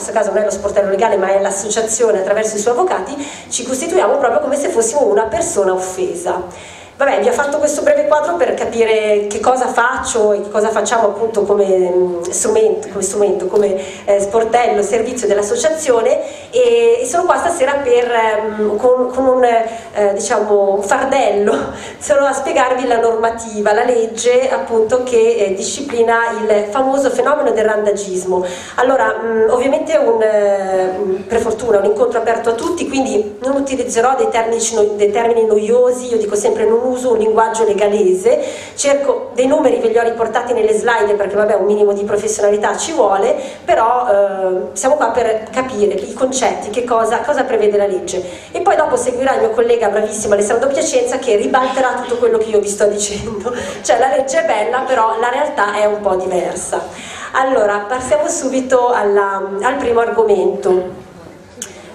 questo caso non è lo sportello legale ma è l'associazione attraverso i suoi avvocati, ci costituiamo proprio come se fossimo una persona offesa. Vabbè, vi ho fatto questo breve quadro per capire che cosa faccio e che cosa facciamo appunto come mm, strumento, come, strumento, come eh, sportello, servizio dell'associazione e, sono qua stasera per, um, con, con, un, eh, diciamo, un fardello solo a spiegarvi la normativa, la legge appunto che eh, disciplina il famoso fenomeno del randagismo. Allora, mh, mm, ovviamente un, eh, per fortuna un incontro aperto a tutti, quindi non utilizzerò dei termini, dei termini noiosi, io dico sempre non uso un linguaggio legalese, cerco dei numeri, ve li ho riportati nelle slide perché vabbè un minimo di professionalità ci vuole, però eh, siamo qua per capire i concetti, che cosa, cosa, prevede la legge. E poi dopo seguirà il mio collega bravissimo Alessandro Piacenza che ribalterà tutto quello che io vi sto dicendo. Cioè la legge è bella, però la realtà è un po' diversa. Allora, passiamo subito alla, al primo argomento.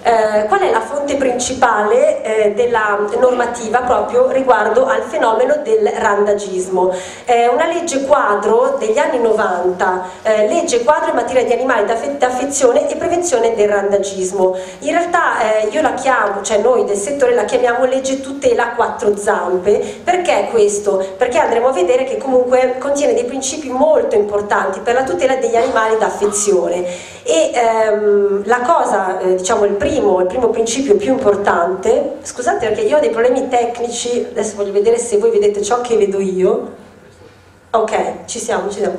Eh, qual è la fonte principale eh, della normativa proprio riguardo al fenomeno del randagismo. Eh, una legge quadro degli anni 90, eh, legge quadro in materia di animali d'affezione e prevenzione del randagismo. In realtà eh, io la chiamo, cioè noi del settore la chiamiamo legge tutela a quattro zampe, perché questo? Perché andremo a vedere che comunque contiene dei principi molto importanti per la tutela degli animali d'affezione e ehm, la cosa, diciamo il primo primo, il primo principio più importante, scusate perché io ho dei problemi tecnici, adesso voglio vedere se voi vedete ciò che vedo io. Ok, ci siamo, ci siamo.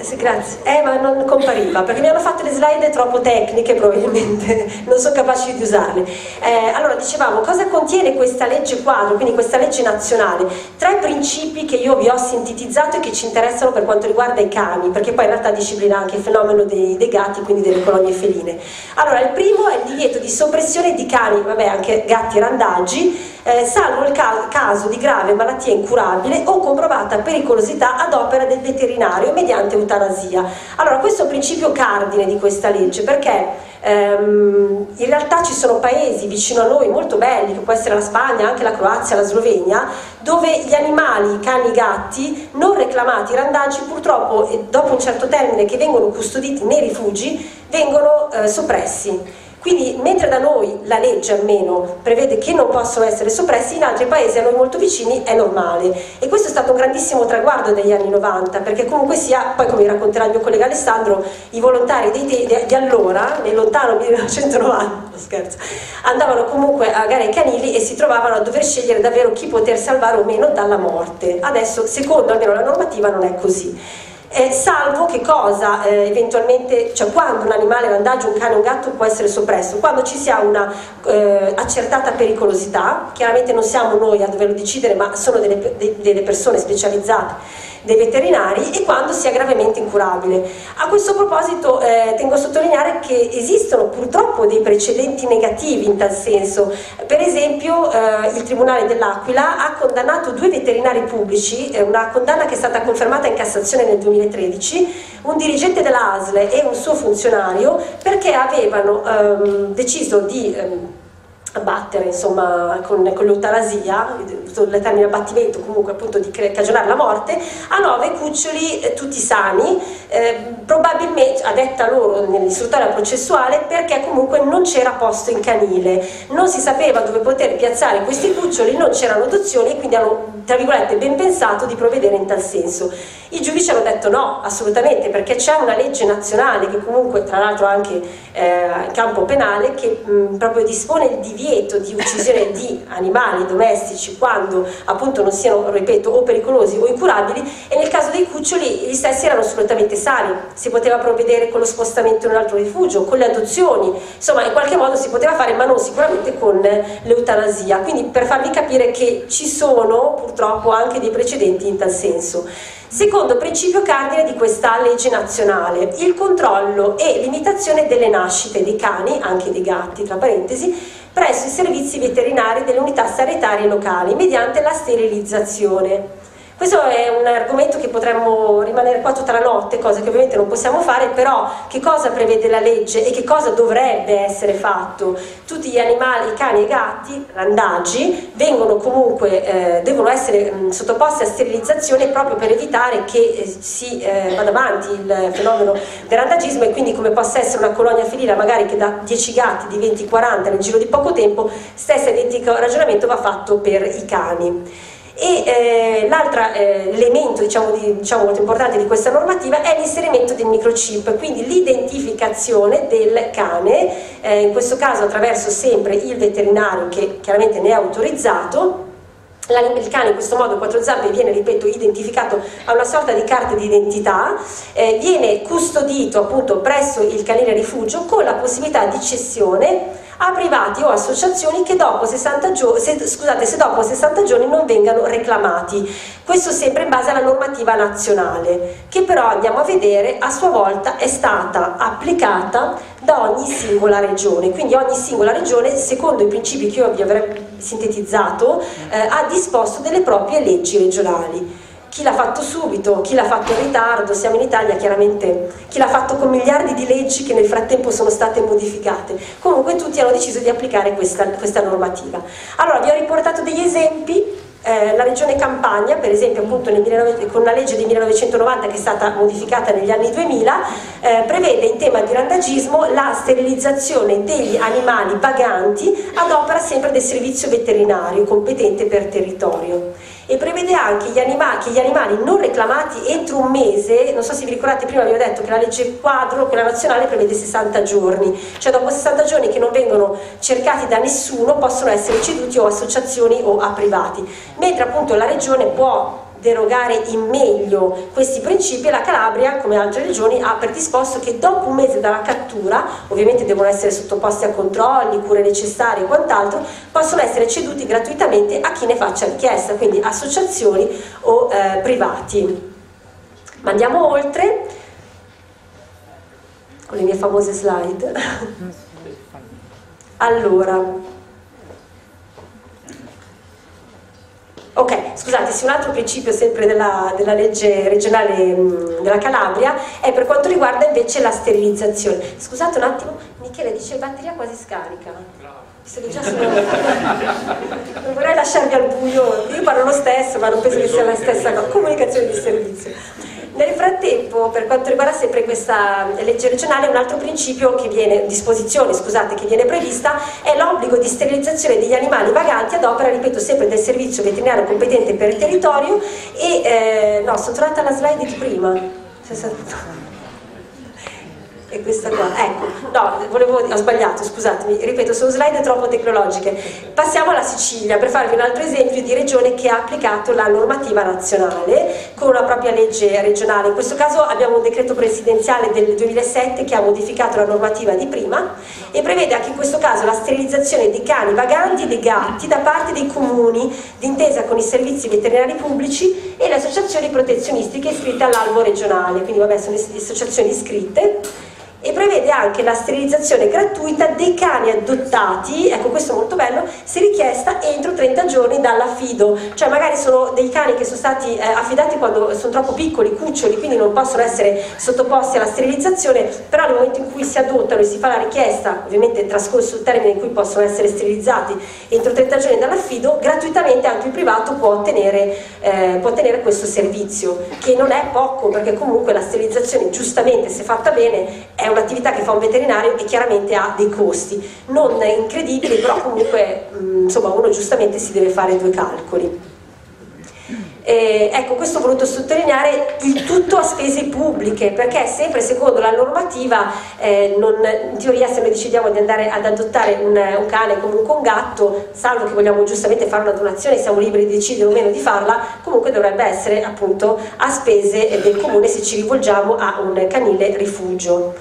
Sì, grazie. Eh, ma non compariva, perché mi hanno fatto le slide troppo tecniche probabilmente, non sono capaci di usarle. Eh, allora, dicevamo, cosa contiene questa legge quadro, quindi questa legge nazionale? Tre principi che io vi ho sintetizzato e che ci interessano per quanto riguarda i cani, perché poi in realtà disciplina anche il fenomeno dei, dei gatti, quindi delle colonie feline. Allora, il primo è il divieto di soppressione di cani, vabbè anche gatti randaggi, eh, salvo il ca caso di grave malattia incurabile o comprovata pericolosità ad opera del veterinario mediante eutanasia. Allora questo è un principio cardine di questa legge perché ehm, in realtà ci sono paesi vicino a noi molto belli, che può essere la Spagna, anche la Croazia, la Slovenia, dove gli animali, i cani, i gatti non reclamati, randaggi purtroppo dopo un certo termine che vengono custoditi nei rifugi vengono eh, soppressi quindi mentre da noi la legge almeno prevede che non possono essere soppressi, in altri paesi a noi molto vicini è normale. E questo è stato un grandissimo traguardo degli anni 90, perché comunque sia, poi come racconterà il mio collega Alessandro, i volontari di, di, di allora, nel lontano 1990, scherzo, andavano comunque a gare ai canili e si trovavano a dover scegliere davvero chi poter salvare o meno dalla morte. Adesso, secondo almeno la normativa, non è così eh, salvo che cosa eh, eventualmente, cioè quando un animale randaggio, un cane o un gatto può essere soppresso, quando ci sia una eh, accertata pericolosità, chiaramente non siamo noi a doverlo decidere ma sono delle, delle persone specializzate dei veterinari e quando sia gravemente incurabile. A questo proposito eh, tengo a sottolineare che esistono purtroppo dei precedenti negativi in tal senso. Per esempio eh, il Tribunale dell'Aquila ha condannato due veterinari pubblici, eh, una condanna che è stata confermata in Cassazione nel 2013, un dirigente della e un suo funzionario perché avevano ehm, deciso di ehm, abbattere insomma con, con l'eutanasia, il termine abbattimento comunque appunto di cagionare la morte, a nove cuccioli eh, tutti sani, eh, probabilmente a detta loro nell'istruttoria processuale perché comunque non c'era posto in canile, non si sapeva dove poter piazzare questi cuccioli, non c'erano adozioni e quindi hanno tra virgolette ben pensato di provvedere in tal senso. I giudici hanno detto no, assolutamente, perché c'è una legge nazionale che comunque tra l'altro anche eh, in campo penale che mh, proprio dispone divieto divieto di uccisione di animali domestici quando appunto non siano, ripeto, o pericolosi o incurabili e nel caso dei cuccioli gli stessi erano assolutamente sani, si poteva provvedere con lo spostamento in un altro rifugio, con le adozioni, insomma in qualche modo si poteva fare ma non sicuramente con l'eutanasia, quindi per farvi capire che ci sono purtroppo anche dei precedenti in tal senso. Secondo principio cardine di questa legge nazionale, il controllo e limitazione delle nascite dei cani, anche dei gatti tra parentesi, presso i servizi veterinari delle unità sanitarie locali mediante la sterilizzazione. Questo è un argomento che potremmo rimanere qua tutta la notte, cosa che ovviamente non possiamo fare, però che cosa prevede la legge e che cosa dovrebbe essere fatto? Tutti gli animali, i cani e i gatti, randaggi, vengono comunque, eh, devono essere mh, sottoposti a sterilizzazione proprio per evitare che eh, si eh, vada avanti il fenomeno del randagismo e quindi come possa essere una colonia felina magari che da 10 gatti diventi 40 nel giro di poco tempo, stesso identico ragionamento va fatto per i cani. E eh, l'altro eh, elemento diciamo, di, diciamo, molto importante di questa normativa è l'inserimento del microchip, quindi l'identificazione del cane, eh, in questo caso attraverso sempre il veterinario che chiaramente ne è autorizzato, il cane in questo modo, quattro zampe, viene, ripeto, identificato a una sorta di carta d'identità, eh, viene custodito appunto presso il canile rifugio con la possibilità di cessione a privati o associazioni che dopo 60 giorni, se, scusate, se dopo 60 giorni non vengano reclamati. Questo sempre in base alla normativa nazionale, che però andiamo a vedere a sua volta è stata applicata da ogni singola regione. Quindi ogni singola regione, secondo i principi che io vi avrei sintetizzato, eh, ha disposto delle proprie leggi regionali chi l'ha fatto subito, chi l'ha fatto in ritardo, siamo in Italia chiaramente, chi l'ha fatto con miliardi di leggi che nel frattempo sono state modificate. Comunque tutti hanno deciso di applicare questa, questa normativa. Allora vi ho riportato degli esempi eh, la regione Campania, per esempio appunto nel, con la legge del 1990 che è stata modificata negli anni 2000, eh, prevede in tema di randagismo la sterilizzazione degli animali vaganti ad opera sempre del servizio veterinario competente per territorio e prevede anche gli che gli animali non reclamati entro un mese, non so se vi ricordate prima ho detto che la legge quadro, quella nazionale, prevede 60 giorni, cioè dopo 60 giorni che non vengono cercati da nessuno possono essere ceduti o a associazioni o a privati, mentre appunto la regione può derogare in meglio questi principi la Calabria, come altre regioni, ha predisposto che dopo un mese dalla cattura, ovviamente devono essere sottoposti a controlli, cure necessarie e quant'altro, possono essere ceduti gratuitamente a chi ne faccia richiesta, quindi associazioni o eh, privati. Ma andiamo oltre con le mie famose slide. allora, Ok, scusate, sì, un altro principio sempre della, della legge regionale mh, della Calabria è per quanto riguarda invece la sterilizzazione. Scusate un attimo, Michele dice batteria quasi scarica. Visto che già sono... non vorrei lasciarvi al buio, io parlo lo stesso, ma non penso che sia la stessa cosa. Comunicazione di servizio. Nel frattempo, per quanto riguarda sempre questa legge regionale, un altro principio che viene, disposizione scusate, che viene prevista è l'obbligo di sterilizzazione degli animali vaganti ad opera, ripeto, sempre del servizio veterinario competente per il territorio e, eh, no, sono trovata la slide di prima e questa qua, ecco, no, volevo, ho sbagliato, scusatemi, ripeto, sono slide troppo tecnologiche. Passiamo alla Sicilia per farvi un altro esempio di regione che ha applicato la normativa nazionale con una propria legge regionale. In questo caso abbiamo un decreto presidenziale del 2007 che ha modificato la normativa di prima e prevede anche in questo caso la sterilizzazione di cani vaganti e dei gatti da parte dei comuni d'intesa con i servizi veterinari pubblici e le associazioni protezionistiche iscritte all'albo regionale, quindi vabbè sono le associazioni iscritte e prevede anche la sterilizzazione gratuita dei cani adottati, ecco questo è molto bello, se richiesta entro 30 giorni dall'affido, cioè magari sono dei cani che sono stati eh, affidati quando sono troppo piccoli, cuccioli, quindi non possono essere sottoposti alla sterilizzazione, però nel momento in cui si adottano e si fa la richiesta, ovviamente trascorso il termine in cui possono essere sterilizzati entro 30 giorni dall'affido, gratuitamente anche il privato può ottenere, eh, può ottenere questo servizio, che non è poco perché comunque la sterilizzazione giustamente se fatta bene è un'attività che fa un veterinario e chiaramente ha dei costi, non incredibili, però comunque mh, insomma, uno giustamente si deve fare due calcoli. Eh, ecco, questo ho voluto sottolineare il tutto a spese pubbliche, perché sempre secondo la normativa, eh, non, in teoria se noi decidiamo di andare ad adottare un, un, cane comunque un gatto, salvo che vogliamo giustamente fare una donazione, siamo liberi di decidere o meno di farla, comunque dovrebbe essere appunto a spese del comune se ci rivolgiamo a un canile rifugio.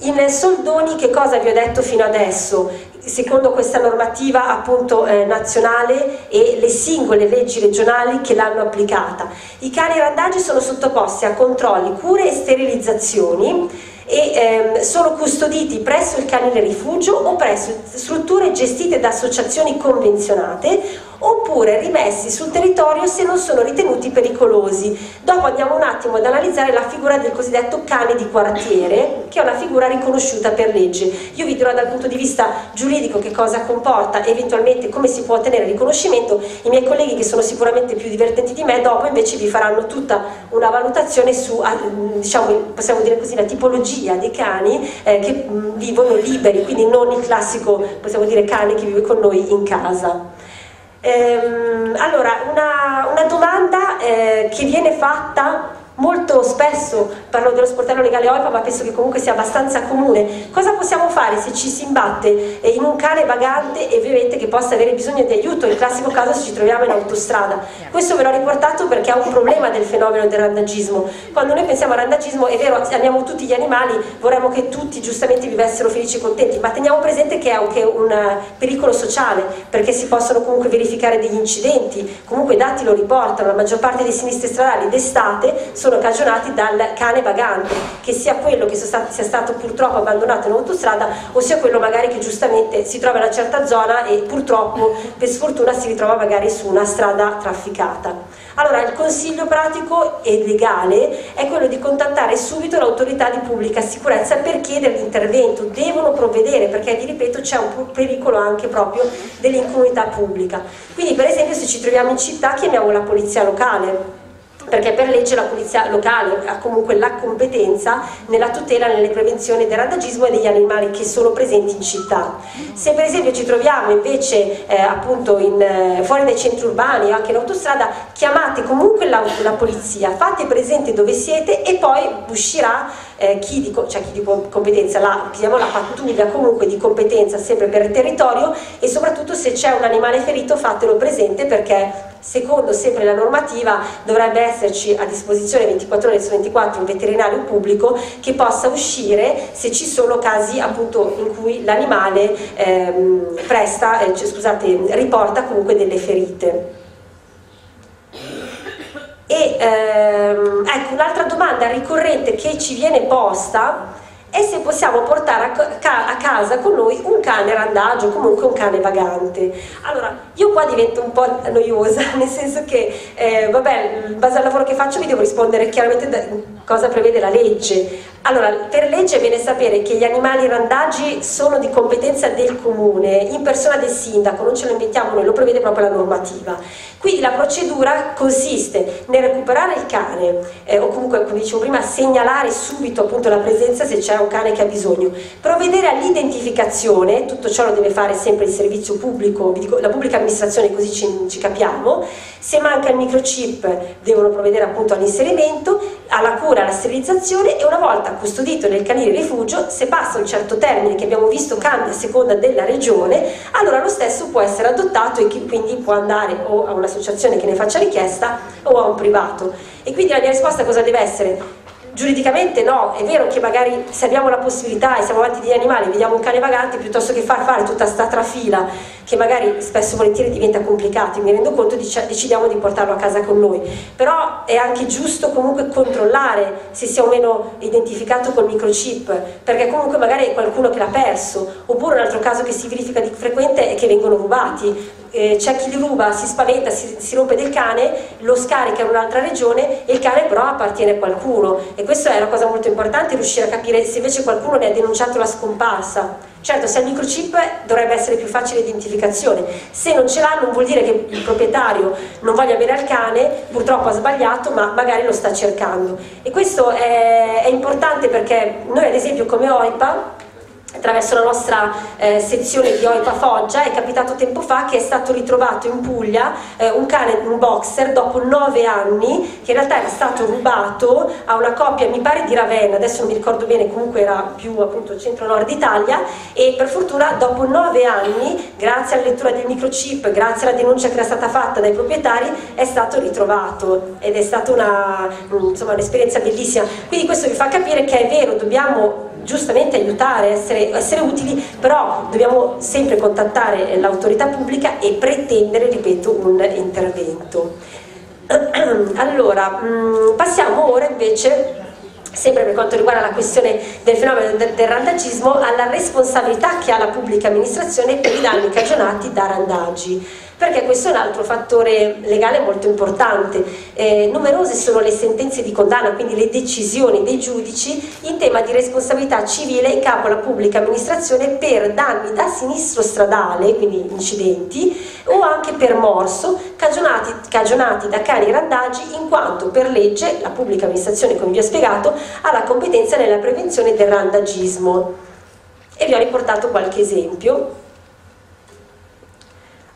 In soldoni che cosa vi ho detto fino adesso? Secondo questa normativa appunto eh, nazionale e le singole leggi regionali che l'hanno applicata. I cani randaggi sono sottoposti a controlli, cure e sterilizzazioni e ehm, sono custoditi presso il canile rifugio o presso strutture gestite da associazioni convenzionate oppure rimessi sul territorio se non sono ritenuti pericolosi. Dopo andiamo un attimo ad analizzare la figura del cosiddetto cane di quartiere, che è una figura riconosciuta per legge. Io vi dirò dal punto di vista giuridico che cosa comporta, eventualmente come si può ottenere il riconoscimento, i miei colleghi che sono sicuramente più divertenti di me, dopo invece vi faranno tutta una valutazione su, diciamo, possiamo dire così, la tipologia dei cani eh, che vivono liberi, quindi non il classico, possiamo dire, cane che vive con noi in casa. Ehm, allora, una, una domanda eh, che viene fatta molto spesso parlo dello sportello legale OIPA ma penso che comunque sia abbastanza comune. Cosa possiamo fare se ci si imbatte eh, in un cane vagante e ovviamente che possa avere bisogno di aiuto? Il classico caso se ci troviamo in autostrada. Questo ve l'ho riportato perché è un problema del fenomeno del randagismo quando noi pensiamo al randagismo è vero amiamo tutti gli animali vorremmo che tutti giustamente vivessero felici e contenti ma teniamo presente che è anche un pericolo sociale perché si possono comunque verificare degli incidenti. Comunque i dati lo riportano la maggior parte dei sinistri stradali d'estate sono cagionati dal cane vagante, che sia quello che sia stato purtroppo abbandonato in autostrada o sia quello magari che giustamente si trova in una certa zona e purtroppo per sfortuna si ritrova magari su una strada trafficata. Allora il consiglio pratico e legale è quello di contattare subito l'autorità di pubblica sicurezza per chiedere l'intervento, devono provvedere perché vi ripeto c'è un pericolo anche proprio dell'incolumità pubblica. Quindi per esempio se ci troviamo in città chiamiamo la polizia locale perché per legge la polizia locale ha comunque la competenza nella tutela e nelle prevenzioni del randagismo e degli animali che sono presenti in città. Se per esempio ci troviamo invece eh, appunto in, eh, fuori dai centri urbani o anche in autostrada, chiamate comunque la, la polizia, fate presente dove siete e poi uscirà eh, chi, di, cioè chi di competenza, la, la pattuglia comunque di competenza sempre per il territorio e soprattutto se c'è un animale ferito fatelo presente perché secondo sempre la normativa dovrebbe esserci a disposizione 24 ore su 24 un veterinario pubblico che possa uscire se ci sono casi appunto in cui l'animale ehm, eh, cioè, scusate, riporta comunque delle ferite. E ehm, ecco un'altra domanda ricorrente che ci viene posta è se possiamo portare a, a, casa con noi un cane randagio, comunque un cane vagante. Allora, io qua divento un po' noiosa, nel senso che, eh, vabbè, in base al lavoro che faccio vi devo rispondere chiaramente da, cosa prevede la legge. Allora, per legge viene sapere che gli animali randaggi sono di competenza del comune, in persona del sindaco, non ce lo inventiamo noi, lo prevede proprio la normativa. Quindi la procedura consiste nel recuperare il cane, eh, o comunque, come dicevo prima, segnalare subito appunto la presenza se c'è un cane che ha bisogno, provvedere all'identificazione, tutto ciò lo deve fare sempre il servizio pubblico, la pubblica amministrazione così ci, ci capiamo, se manca il microchip devono provvedere appunto all'inserimento, cura, alla sterilizzazione e una volta custodito nel canile rifugio, se passa un certo termine che abbiamo visto cambia a seconda della regione, allora lo stesso può essere adottato e quindi può andare o a un'associazione che ne faccia richiesta o a un privato. E quindi la mia risposta cosa deve essere? Giuridicamente no, è vero che magari se abbiamo la possibilità e siamo avanti degli animali, vediamo un cane vagante, piuttosto che far fare tutta questa trafila che magari spesso e volentieri diventa complicata, mi rendo conto, decidiamo di portarlo a casa con noi. Però è anche giusto comunque controllare se sia o meno identificato col microchip, perché comunque magari è qualcuno che l'ha perso, oppure un altro caso che si verifica di frequente è che vengono rubati, eh, c'è chi li ruba, si spaventa, si, si, rompe del cane, lo scarica in un'altra regione e il cane però appartiene a qualcuno e questa è una cosa molto importante, riuscire a capire se invece qualcuno ne ha denunciato la scomparsa. Certo, se ha il microchip dovrebbe essere più facile l'identificazione, se non ce l'ha non vuol dire che il proprietario non voglia bene al cane, purtroppo ha sbagliato, ma magari lo sta cercando. E questo è, è importante perché noi ad esempio come OIPA attraverso la nostra eh, sezione di OIPA Foggia è capitato tempo fa che è stato ritrovato in Puglia eh, un cane, un boxer dopo nove anni che in realtà era stato rubato a una coppia mi pare di Ravenna adesso non mi ricordo bene comunque era più appunto centro-nord Italia e per fortuna dopo nove anni grazie alla lettura del microchip grazie alla denuncia che era stata fatta dai proprietari è stato ritrovato ed è stata un'esperienza bellissima. Quindi questo vi fa capire che è vero dobbiamo giustamente aiutare, essere, essere utili, però dobbiamo sempre contattare l'autorità pubblica e pretendere, ripeto, un intervento. Allora, mm, passiamo ora invece sempre per quanto riguarda la questione del fenomeno del, del, randagismo, alla responsabilità che ha la pubblica amministrazione per i danni cagionati da randaggi. Perché questo è un altro fattore legale molto importante. Eh, numerose sono le sentenze di condanna, quindi le decisioni dei giudici in tema di responsabilità civile in capo alla pubblica amministrazione per danni da sinistro stradale, quindi incidenti, o anche per morso, cagionati, cagionati da cani randaggi, in quanto per legge la pubblica amministrazione, come vi ho spiegato, ha la competenza nella prevenzione del randagismo. E vi ho riportato qualche esempio.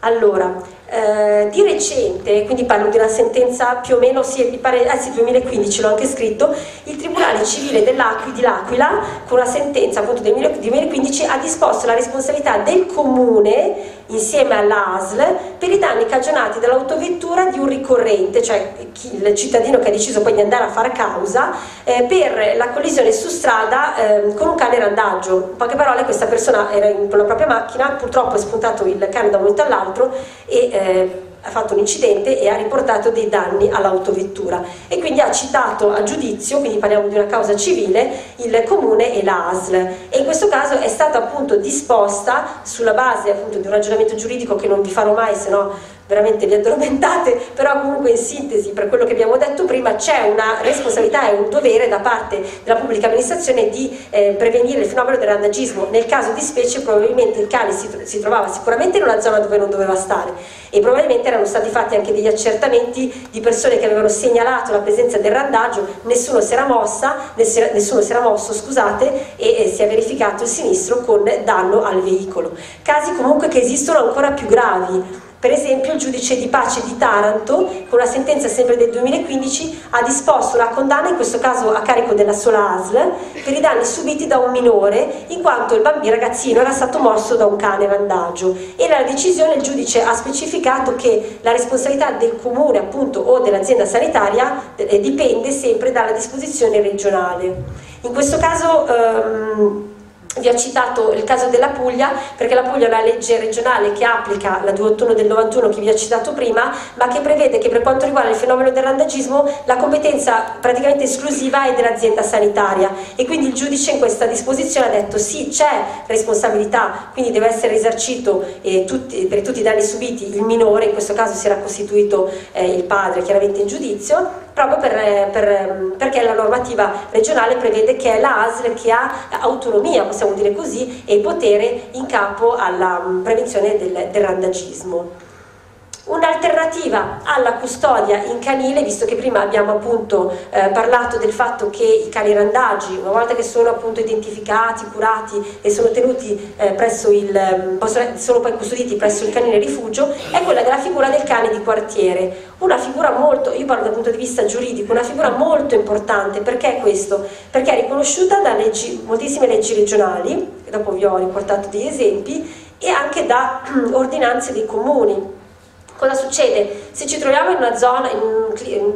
Allora, eh, di recente, quindi parlo di una sentenza più o meno, sì, mi pare, eh sì, 2015 l'ho anche scritto, il Tribunale Civile di L'Aquila, con una sentenza appunto del 2015, ha disposto la responsabilità del Comune insieme all'ASL per i danni cagionati dall'autovettura di un ricorrente, cioè il cittadino che ha deciso poi di andare a fare causa eh, per la collisione su strada eh, con un cane randaggio. In poche parole questa persona era in, con la propria macchina, purtroppo è spuntato il cane da un momento all'altro e eh, ha fatto un incidente e ha riportato dei danni all'autovettura. E quindi ha citato a giudizio, quindi parliamo di una causa civile, il comune e l'ASL e in questo caso è stata appunto disposta sulla base appunto di un ragionamento giuridico che non vi farò mai se no veramente vi addormentate, però comunque in sintesi per quello che abbiamo detto prima c'è una responsabilità e un dovere da parte della pubblica amministrazione di eh, prevenire il fenomeno del randagismo. Nel caso di specie probabilmente il cane si, si, trovava sicuramente in una zona dove non doveva stare e probabilmente erano stati fatti anche degli accertamenti di persone che avevano segnalato la presenza del randaggio, nessuno si era mossa, nessuno si era mosso scusate, e eh, si è verificato il sinistro con danno al veicolo. Casi comunque che esistono ancora più gravi per esempio il giudice di pace di Taranto, con una sentenza sempre del 2015, ha disposto la condanna, in questo caso a carico della sola ASL, per i danni subiti da un minore, in quanto il bambino ragazzino era stato morso da un cane randagio. E nella decisione il giudice ha specificato che la responsabilità del comune appunto, o dell'azienda sanitaria eh, dipende sempre dalla disposizione regionale. In questo caso... Ehm, vi ho citato il caso della Puglia perché la Puglia è una legge regionale che applica la 281 del 91 che vi ho citato prima ma che prevede che per quanto riguarda il fenomeno del randagismo la competenza praticamente esclusiva è dell'azienda sanitaria. E quindi il giudice in questa disposizione ha detto sì c'è responsabilità quindi deve essere risarcito eh, tutti, per tutti i danni subiti il minore in questo caso si era costituito eh, il padre chiaramente in giudizio proprio per, per, perché la normativa regionale prevede che è la ASL che ha autonomia, possiamo dire così, e potere in capo alla mm, prevenzione del, del randagismo. Un'alternativa alla custodia in canile, visto che prima abbiamo appunto eh, parlato del fatto che i cani randagi, una volta che sono appunto identificati, curati e sono tenuti eh, presso il, possono, sono poi custoditi presso il canile rifugio, è quella della figura del cane di quartiere. Una figura molto, io parlo dal punto di vista giuridico, una figura molto importante, perché questo? Perché è riconosciuta da leggi, moltissime leggi regionali, dopo vi ho riportato degli esempi, e anche da ordinanze dei comuni Cosa succede? Se ci troviamo in una zona, in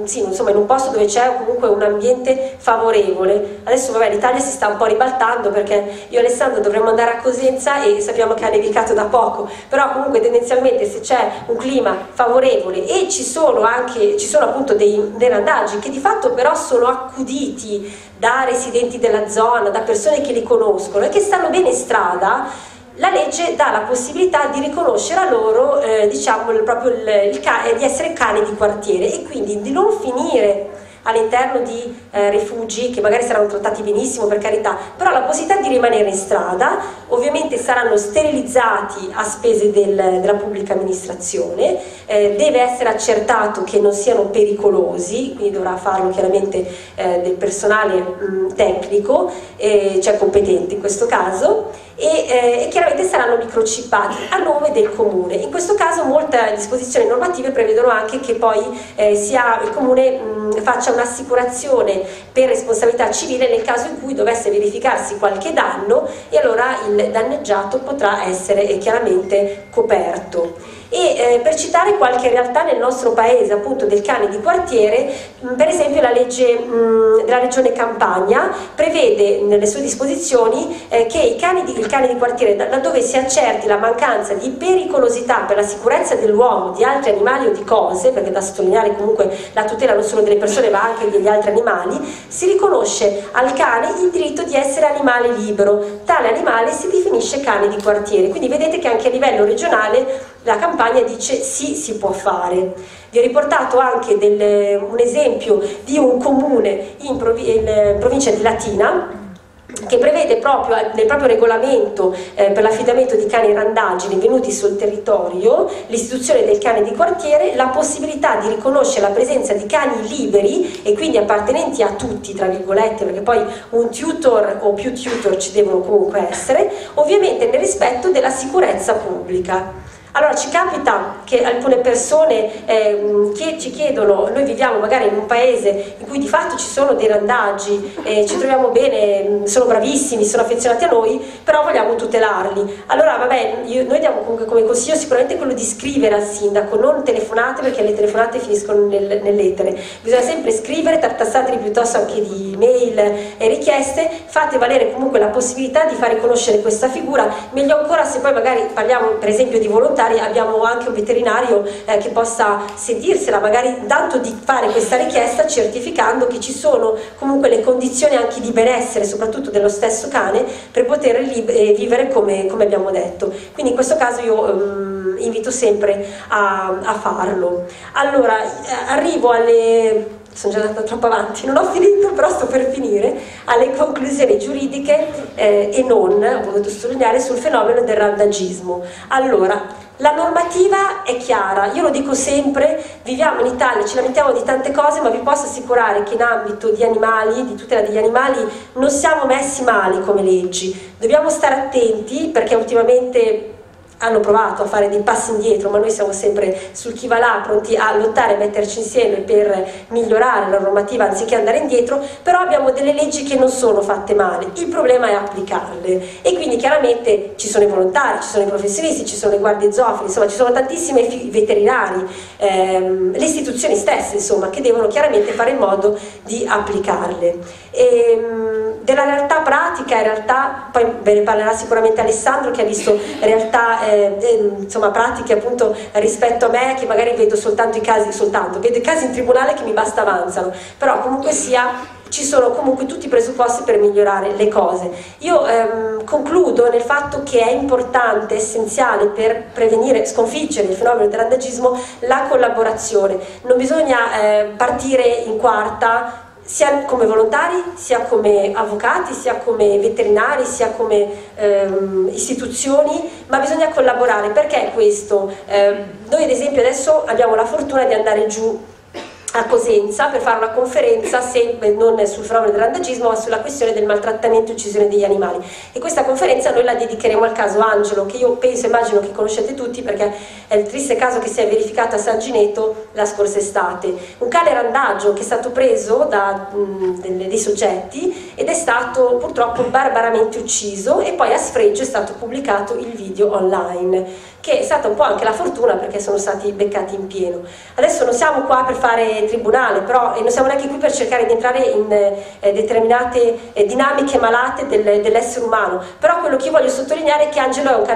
sì, insomma, in un posto dove c'è comunque un ambiente favorevole, adesso vabbè l'Italia si sta un po' ribaltando perché io e Alessandro dovremmo andare a Cosenza e sappiamo che ha nevicato da poco, però comunque tendenzialmente se c'è un clima favorevole e ci sono anche, ci sono appunto dei, dei randaggi che di fatto però sono accuditi da residenti della zona, da persone che li conoscono e che stanno bene in strada, la legge dà la possibilità di riconoscere a loro eh, diciamo, il, proprio il, il, di essere cani di quartiere e quindi di non finire all'interno di eh, rifugi che magari saranno trattati benissimo per carità, però la possibilità di rimanere in strada, ovviamente saranno sterilizzati a spese del, della pubblica amministrazione, eh, deve essere accertato che non siano pericolosi, quindi dovrà farlo chiaramente eh, del personale mh, tecnico, cioè competente in questo caso, e, eh, chiaramente saranno microchippati a nome del comune. In questo caso molte disposizioni normative prevedono anche che poi eh, sia, il comune mh, faccia un'assicurazione per responsabilità civile nel caso in cui dovesse verificarsi qualche danno e allora il danneggiato potrà essere eh, chiaramente coperto. E eh, per citare qualche realtà nel nostro paese appunto del cane di quartiere mh, per esempio la legge mh, della regione Campania prevede nelle sue disposizioni eh, che di, il cane di quartiere laddove si accerti la mancanza di pericolosità per la sicurezza dell'uomo, di altri animali o di cose perché da sottolineare comunque la tutela non solo delle persone ma anche degli altri animali si riconosce al cane il diritto di essere animale libero tale animale si definisce cane di quartiere quindi vedete che anche a livello regionale la campagna dice sì, si può fare. Vi ho riportato anche del, un esempio di un comune in, provi in provincia di Latina che prevede proprio nel proprio regolamento eh, per l'affidamento di cani randaggi venuti sul territorio l'istituzione del cane di quartiere la possibilità di riconoscere la presenza di cani liberi e quindi appartenenti a tutti tra virgolette perché poi un tutor o più tutor ci devono comunque essere ovviamente nel rispetto della sicurezza pubblica allora ci capita che alcune persone eh, che ci chiedono, noi viviamo magari in un paese in cui di fatto ci sono dei randaggi, eh, ci troviamo bene, mm, sono bravissimi, sono affezionati a noi, però vogliamo tutelarli. Allora vabbè, io, noi diamo comunque come consiglio sicuramente quello di scrivere al sindaco, non telefonate perché le telefonate finiscono nel, nell'etere. Bisogna sempre scrivere, tartassateli piuttosto anche di mail e richieste, fate valere comunque la possibilità di far riconoscere questa figura, meglio ancora se poi magari parliamo per esempio di volontari volontari abbiamo anche un veterinario eh, che possa sentirsela, magari tanto di fare questa richiesta certificando che ci sono comunque le condizioni anche di benessere, soprattutto dello stesso cane, per poter eh, vivere come, come, abbiamo detto. Quindi in questo caso io um, invito sempre a, a farlo. Allora, eh, arrivo alle sono già andata troppo avanti, non ho finito, però sto per finire, alle conclusioni giuridiche eh, e non, ho voluto sottolineare, sul fenomeno del randagismo. Allora, la normativa è chiara, io lo dico sempre, viviamo in Italia, ci lamentiamo di tante cose, ma vi posso assicurare che in ambito di animali, di tutela degli animali, non siamo messi male come leggi. Dobbiamo stare attenti perché ultimamente hanno provato a fare dei passi indietro, ma noi siamo sempre sul chi va là, pronti a lottare metterci insieme per migliorare la normativa anziché andare indietro, però abbiamo delle leggi che non sono fatte male, il problema è applicarle e quindi chiaramente ci sono i volontari, ci sono i professionisti, ci sono le guardie zoofili, insomma ci sono tantissimi veterinari, ehm, le istituzioni stesse insomma che devono chiaramente fare in modo di applicarle. E, ehm, della realtà pratica, in realtà, poi ve ne parlerà sicuramente Alessandro che ha visto realtà eh, eh, insomma, pratiche appunto rispetto a me che magari vedo soltanto i casi, soltanto, vedo i casi in tribunale che mi basta avanzano, però comunque sia ci sono comunque tutti i presupposti per migliorare le cose. Io ehm, concludo nel fatto che è importante, essenziale per prevenire, sconfiggere il fenomeno del randagismo la collaborazione. Non bisogna eh, partire in quarta sia come volontari, sia come avvocati, sia come veterinari, sia come ehm, istituzioni, ma bisogna collaborare. Perché questo? Eh, noi ad esempio adesso abbiamo la fortuna di andare giù a Cosenza per fare una conferenza sempre non sul fenomeno del randagismo ma sulla questione del maltrattamento e uccisione degli animali. E questa conferenza noi la dedicheremo al caso Angelo che io penso, immagino che conoscete tutti perché è il triste caso che si è verificato a San Gineto la scorsa estate. Un cane randaggio che è stato preso da mh, delle, dei soggetti ed è stato purtroppo barbaramente ucciso e poi a sfregio è stato pubblicato il video online che è stata un po' anche la fortuna perché sono stati beccati in pieno. Adesso non siamo qua per fare tribunale, però, e non siamo neanche qui per cercare di entrare in eh, determinate eh, dinamiche malate del, dell'essere umano, però quello che io voglio sottolineare è che Angelo un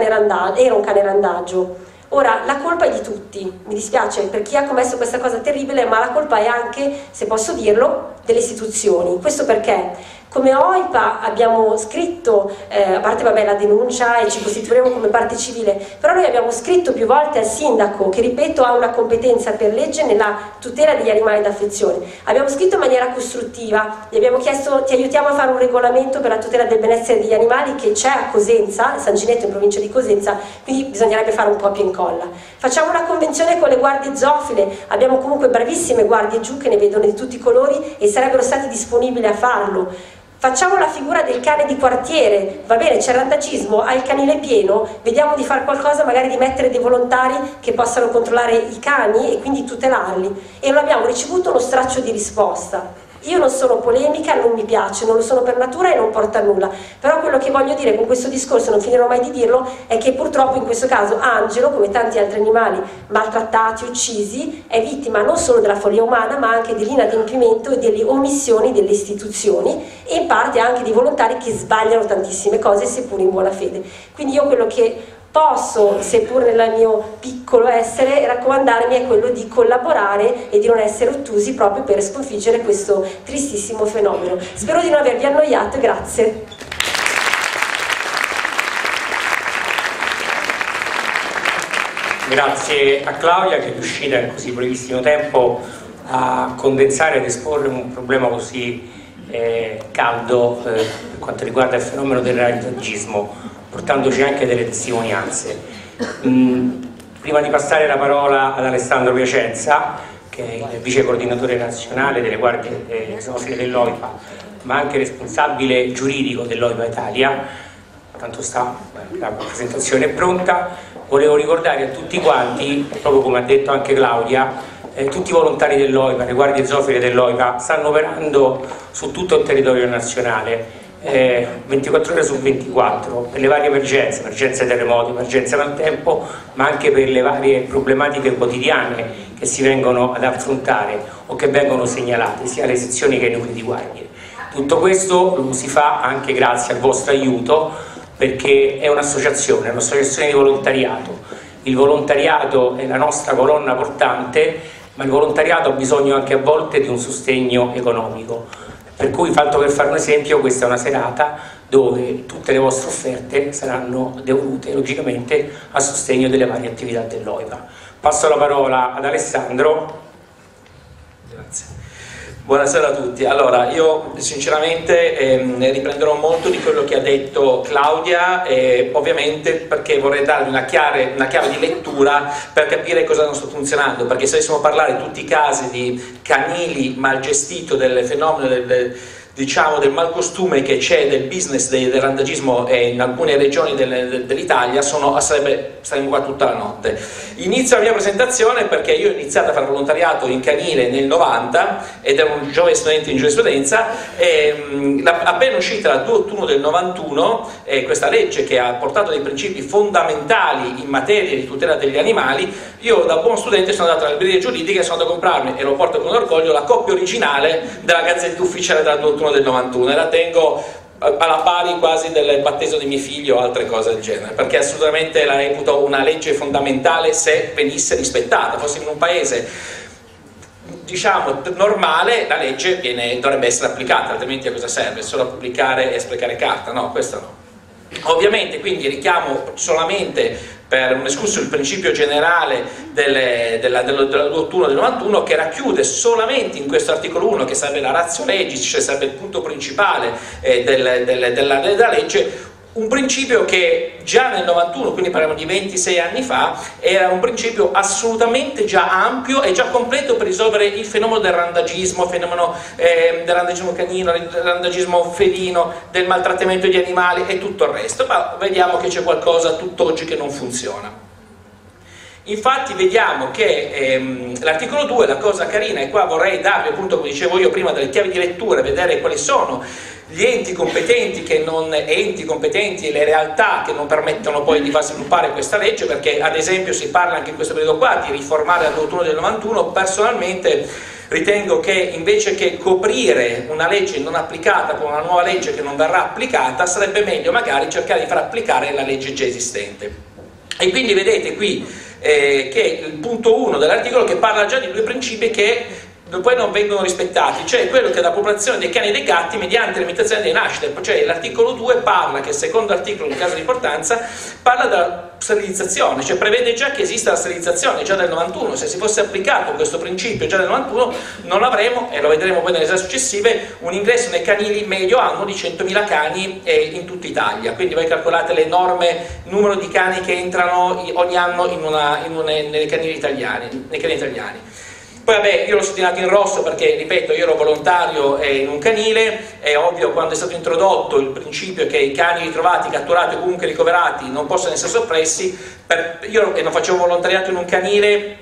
era un cane randaggio. Ora, la colpa è di tutti, mi dispiace per chi ha commesso questa cosa terribile, ma la colpa è anche, se posso dirlo, delle istituzioni. Questo perché? Come OIPA abbiamo scritto, eh, a parte vabbè, la denuncia e ci costituiremo come parte civile, però noi abbiamo scritto più volte al sindaco, che ripeto ha una competenza per legge nella tutela degli animali d'affezione. Abbiamo scritto in maniera costruttiva, gli abbiamo chiesto ti aiutiamo a fare un regolamento per la tutela del benessere degli animali che c'è a Cosenza, San Ginetto in provincia di Cosenza, quindi bisognerebbe fare un copia e incolla. Facciamo una convenzione con le guardie zoofile, abbiamo comunque bravissime guardie giù che ne vedono di tutti i colori e sarebbero stati disponibili a farlo. Facciamo la figura del cane di quartiere, va bene, c'è randagismo, ha il canile pieno, vediamo di fare qualcosa, magari di mettere dei volontari che possano controllare i cani e quindi tutelarli. E non abbiamo ricevuto uno straccio di risposta. Io non sono polemica, non mi piace, non lo sono per natura e non porta a nulla, però quello che voglio dire con questo discorso, non finirò mai di dirlo, è che purtroppo in questo caso Angelo, come tanti altri animali maltrattati, uccisi, è vittima non solo della follia umana ma anche dell'inadempimento e delle omissioni delle istituzioni e in parte anche di volontari che sbagliano tantissime cose seppur in buona fede. Quindi io quello che posso, seppur nel mio piccolo essere, raccomandarmi è quello di collaborare e di non essere ottusi proprio per sconfiggere questo tristissimo fenomeno. Spero di non avervi annoiato, grazie. Grazie a Claudia che è riuscita in così brevissimo tempo a condensare ed esporre un problema così eh, caldo eh, per quanto riguarda il fenomeno del radicalismo, portandoci anche delle testimonianze. Mm, prima di passare la parola ad Alessandro Piacenza, che è il vice coordinatore nazionale delle guardie esofile dell'OIPA, ma anche responsabile giuridico dell'OIPA Italia, tanto sta, la presentazione è pronta, volevo ricordare a tutti quanti, proprio come ha detto anche Claudia, eh, tutti i volontari dell'OIPA, le guardie zoofile dell'OIPA, stanno operando su tutto il territorio nazionale. Eh, 24 ore su 24 per le varie emergenze, emergenze terremoti, emergenze maltempo, ma anche per le varie problematiche quotidiane che si vengono ad affrontare o che vengono segnalate sia alle sezioni che ai nuclei di guardie. Tutto questo lo si fa anche grazie al vostro aiuto perché è un'associazione, un'associazione di volontariato. Il volontariato è la nostra colonna portante ma il volontariato ha bisogno anche a volte di un sostegno economico. Per cui, fatto per fare un esempio, questa è una serata dove tutte le vostre offerte saranno devolute logicamente a sostegno delle varie attività dell'OIVA. Passo la parola ad Alessandro. Grazie. Buonasera a tutti. Allora, io sinceramente ehm, riprenderò molto di quello che ha detto Claudia, eh, ovviamente perché vorrei darvi una chiave, una chiave, di lettura per capire cosa non sta funzionando, perché se dovessimo parlare di tutti i casi di canili mal gestito del fenomeno del, del diciamo, del malcostume che c'è del business del, del randagismo in alcune regioni del, dell'Italia sarebbe, saremmo qua tutta la notte. Inizio la mia presentazione perché io ho iniziato a fare volontariato in canile nel 90 ed ero un giovane studente in giurisprudenza e mh, appena uscita la 281 del 91 eh, questa legge che ha portato dei principi fondamentali in materia di tutela degli animali io da buon studente sono andato alla libreria giuridica e sono andato a comprarmi e lo porto con orgoglio la coppia originale della gazzetta ufficiale della 281 31 del 91 e la tengo alla pari quasi del battesimo di mio figlio o altre cose del genere, perché assolutamente la reputo una legge fondamentale se venisse rispettata, fossimo in un paese diciamo normale la legge viene, dovrebbe essere applicata, altrimenti a cosa serve? Solo a pubblicare e sprecare carta? No, questo no. Ovviamente quindi richiamo solamente per un escurso il principio generale delle, della, della, della 21 del 91 che racchiude solamente in questo articolo 1 che sarebbe la razio legis, cioè sarebbe il punto principale eh, del, del, della, della legge un principio che già nel 91, quindi parliamo di 26 anni fa, era un principio assolutamente già ampio e già completo per risolvere il fenomeno del randagismo, fenomeno eh, del randagismo canino, del randagismo felino, del maltrattamento di animali e tutto il resto, ma vediamo che c'è qualcosa tutt'oggi che non funziona. Infatti vediamo che ehm, l'articolo 2, la cosa carina, e qua vorrei darvi appunto, come dicevo io prima, delle chiavi di lettura, vedere quali sono gli enti competenti, che non, enti competenti e le realtà che non permettono poi di far sviluppare questa legge, perché ad esempio si parla anche in questo periodo qua di riformare l'autunno del 91, personalmente ritengo che invece che coprire una legge non applicata con una nuova legge che non verrà applicata, sarebbe meglio magari cercare di far applicare la legge già esistente. E quindi vedete qui eh, che il punto 1 dell'articolo che parla già di due principi che poi non vengono rispettati, cioè quello che è la popolazione dei cani e dei gatti mediante limitazione dei nascite, cioè l'articolo 2 parla, che secondo articolo in caso di importanza, parla della sterilizzazione, cioè prevede già che esista la sterilizzazione già nel 91, se si fosse applicato questo principio già nel 91 non avremo, e lo vedremo poi nelle esame successive, un ingresso nei canili medio anno di 100.000 cani eh, in tutta Italia, quindi voi calcolate l'enorme numero di cani che entrano ogni anno in una, in una, nei canili italiani. Nei canili italiani. Poi vabbè, io l'ho sottolineato in rosso perché, ripeto, io ero volontario in un canile, è ovvio quando è stato introdotto il principio che i cani ritrovati, catturati o comunque ricoverati non possono essere soppressi, per, io non facevo volontariato in un canile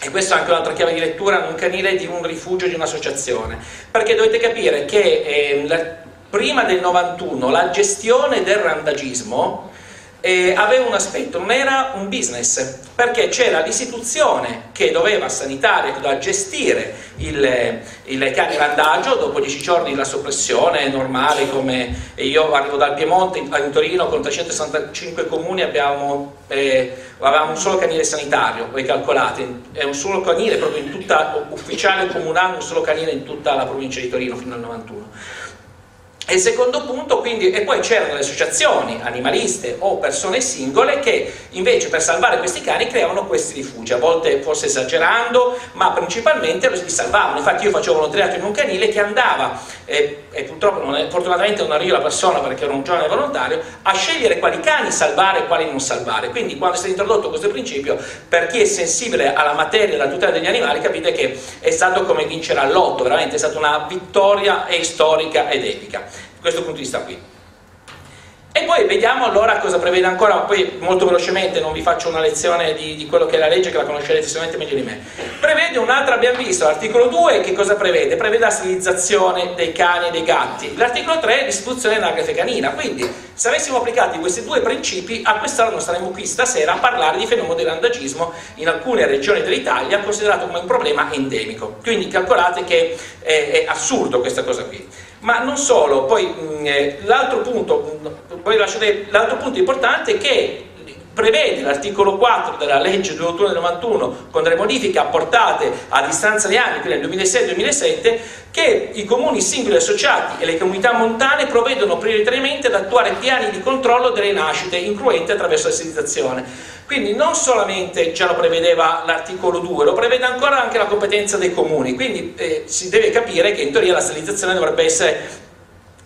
e questa è anche un'altra chiave di lettura, in un canile di un rifugio di un'associazione, perché dovete capire che eh, la, prima del 91 la gestione del randagismo eh, aveva un aspetto, non era un business, perché c'era l'istituzione che doveva sanitare, che doveva gestire il, il cane randagio, dopo dieci giorni la soppressione normale, come io arrivo dal Piemonte, in Torino con 365 comuni abbiamo, eh, avevamo un solo canile sanitario, voi calcolate, è un solo canile proprio in tutta, ufficiale comunale, un solo canile in tutta la provincia di Torino fino al 91 E il secondo punto, quindi, e poi c'erano le associazioni animaliste o persone singole che invece per salvare questi cani creavano questi rifugi, a volte forse esagerando, ma principalmente li salvavano. Infatti io facevo volontariato in un canile che andava, e, e purtroppo non è, fortunatamente non arrivo la persona perché ero un giovane volontario, a scegliere quali cani salvare e quali non salvare. Quindi quando è stato introdotto questo principio, per chi è sensibile alla materia della tutela degli animali, capite che è stato come vincere all'otto, veramente è stata una vittoria storica ed epica questo punto di vista qui. E poi vediamo allora cosa prevede ancora, poi molto velocemente non vi faccio una lezione di, di quello che è la legge che la conoscerete sicuramente meglio di me. Prevede un'altra, abbiamo visto, l'articolo 2 che cosa prevede? Prevede la sterilizzazione dei cani e dei gatti. L'articolo 3 è l'istituzione dell'anagrafe canina, quindi se avessimo applicato questi due principi a quest'ora non saremmo qui stasera a parlare di fenomeno del randagismo in alcune regioni dell'Italia considerato come un problema endemico. Quindi calcolate che è, è assurdo questa cosa qui. Ma non solo, poi mm, eh, l'altro punto, poi l'altro punto importante è che prevede l'articolo 4 della legge 2 ottobre 91 con delle modifiche apportate a distanza di anni, quindi nel 2006-2007, che i comuni singoli associati e le comunità montane provvedono prioritariamente ad attuare piani di controllo delle nascite, incluenti attraverso la sterilizzazione. Quindi non solamente già lo prevedeva l'articolo 2, lo prevede ancora anche la competenza dei comuni, quindi eh, si deve capire che in teoria la sterilizzazione dovrebbe essere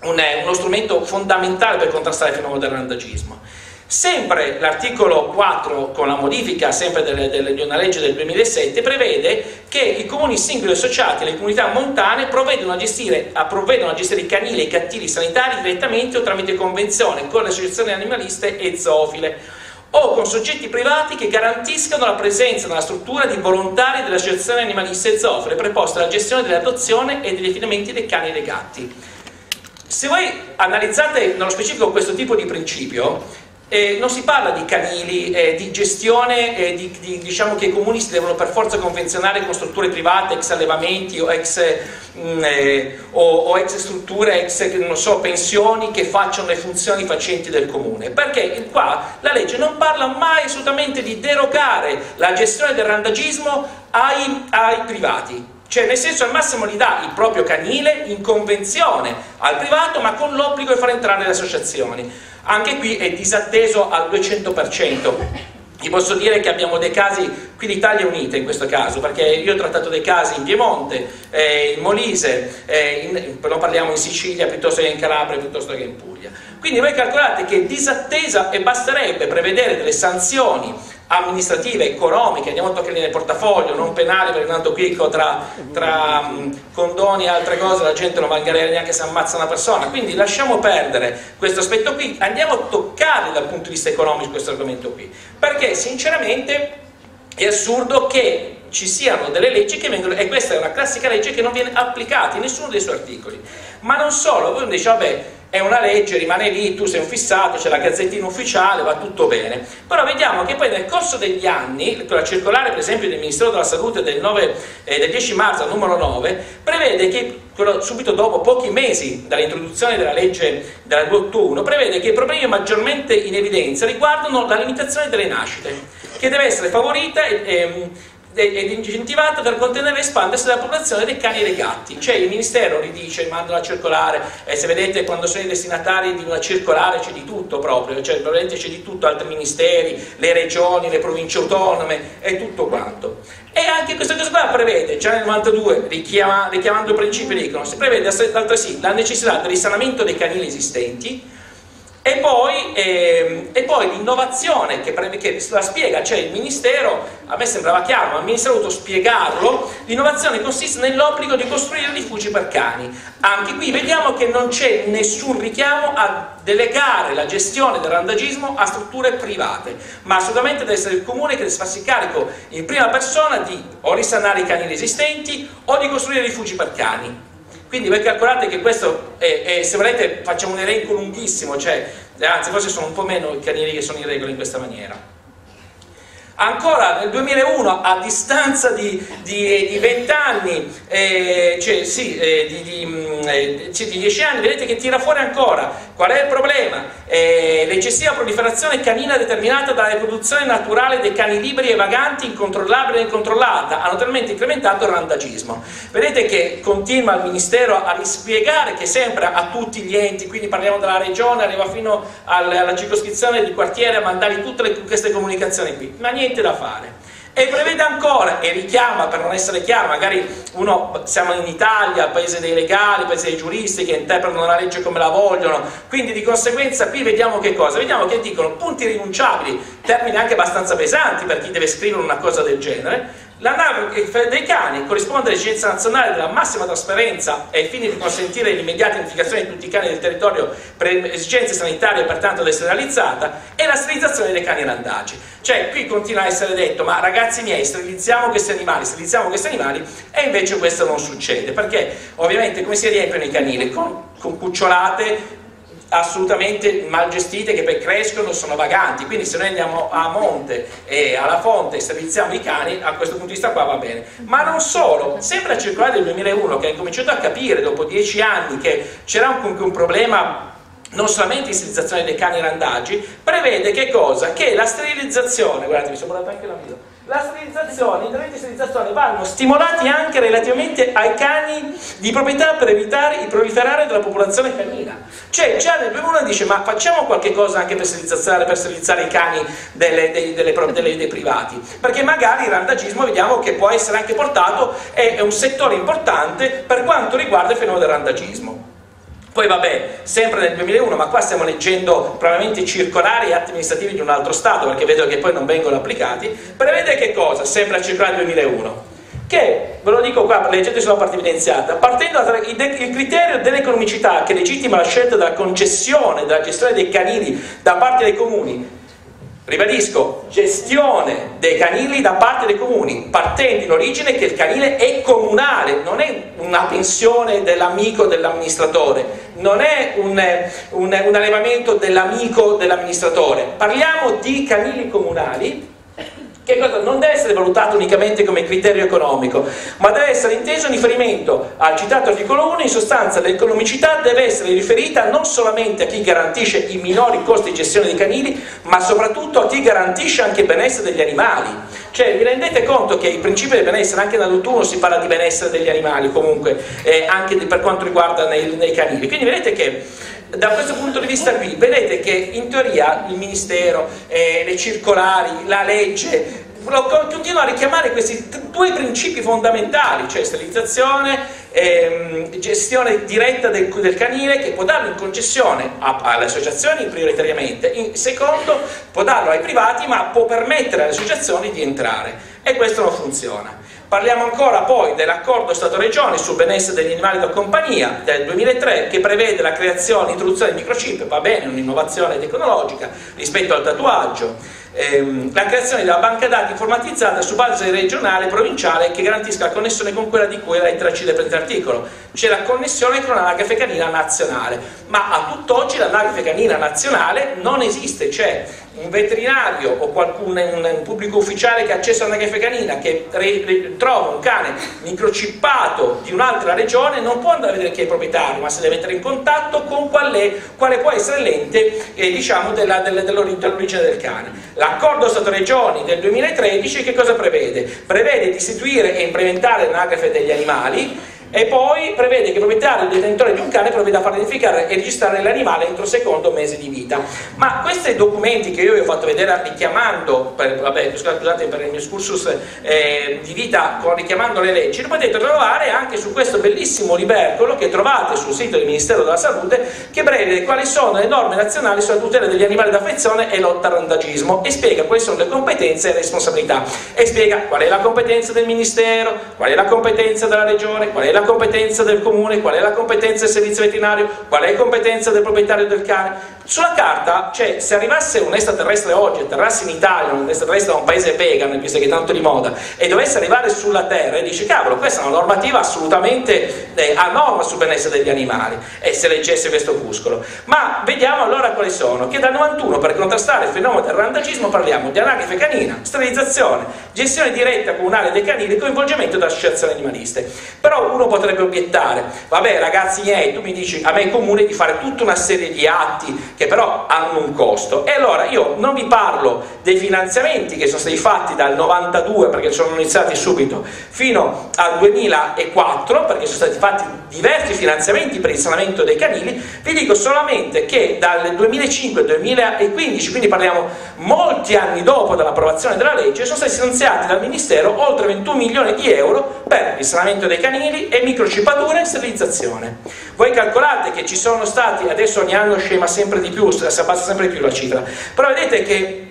un, eh, uno strumento fondamentale per contrastare il fenomeno del randagismo. Sempre l'articolo 4, con la modifica sempre delle, delle, di una legge del 2007, prevede che i comuni singoli associati alle comunità montane provvedono a gestire, a, provvedono a gestire i canili e i cattivi sanitari direttamente o tramite convenzione con le associazioni animaliste e zoofile o con soggetti privati che garantiscano la presenza nella struttura di volontari delle associazioni animaliste e zoofile preposte alla gestione dell'adozione e degli affidamenti dei cani e dei gatti. Se voi analizzate nello specifico questo tipo di principio, eh, non si parla di canili, eh, di gestione, eh, di, di, diciamo che i comuni si devono per forza convenzionare con strutture private, ex allevamenti o ex, mh, mm, eh, o, o ex strutture, ex so, pensioni che facciano le funzioni facenti del comune. Perché qua la legge non parla mai assolutamente di derogare la gestione del randagismo ai, ai privati. Cioè, nel senso, al massimo gli dà il proprio canile in convenzione al privato, ma con l'obbligo di far entrare le associazioni. Anche qui è disatteso al 200%. Vi posso dire che abbiamo dei casi, qui l'Italia è unita in questo caso, perché io ho trattato dei casi in Piemonte, eh, in Molise, eh, in, non parliamo in Sicilia piuttosto che in Calabria, piuttosto che in Puglia. Quindi voi calcolate che disattesa e basterebbe prevedere delle sanzioni amministrative, economiche, andiamo a toccare nel portafoglio, non penali perché tanto qui tra, tra condoni e altre cose la gente non va in galera neanche se ammazza una persona, quindi lasciamo perdere questo aspetto qui, andiamo a toccare dal punto di vista economico questo argomento qui, perché sinceramente è assurdo che ci siano delle leggi che vengono, e questa è una classica legge che non viene applicata in nessuno dei suoi articoli, ma non solo, voi dice vabbè è una legge, rimane lì, tu sei un fissato, c'è la gazzettina ufficiale, va tutto bene. Però vediamo che poi nel corso degli anni, la circolare per esempio del Ministero della Salute del, 9, eh, del 10 marzo numero 9, prevede che subito dopo, pochi mesi dall'introduzione della legge della 281, prevede che i problemi maggiormente in evidenza riguardano la limitazione delle nascite, che deve essere favorita e, e ed incentivata per contenere l'espandersi della popolazione dei cani e dei gatti. Cioè il Ministero li dice, manda una circolare, e se vedete quando sono i destinatari di una circolare c'è di tutto proprio, cioè probabilmente c'è di tutto, altri ministeri, le regioni, le province autonome e tutto quanto. E anche questa cosa qua prevede, già nel 92, richiama, richiamando il principio dicono, si prevede altresì la necessità del risanamento dei canili esistenti, e poi, ehm, e poi l'innovazione che, che, la spiega, cioè il Ministero, a me sembrava chiaro, ma il Ministero ha dovuto spiegarlo, l'innovazione consiste nell'obbligo di costruire rifugi per cani. Anche qui vediamo che non c'è nessun richiamo a delegare la gestione del randagismo a strutture private, ma assolutamente deve essere il comune che deve farsi carico in prima persona di o risanare i canili esistenti o di costruire rifugi per cani. Quindi voi calcolate che questo, è, è, se volete facciamo un elenco lunghissimo, cioè, anzi forse sono un po' meno i canini che sono in regola in questa maniera. Ancora nel 2001, a distanza di, di, 20 anni, eh, cioè sì, eh, di, di, cioè, di, 10 anni, vedete che tira fuori ancora. Qual è il problema? Eh, l'eccessiva proliferazione canina determinata dalla riproduzione naturale dei cani liberi e vaganti, incontrollabile e incontrollata, ha notevolmente incrementato il randagismo. Vedete che continua il Ministero a rispiegare che sempre a tutti gli enti, quindi parliamo della regione, arriva fino alla circoscrizione di quartiere a mandare tutte le, queste comunicazioni qui. Ma niente niente da fare. E prevede ancora, e richiama per non essere chiaro, magari uno, siamo in Italia, paese dei legali, paese dei giuristi che interpretano la legge come la vogliono, quindi di conseguenza qui vediamo che cosa? Vediamo che dicono punti rinunciabili, termini anche abbastanza pesanti per chi deve scrivere una cosa del genere, la nave dei cani corrisponde all'esigenza nazionale della massima trasparenza ai fini di consentire l'immediata identificazione di tutti i cani del territorio per esigenze sanitarie e pertanto ad essere realizzata e la sterilizzazione dei cani randagi. Cioè qui continua a essere detto ma ragazzi miei sterilizziamo questi animali, sterilizziamo questi animali e invece questo non succede perché ovviamente come si riempiono i canili? Con, con cucciolate assolutamente mal gestite che poi crescono, sono vaganti, quindi se noi andiamo a monte e alla fonte e sterilizziamo i cani, a questo punto di vista qua va bene. Ma non solo, sempre a circolare del 2001 che ha cominciato a capire dopo dieci anni che c'era un, un problema non solamente di sterilizzazione dei cani randaggi, prevede che cosa? Che la sterilizzazione, guardate mi sono portato anche la video, la sterilizzazione, gli interventi di sterilizzazione vanno stimolati anche relativamente ai cani di proprietà per evitare il proliferare della popolazione canina. Cioè già nel 2001 dice ma facciamo qualche cosa anche per sterilizzare, per sterilizzare i cani delle, dei, delle, delle, dei, privati, perché magari il randagismo vediamo che può essere anche portato, è, è un settore importante per quanto riguarda il fenomeno del randagismo. Poi vabbè, sempre nel 2001, ma qua stiamo leggendo probabilmente circolari e atti amministrativi di un altro Stato, perché vedo che poi non vengono applicati, prevede che cosa? Sempre a circolare 2001 che, ve lo dico qua, leggete sulla parte evidenziata, partendo dal criterio dell'economicità che legittima la scelta della concessione della gestione dei canini da parte dei comuni Ribadisco, gestione dei canili da parte dei comuni, partendo in origine che il canile è comunale, non è una pensione dell'amico dell'amministratore, non è un, un, un allevamento dell'amico dell'amministratore. Parliamo di canili comunali che cosa? Non deve essere valutato unicamente come criterio economico, ma deve essere inteso in riferimento al citato articolo 1, in sostanza l'economicità deve essere riferita non solamente a chi garantisce i minori costi di gestione dei canili, ma soprattutto a chi garantisce anche il benessere degli animali. Cioè, vi rendete conto che il principio del benessere, anche nell'autunno si parla di benessere degli animali comunque, eh, anche per quanto riguarda nei, nei canili. Quindi vedete che da questo punto di vista qui vedete che in teoria il Ministero, eh, le circolari, la legge continua a richiamare questi due principi fondamentali, cioè sterilizzazione, ehm, gestione diretta del, del, canile che può darlo in concessione a, alle associazioni prioritariamente, in secondo può darlo ai privati ma può permettere alle associazioni di entrare e questo non funziona. Parliamo ancora poi dell'accordo Stato-Regione sul benessere degli animali da compagnia del 2003 che prevede la creazione e l'introduzione di microchip, va bene, un'innovazione tecnologica rispetto al tatuaggio, ehm, la creazione della banca dati informatizzata su base regionale e provinciale che garantisca la connessione con quella di cui la lettera C del presente articolo. C'è la connessione con l'anagrafe canina nazionale, ma a tutt'oggi l'anagrafe canina nazionale non esiste, c'è un veterinario o qualcun, un, pubblico ufficiale che ha accesso all'anagrafe canina che re, re, trova un cane microchippato di un'altra regione non può andare a vedere chi è il proprietario, ma si deve mettere in contatto con qual è, quale può essere l'ente eh, diciamo, della, della, del cane. L'accordo Stato-Regioni del 2013 che cosa prevede? Prevede di istituire e implementare l'anagrafe degli animali e poi prevede che il proprietario o detentore di un cane provveda a far identificare e registrare l'animale entro il secondo mese di vita. Ma questi documenti che io vi ho fatto vedere richiamando, per, vabbè, scusate per il mio excursus eh, di vita, richiamando le leggi, li potete trovare anche su questo bellissimo libercolo che trovate sul sito del Ministero della Salute che prevede quali sono le norme nazionali sulla tutela degli animali d'affezione e lotta al randagismo e spiega quali sono le competenze e le responsabilità e spiega qual è la competenza del Ministero, qual è la competenza della Regione, qual è la competenza del comune, qual è la competenza del servizio veterinario, qual è la competenza del proprietario del cane. Sulla carta, cioè, se arrivasse un extraterrestre oggi, atterrasse in Italia, un extraterrestre da un paese vegan, visto che è tanto di moda, e dovesse arrivare sulla Terra e dice, cavolo, questa è una normativa assolutamente eh, a norma sul benessere degli animali, e se leggesse questo opuscolo. Ma vediamo allora quali sono, che dal 91 per contrastare il fenomeno del randagismo parliamo di anagrafe canina, sterilizzazione, gestione diretta comunale dei canili, coinvolgimento da associazioni animaliste. Però uno potrebbe obiettare, vabbè ragazzi miei, tu mi dici a me è comune di fare tutta una serie di atti che però hanno un costo. E allora io non vi parlo dei finanziamenti che sono stati fatti dal 92, perché sono iniziati subito, fino al 2004, perché sono stati fatti diversi finanziamenti per il sanamento dei canili, vi dico solamente che dal 2005 al 2015, quindi parliamo molti anni dopo dall'approvazione della legge, sono stati stanziati dal Ministero oltre 21 milioni di euro per il sanamento dei canili e microchippature e sterilizzazione. Voi calcolate che ci sono stati, adesso ogni anno scema sempre di più, si abbassa sempre di più la cifra, però vedete che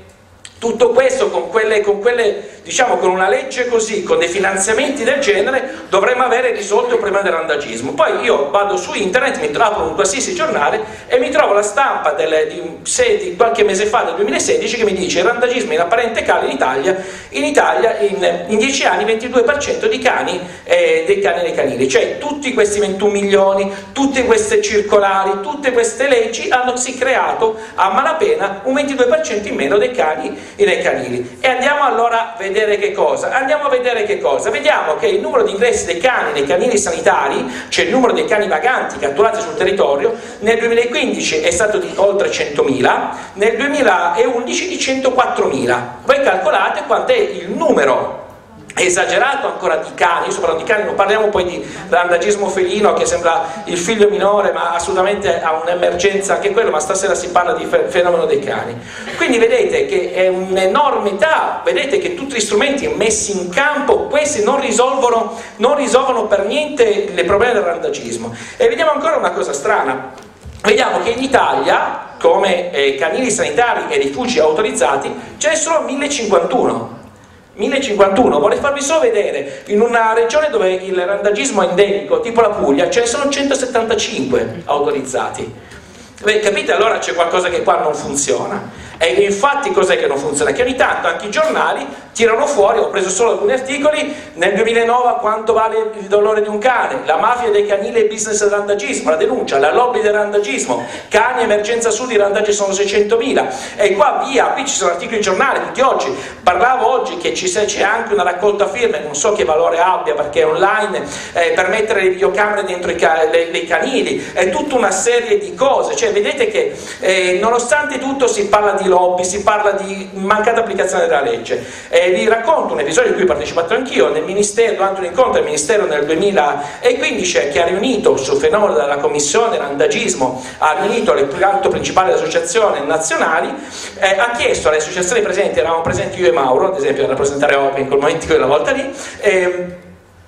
tutto questo con, quelle, con, quelle, diciamo, con una legge così, con dei finanziamenti del genere, dovremmo avere risolto il problema del randagismo. Poi io vado su internet, mi trovo un qualsiasi giornale e mi trovo la stampa del, di, se, di, qualche mese fa, del 2016, che mi dice il randagismo in apparente calo in Italia, in Italia in, in 10 anni 22% di cani, eh, dei cani e dei canili. Cioè tutti questi 21 milioni, tutte queste circolari, tutte queste leggi hanno sì creato a malapena un 22% in meno dei cani e dei canili. E andiamo allora a vedere che cosa? Andiamo a vedere che cosa? Vediamo che il numero di ingressi dei cani nei canili sanitari, cioè il numero dei cani vaganti catturati sul territorio, nel 2015 è stato di oltre 100.000, nel 2011 di 104.000. Voi calcolate quant'è il numero esagerato ancora di cani, io sto parlando di cani, non parliamo poi di randagismo felino che sembra il figlio minore ma assolutamente ha un'emergenza anche quello, ma stasera si parla di fenomeno dei cani. Quindi vedete che è un'enormità, vedete che tutti gli strumenti messi in campo, questi non risolvono, non risolvono per niente i problemi del randagismo. E vediamo ancora una cosa strana, vediamo che in Italia come eh, canili sanitari e rifugi autorizzati ce ne sono 1051 1051, vorrei farvi solo vedere, in una regione dove il randagismo è endemico, tipo la Puglia, ce ne sono 175 autorizzati. Beh, capite? Allora c'è qualcosa che qua non funziona. E infatti cos'è che non funziona? Che ogni tanto anche i giornali tirano fuori, ho preso solo alcuni articoli, nel 2009 quanto vale il dolore di un cane, la mafia dei canili e business del randagismo, la denuncia, la lobby del randagismo, cani emergenza sud, i randaggi sono 600.000 e qua via, qui ci sono articoli di giornale, tutti oggi, parlavo oggi che c'è anche una raccolta firme, non so che valore abbia perché è online, eh, per mettere le videocamere dentro i, ca le, le canili, è tutta una serie di cose, cioè vedete che eh, nonostante tutto si parla di lobby, si parla di mancata applicazione della legge. Eh, vi racconto un episodio di cui ho partecipato anch'io durante un incontro del Ministero nel 2015 che ha riunito sul fenomeno della Commissione Randagismo, ha riunito l'alto principale associazioni nazionali, eh, ha chiesto alle associazioni presenti, eravamo presenti io e Mauro, ad esempio a rappresentare Open in quel momento, quella volta lì, eh,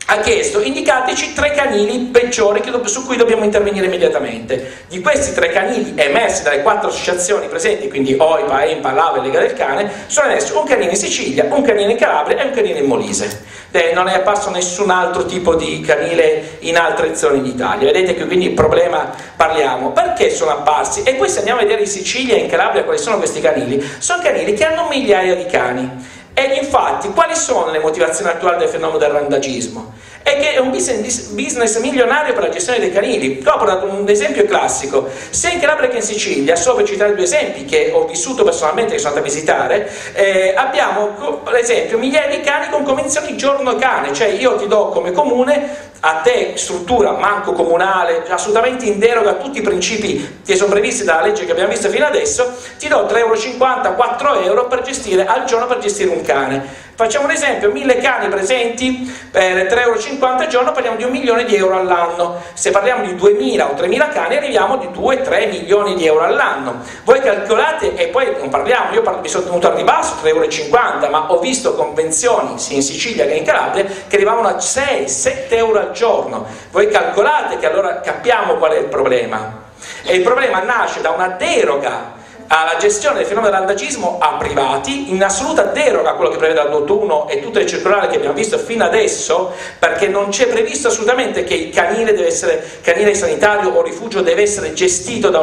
ha chiesto indicateci tre canili peggiori su cui dobbiamo intervenire immediatamente. Di questi tre canili emersi dalle quattro associazioni presenti, quindi OIPA, EMPA, LAVA e Lega del Cane, sono emersi un canile in Sicilia, un canile in Calabria e un canile in Molise. Eh, non è apparso nessun altro tipo di canile in altre zone d'Italia. Vedete che quindi il problema parliamo. Perché sono apparsi? E poi se andiamo a vedere in Sicilia e in Calabria quali sono questi canili, sono canili che hanno migliaia di cani e infatti, quali sono le motivazioni attuali del fenomeno del randagismo? È che è un business, business milionario per la gestione dei canili. Portato un esempio classico. Sia in Calabria che in Sicilia, solo per citare due esempi che ho vissuto personalmente, che sono andato a visitare, eh, abbiamo, per esempio, migliaia di cani con convenzioni giorno cane, cioè io ti do come comune a te struttura manco comunale, assolutamente in deroga a tutti i principi che sono previsti dalla legge che abbiamo visto fino adesso, ti do 3,50 euro, 4 euro per gestire, al giorno per gestire un cane. Facciamo un esempio, 1000 cani presenti per 3,50 euro al giorno parliamo di un milione di euro all'anno. Se parliamo di 2000 o 3000 cani arriviamo di 2-3 milioni di euro all'anno. Voi calcolate e poi non parliamo, io mi sono tenuto al ribasso 3,50 euro, ma ho visto convenzioni sia in Sicilia che in Calabria che arrivavano a 6-7 euro al giorno. Voi calcolate che allora capiamo qual è il problema. E il problema nasce da una deroga alla gestione del fenomeno dell'andagismo a privati, in assoluta deroga a quello che prevede l'adotto 1 e tutte le circolari che abbiamo visto fino adesso, perché non c'è previsto assolutamente che il canile, essere, canile sanitario o rifugio deve essere gestito da,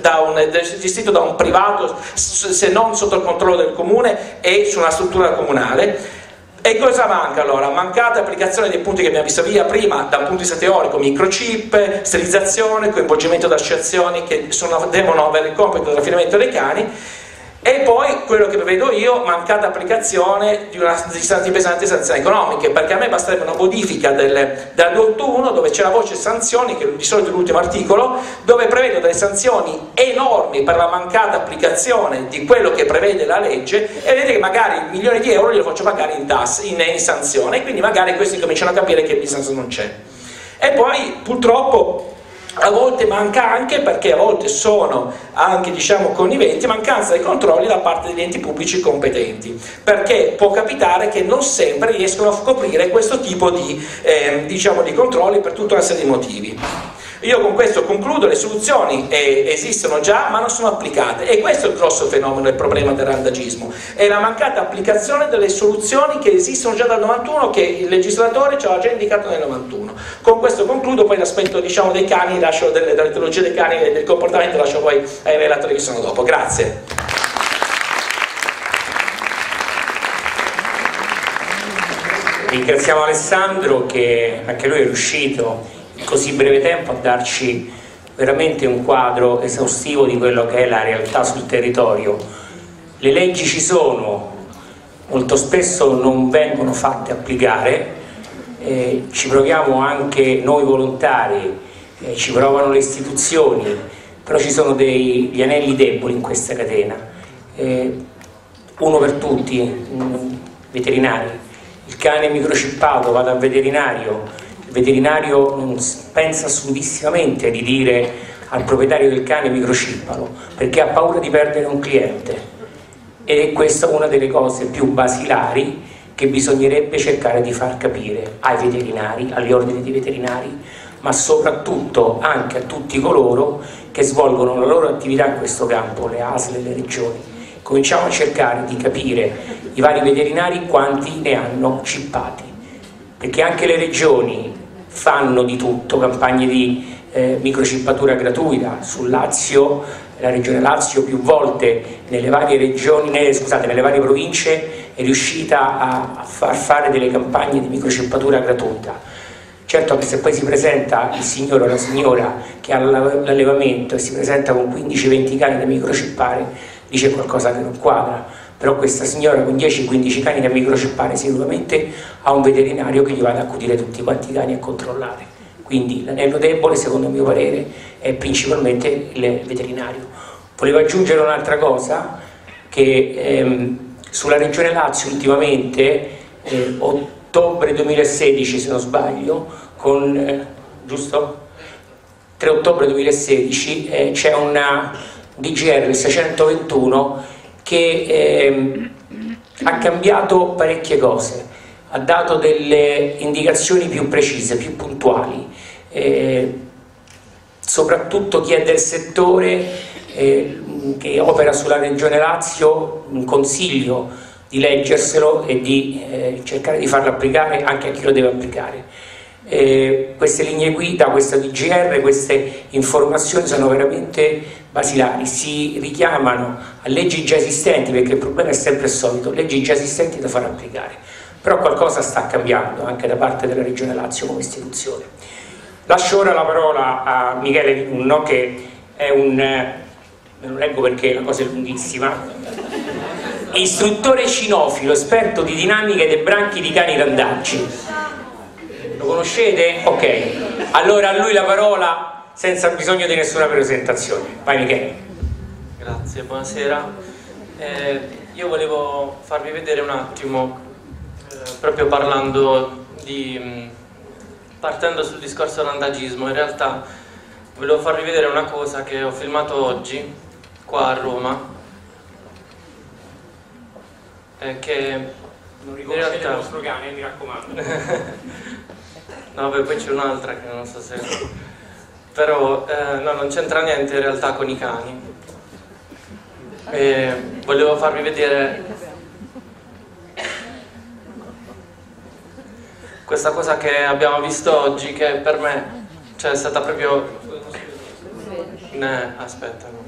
da, un, gestito da un privato, se non sotto il controllo del comune e su una struttura comunale e cosa manca allora? Mancata applicazione dei punti che abbiamo visto via prima da un punto di vista teorico, microchip, sterilizzazione, coinvolgimento di associazioni che sono, devono avere il compito del raffinamento dei cani e poi quello che vedo io, mancata applicazione di una di pesanti sanzioni economiche, perché a me basterebbe una modifica del, della 281 dove c'è la voce sanzioni, che di solito è l'ultimo articolo, dove prevedo delle sanzioni enormi per la mancata applicazione di quello che prevede la legge e vedete che magari milioni di euro glielo faccio pagare in tasse, in, in sanzione, e quindi magari questi cominciano a capire che il business non c'è. E poi purtroppo a volte manca anche perché a volte sono anche diciamo conniventi mancanza di controlli da parte degli enti pubblici competenti. Perché può capitare che non sempre riescono a scoprire questo tipo di, eh, diciamo, di controlli per tutta una serie di motivi io con questo concludo, le soluzioni eh, esistono già ma non sono applicate e questo è il grosso fenomeno, il problema del randagismo, è la mancata applicazione delle soluzioni che esistono già dal 91 che il legislatore ci aveva già indicato nel 91. Con questo concludo, poi l'aspetto diciamo, dei cani, lascio delle, delle teologie dei cani e del comportamento lascio poi ai relatori che sono dopo. Grazie. Ringraziamo Alessandro che anche lui è riuscito così breve tempo a darci veramente un quadro esaustivo di quello che è la realtà sul territorio. Le leggi ci sono, molto spesso non vengono fatte applicare, eh, ci proviamo anche noi volontari, eh, ci provano le istituzioni, però ci sono degli anelli deboli in questa catena. Eh, uno per tutti, mm, veterinari. Il cane microchippato va dal veterinario, veterinario non pensa assolutissimamente di dire al proprietario del cane microcippalo perché ha paura di perdere un cliente ed è questa una delle cose più basilari che bisognerebbe cercare di far capire ai veterinari, agli ordini di veterinari, ma soprattutto anche a tutti coloro che svolgono la loro attività in questo campo, le ASL e le regioni. Cominciamo a cercare di capire i vari veterinari quanti ne hanno cippati, perché anche le regioni fanno di tutto, campagne di eh, microcippatura gratuita sul Lazio, la regione Lazio più volte nelle varie regioni, nelle, scusate, nelle varie province è riuscita a, a far fare delle campagne di microcippatura gratuita. Certo che se poi si presenta il signore o la signora che ha l'allevamento e si presenta con 15-20 cani da microcippare, dice qualcosa che non quadra però questa signora con 10-15 cani da microceppare sicuramente ha un veterinario che gli vada a accudire tutti quanti i cani a controllare quindi l'anello debole secondo il mio parere è principalmente il veterinario volevo aggiungere un'altra cosa che ehm, sulla regione Lazio ultimamente eh, ottobre 2016 se non sbaglio con eh, giusto? 3 ottobre 2016 eh, c'è una DGR 621 che eh, ha cambiato parecchie cose, ha dato delle indicazioni più precise, più puntuali, eh, soprattutto chi è del settore eh, che opera sulla Regione Lazio, un consiglio di leggerselo e di eh, cercare di farlo applicare anche a chi lo deve applicare. Eh, queste linee guida, questa DGR, queste informazioni sono veramente basilari si richiamano a leggi già esistenti perché il problema è sempre il solito, leggi già esistenti da far applicare, però qualcosa sta cambiando anche da parte della Regione Lazio come istituzione. Lascio ora la parola a Michele Vitunno che è un, eh, non leggo perché la cosa è lunghissima, istruttore cinofilo, esperto di dinamiche dei branchi di cani randaggi. Lo conoscete? Ok, allora a lui la parola senza bisogno di nessuna presentazione. Vai Michele. Grazie, buonasera. Eh, io volevo farvi vedere un attimo, eh, proprio parlando di, mm, partendo sul discorso randagismo, in realtà volevo farvi vedere una cosa che ho filmato oggi, qua a Roma, eh, che non riconoscete realtà... il vostro cane, mi raccomando. no, beh, poi c'è un'altra che non so se però eh, no, non c'entra niente in realtà con i cani. e volevo farvi vedere questa cosa che abbiamo visto oggi che per me cioè, è stata proprio... Ne, aspetta, no.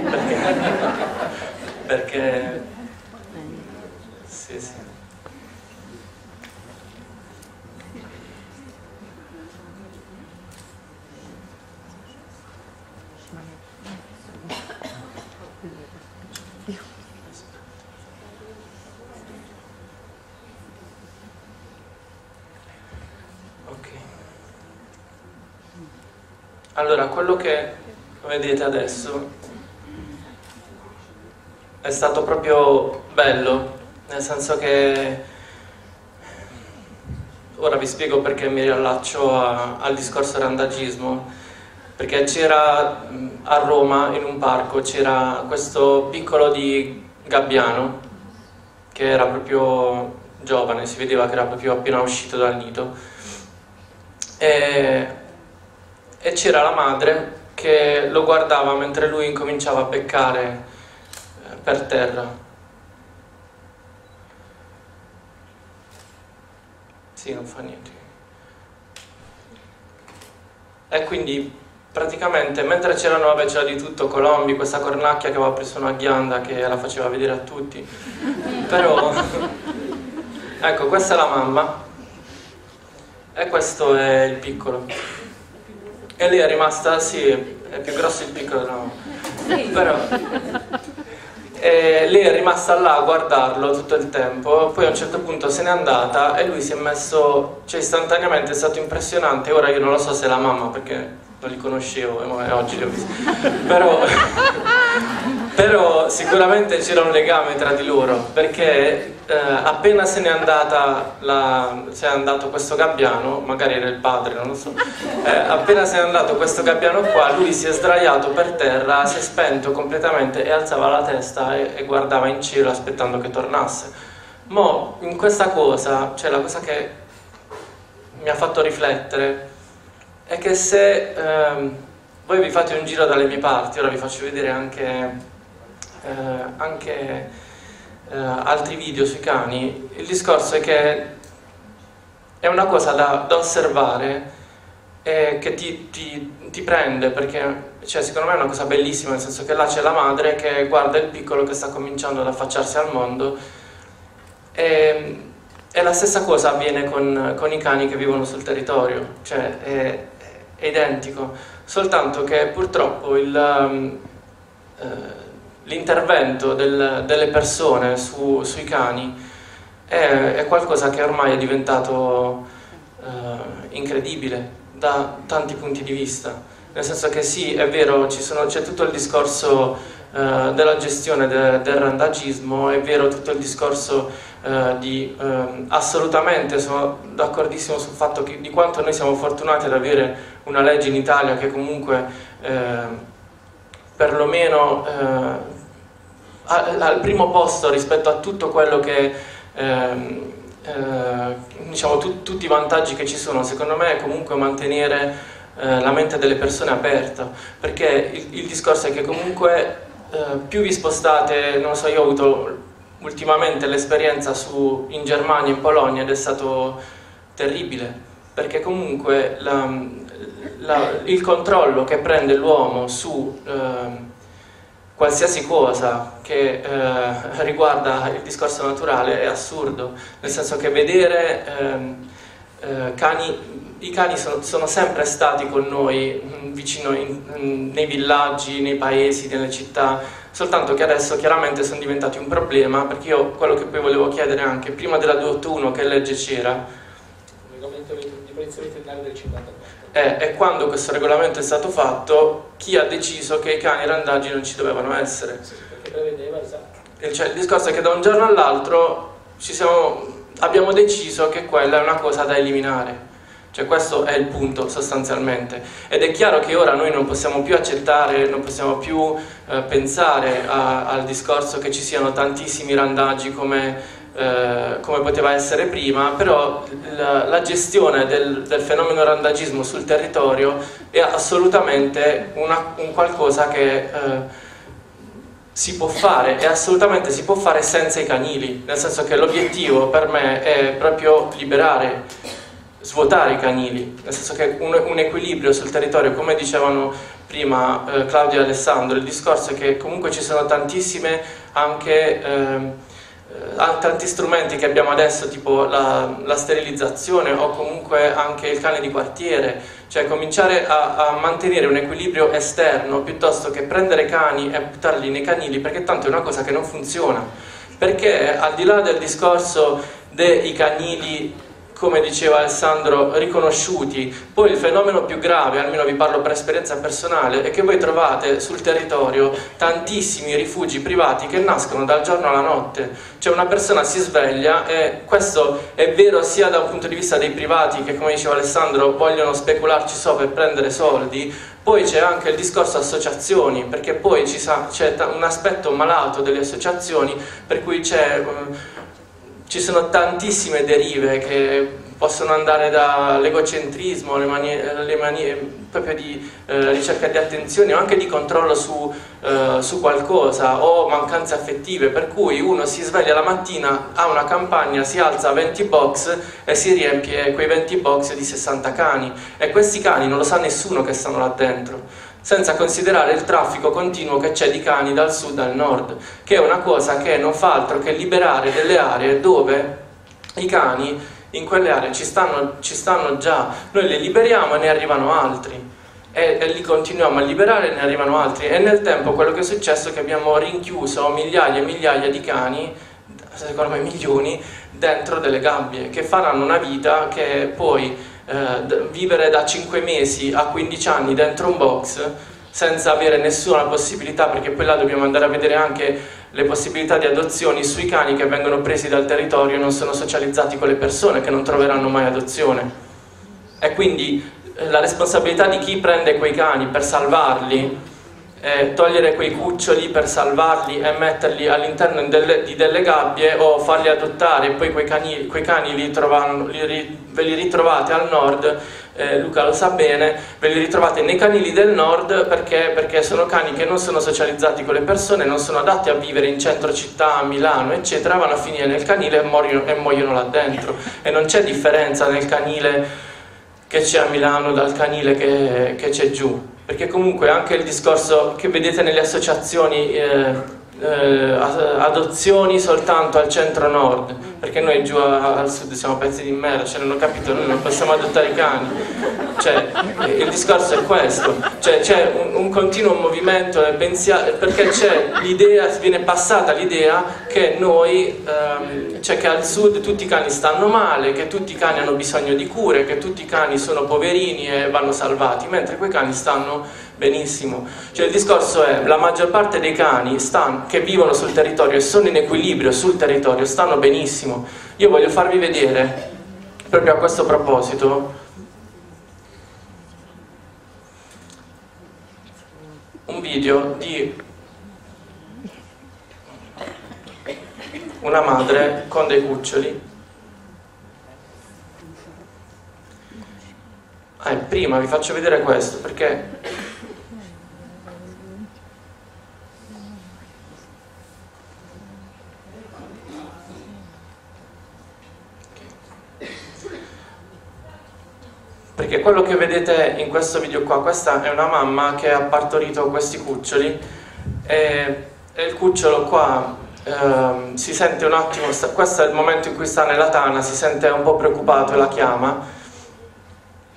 perché... perché... Sì, sì. Allora, quello che vedete adesso è stato proprio bello, nel senso che ora vi spiego perché mi riallaccio a, al discorso randagismo, perché c'era a Roma, in un parco, c'era questo piccolo di Gabbiano, che era proprio giovane, si vedeva che era proprio appena uscito dal nido, e e c'era la madre che lo guardava mentre lui incominciava a beccare eh, per terra. Sì, non fa niente. E quindi praticamente mentre c'erano, vabbè c'era di tutto, Colombi, questa cornacchia che aveva preso una ghianda che la faceva vedere a tutti, però ecco questa è la mamma e questo è il piccolo. E lei è rimasta, sì, è più grosso il piccolo, no. Però... E lei è rimasta là a guardarlo tutto il tempo, poi a un certo punto se n'è andata e lui si è messo, cioè istantaneamente è stato impressionante, ora io non lo so se è la mamma perché non li conoscevo e oggi li ho visti, però, però sicuramente c'era un legame tra di loro perché eh, appena se n'è andato questo gabbiano, magari era il padre, non lo so, eh, appena se n'è andato questo gabbiano qua, lui si è sdraiato per terra, si è spento completamente e alzava la testa e, e guardava in cielo aspettando che tornasse. Ma in questa cosa, cioè la cosa che mi ha fatto riflettere, è che se ehm, voi vi fate un giro dalle mie parti, ora vi faccio vedere anche, eh, anche eh, altri video sui cani, il discorso è che è una cosa da, da osservare e che ti, ti, ti, prende perché cioè, secondo me è una cosa bellissima nel senso che là c'è la madre che guarda il piccolo che sta cominciando ad affacciarsi al mondo e, e la stessa cosa avviene con, con, i cani che vivono sul territorio cioè è, è identico soltanto che purtroppo um, eh, l'intervento del, delle persone su, sui cani è, è, qualcosa che ormai è diventato eh, incredibile da tanti punti di vista. Nel senso che sì, è vero, c'è tutto il discorso eh, della gestione de, del randagismo, è vero tutto il discorso eh, di ehm, assolutamente, sono d'accordissimo sul fatto che, di quanto noi siamo fortunati ad avere una legge in Italia che comunque eh, perlomeno eh, al primo posto rispetto a tutto quello che ehm, eh, diciamo tu, tutti i vantaggi che ci sono secondo me è comunque mantenere eh, la mente delle persone aperta perché il, il discorso è che comunque eh, più vi spostate non so io ho avuto ultimamente l'esperienza in Germania in Polonia ed è stato terribile perché comunque la, la, il controllo che prende l'uomo su eh, qualsiasi cosa che eh, riguarda il discorso naturale è assurdo, nel senso che vedere ehm, eh, cani, i cani sono, sono, sempre stati con noi mm, vicino in, in, nei villaggi, nei paesi, nelle città, soltanto che adesso chiaramente sono diventati un problema, perché io quello che poi volevo chiedere anche, prima della 281 che legge c'era, il regolamento di polizia veterinaria del 54, è, è quando questo regolamento è stato fatto chi ha deciso che i cani randaggi non ci dovevano essere. Sì, perché prevedeva, esatto. Cioè, il discorso è che da un giorno all'altro abbiamo deciso che quella è una cosa da eliminare. Cioè questo è il punto sostanzialmente. Ed è chiaro che ora noi non possiamo più accettare, non possiamo più eh, pensare a, al discorso che ci siano tantissimi randaggi come eh, come poteva essere prima, però la, la gestione del, del, fenomeno randagismo sul territorio è assolutamente una, un qualcosa che eh, si può fare e assolutamente si può fare senza i canili, nel senso che l'obiettivo per me è proprio liberare, svuotare i canili, nel senso che un, un equilibrio sul territorio, come dicevano prima eh, Claudio e Alessandro, il discorso è che comunque ci sono tantissime anche... Eh, tanti strumenti che abbiamo adesso, tipo la, la, sterilizzazione o comunque anche il cane di quartiere, cioè cominciare a, a, mantenere un equilibrio esterno piuttosto che prendere cani e buttarli nei canili, perché tanto è una cosa che non funziona. Perché al di là del discorso dei canili come diceva Alessandro, riconosciuti. Poi il fenomeno più grave, almeno vi parlo per esperienza personale, è che voi trovate sul territorio tantissimi rifugi privati che nascono dal giorno alla notte. Cioè una persona si sveglia e questo è vero sia da un punto di vista dei privati che, come diceva Alessandro, vogliono specularci sopra e prendere soldi, poi c'è anche il discorso associazioni, perché poi c'è un aspetto malato delle associazioni per cui c'è ci sono tantissime derive che possono andare dall'egocentrismo alle manie, manie proprio di eh, ricerca di attenzione o anche di controllo su, eh, su, qualcosa o mancanze affettive. Per cui uno si sveglia la mattina ha una campagna, si alza a 20 box e si riempie quei 20 box di 60 cani. E questi cani non lo sa nessuno che stanno là dentro senza considerare il traffico continuo che c'è di cani dal sud al nord, che è una cosa che non fa altro che liberare delle aree dove i cani in quelle aree ci stanno, ci stanno già, noi li liberiamo e ne arrivano altri. E, e, li continuiamo a liberare e ne arrivano altri e nel tempo quello che è successo è che abbiamo rinchiuso migliaia e migliaia di cani secondo me milioni dentro delle gabbie che faranno una vita che poi eh, vivere da 5 mesi a 15 anni dentro un box senza avere nessuna possibilità, perché poi là dobbiamo andare a vedere anche le possibilità di adozioni sui cani che vengono presi dal territorio e non sono socializzati con le persone, che non troveranno mai adozione. E quindi eh, la responsabilità di chi prende quei cani per salvarli eh, togliere quei cuccioli per salvarli e metterli all'interno di delle gabbie o farli adottare. E poi quei cani, quei cani li trovano, li, ve li ritrovate al nord, eh, Luca lo sa bene, ve li ritrovate nei canili del nord perché, perché, sono cani che non sono socializzati con le persone, non sono adatti a vivere in centro città, a Milano eccetera, vanno a finire nel canile e muoiono, e muoiono là dentro. E non c'è differenza nel canile che c'è a Milano dal canile che, che c'è giù perché comunque anche il discorso che vedete nelle associazioni eh, eh, adozioni soltanto al centro-nord, perché noi giù al sud siamo pezzi di merda, cioè non ho capito, noi non possiamo adottare i cani. Cioè, il discorso è questo, cioè, c'è un, un, continuo movimento perché c'è l'idea, viene passata l'idea che noi, ehm, cioè che al sud tutti i cani stanno male, che tutti i cani hanno bisogno di cure, che tutti i cani sono poverini e vanno salvati, mentre quei cani stanno benissimo. Cioè il discorso è la maggior parte dei cani stanno, che vivono sul territorio e sono in equilibrio sul territorio stanno benissimo. Io voglio farvi vedere, proprio a questo proposito, un video di una madre con dei cuccioli eh, prima vi faccio vedere questo perché perché quello che vedete in questo video qua, questa è una mamma che ha partorito questi cuccioli e, e il cucciolo qua eh, si sente un attimo, questo è il momento in cui sta nella tana, si sente un po' preoccupato e la chiama.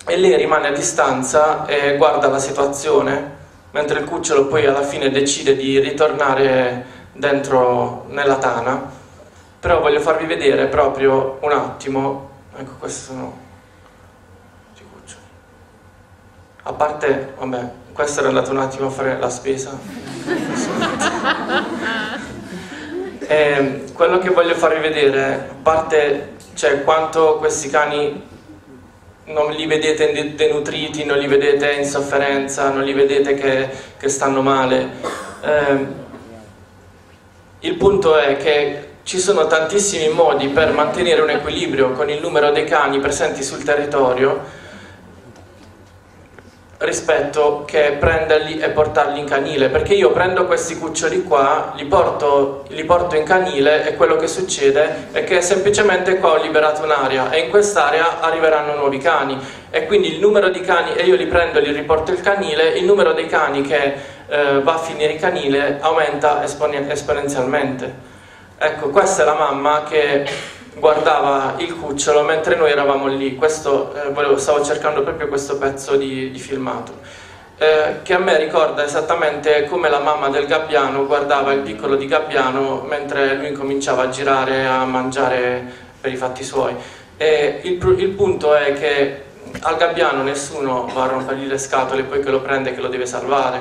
E lei rimane a distanza e guarda la situazione mentre il cucciolo poi alla fine decide di ritornare dentro nella tana. Però voglio farvi vedere proprio un attimo. Ecco questi sono A parte, vabbè, questo era andato un attimo a fare la spesa. e, ehm, quello che voglio farvi vedere, a parte cioè, quanto questi cani non li vedete denutriti, non li vedete in sofferenza, non li vedete che, che stanno male. Eh, il punto è che ci sono tantissimi modi per mantenere un equilibrio con il numero dei cani presenti sul territorio rispetto che prenderli e portarli in canile, perché io prendo questi cuccioli qua, li porto, li porto in canile e quello che succede è che semplicemente qua ho liberato un'area e in quest'area arriveranno nuovi cani e quindi il numero di cani, e io li prendo e li riporto in canile, il numero dei cani che eh, va a finire in canile aumenta esponenzialmente. Ecco, questa è la mamma che guardava il cucciolo mentre noi eravamo lì, questo, eh, volevo, stavo cercando proprio questo pezzo di, di filmato, eh, che a me ricorda esattamente come la mamma del gabbiano guardava il piccolo di gabbiano mentre lui cominciava a girare a mangiare per i fatti suoi. Il, il punto è che al gabbiano nessuno va a rompergli le scatole poi che lo prende e che lo deve salvare,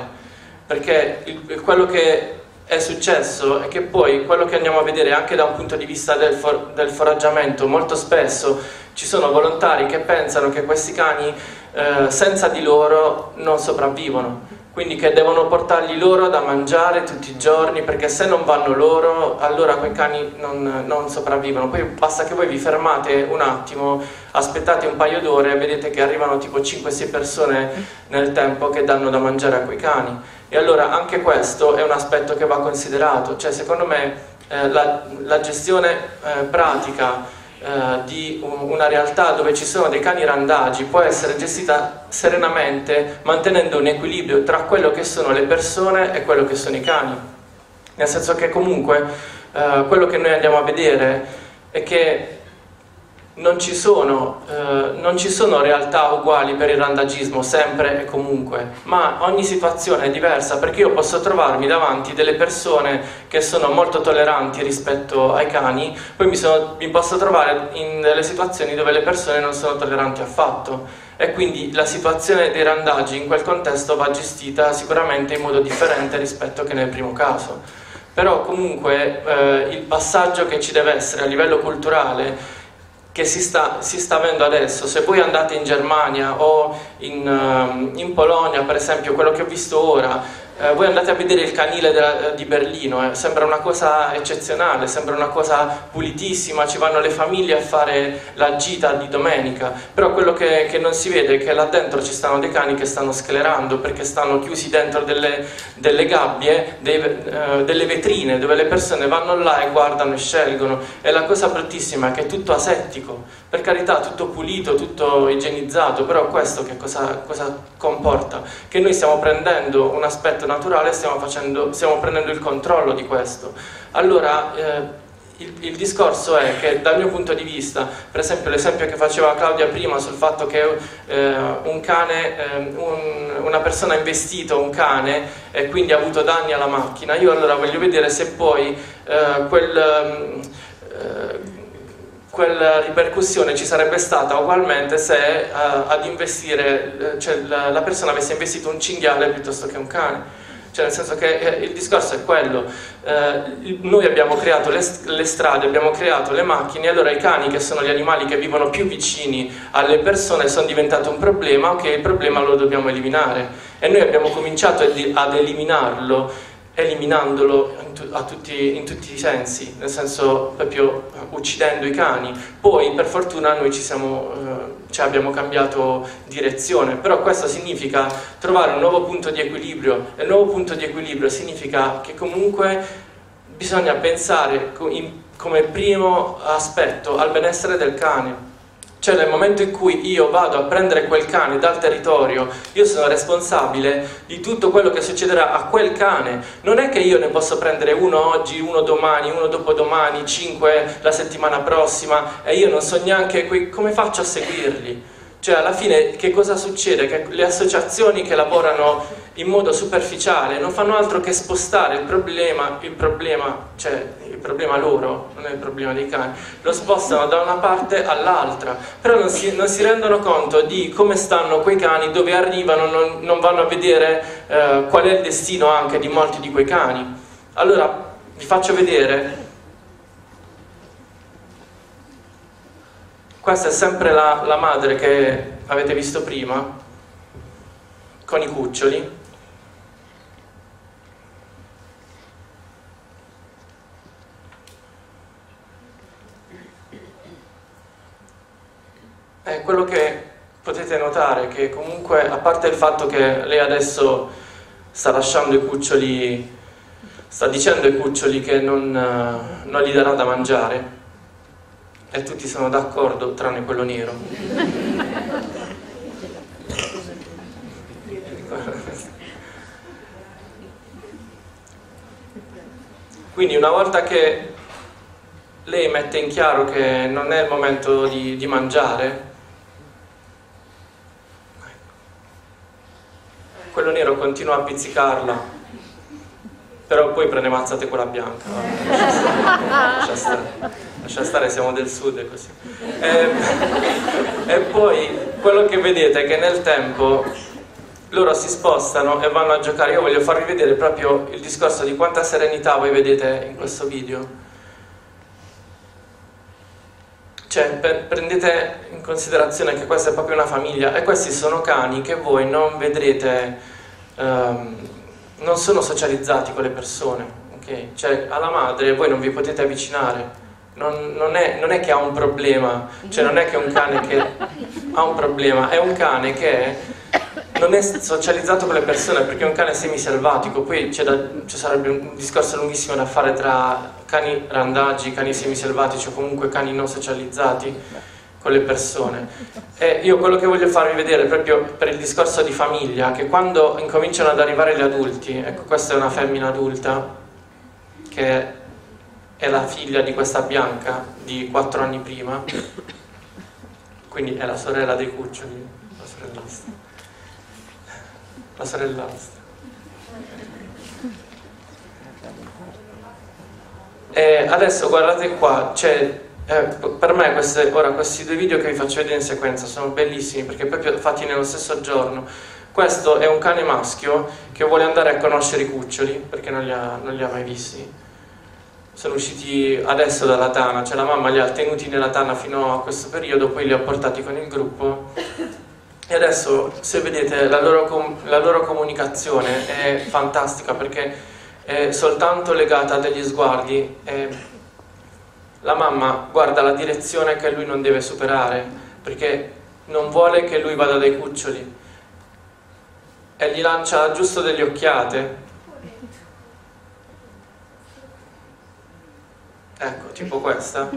perché il, quello che è successo è che poi quello che andiamo a vedere anche da un punto di vista del, for del foraggiamento, molto spesso ci sono volontari che pensano che questi cani eh, senza di loro non sopravvivono, quindi che devono portargli loro da mangiare tutti i giorni perché se non vanno loro allora quei cani non, non sopravvivono. Poi basta che voi vi fermate un attimo, aspettate un paio d'ore e vedete che arrivano tipo 5-6 persone nel tempo che danno da mangiare a quei cani. E allora anche questo è un aspetto che va considerato, cioè secondo me eh, la, la, gestione eh, pratica eh, di un, una realtà dove ci sono dei cani randagi può essere gestita serenamente mantenendo un equilibrio tra quello che sono le persone e quello che sono i cani. Nel senso che comunque eh, quello che noi andiamo a vedere è che non ci, sono, eh, non ci sono realtà uguali per il randagismo sempre e comunque, ma ogni situazione è diversa perché io posso trovarmi davanti delle persone che sono molto tolleranti rispetto ai cani, poi mi, sono, mi posso trovare in delle situazioni dove le persone non sono tolleranti affatto e quindi la situazione dei randagi in quel contesto va gestita sicuramente in modo differente rispetto che nel primo caso. Però comunque eh, il passaggio che ci deve essere a livello culturale che si sta, si sta, avendo adesso. Se voi andate in Germania o in, uh, in Polonia, per esempio, quello che ho visto ora, eh, voi andate a vedere il canile della, di Berlino, eh, sembra una cosa eccezionale, sembra una cosa pulitissima, ci vanno le famiglie a fare la gita di domenica, però quello che, che non si vede è che là dentro ci stanno dei cani che stanno sclerando perché stanno chiusi dentro delle, delle gabbie, dei, eh, delle vetrine dove le persone vanno là e guardano e scelgono e la cosa bruttissima è che è tutto asettico, per carità tutto pulito, tutto igienizzato, però questo che cosa, cosa comporta? Che noi stiamo prendendo un aspetto naturale stiamo, facendo, stiamo prendendo il controllo di questo. Allora, eh, il, il, discorso è che dal mio punto di vista, per esempio l'esempio che faceva Claudia prima sul fatto che eh, un cane, eh, un, una persona ha investito un cane e quindi ha avuto danni alla macchina, io allora voglio vedere se poi eh, quel eh, quella ripercussione ci sarebbe stata ugualmente se uh, ad investire, cioè la, la, persona avesse investito un cinghiale piuttosto che un cane. Cioè nel senso che eh, il discorso è quello, eh, noi abbiamo creato le, le, strade, abbiamo creato le macchine, allora i cani che sono gli animali che vivono più vicini alle persone sono diventati un problema, ok il problema lo dobbiamo eliminare. E noi abbiamo cominciato ad eliminarlo eliminandolo in, tutti, in, tutti, i sensi, nel senso proprio uccidendo i cani. Poi per fortuna noi ci siamo, eh, cioè abbiamo cambiato direzione, però questo significa trovare un nuovo punto di equilibrio e il nuovo punto di equilibrio significa che comunque bisogna pensare come primo aspetto al benessere del cane cioè nel momento in cui io vado a prendere quel cane dal territorio, io sono responsabile di tutto quello che succederà a quel cane. Non è che io ne posso prendere uno oggi, uno domani, uno dopodomani, cinque la settimana prossima e io non so neanche come faccio a seguirli. Cioè alla fine che cosa succede? Che le associazioni che lavorano in modo superficiale non fanno altro che spostare il problema, il problema, cioè problema loro, non è il problema dei cani, lo spostano da una parte all'altra, però non si, non si, rendono conto di come stanno quei cani, dove arrivano, non, non vanno a vedere eh, qual è il destino anche di molti di quei cani. Allora vi faccio vedere Questa è sempre la, la madre che avete visto prima, con i cuccioli. È quello che potete notare che comunque, a parte il fatto che lei adesso sta lasciando i cuccioli, sta dicendo ai cuccioli che non, non gli darà da mangiare, e tutti sono d'accordo, tranne quello nero. Quindi una volta che lei mette in chiaro che non è il momento di, di mangiare, quello nero continua a pizzicarla, però poi prende mazzate quella bianca. Lascia stare, lascia stare, siamo del sud e così. E, ehm, e poi quello che vedete è che nel tempo loro si spostano e vanno a giocare. Io voglio farvi vedere proprio il discorso di quanta serenità voi vedete in questo video. Cioè, prendete in considerazione che questa è proprio una famiglia. E questi sono cani che voi non vedrete, um, non sono socializzati con le persone, ok? Cioè, alla madre voi non vi potete avvicinare, non, non, è, non, è, che ha un problema, cioè non è che è un cane che ha un problema, è un cane che non è socializzato con le persone perché è un cane semiselvatico, poi ci sarebbe un discorso lunghissimo da fare tra cani randaggi, cani semiselvatici o comunque cani non socializzati con le persone. E io quello che voglio farvi vedere proprio per il discorso di famiglia, che quando incominciano ad arrivare gli adulti, ecco questa è una femmina adulta che è la figlia di questa bianca di quattro anni prima, quindi è la sorella dei cuccioli, la sorellastra. La sorellastra. E adesso guardate qua, cioè, eh, per me queste, ora, questi due video che vi faccio vedere in sequenza sono bellissimi perché proprio fatti nello stesso giorno. Questo è un cane maschio che vuole andare a conoscere i cuccioli perché non li ha, non li ha mai visti sono usciti adesso dalla tana, cioè la mamma li ha tenuti nella tana fino a questo periodo, poi li ha portati con il gruppo e adesso se vedete la loro, la loro comunicazione è fantastica perché è soltanto legata a degli sguardi e la mamma guarda la direzione che lui non deve superare perché non vuole che lui vada dai cuccioli e gli lancia giusto delle occhiate ecco, tipo questa.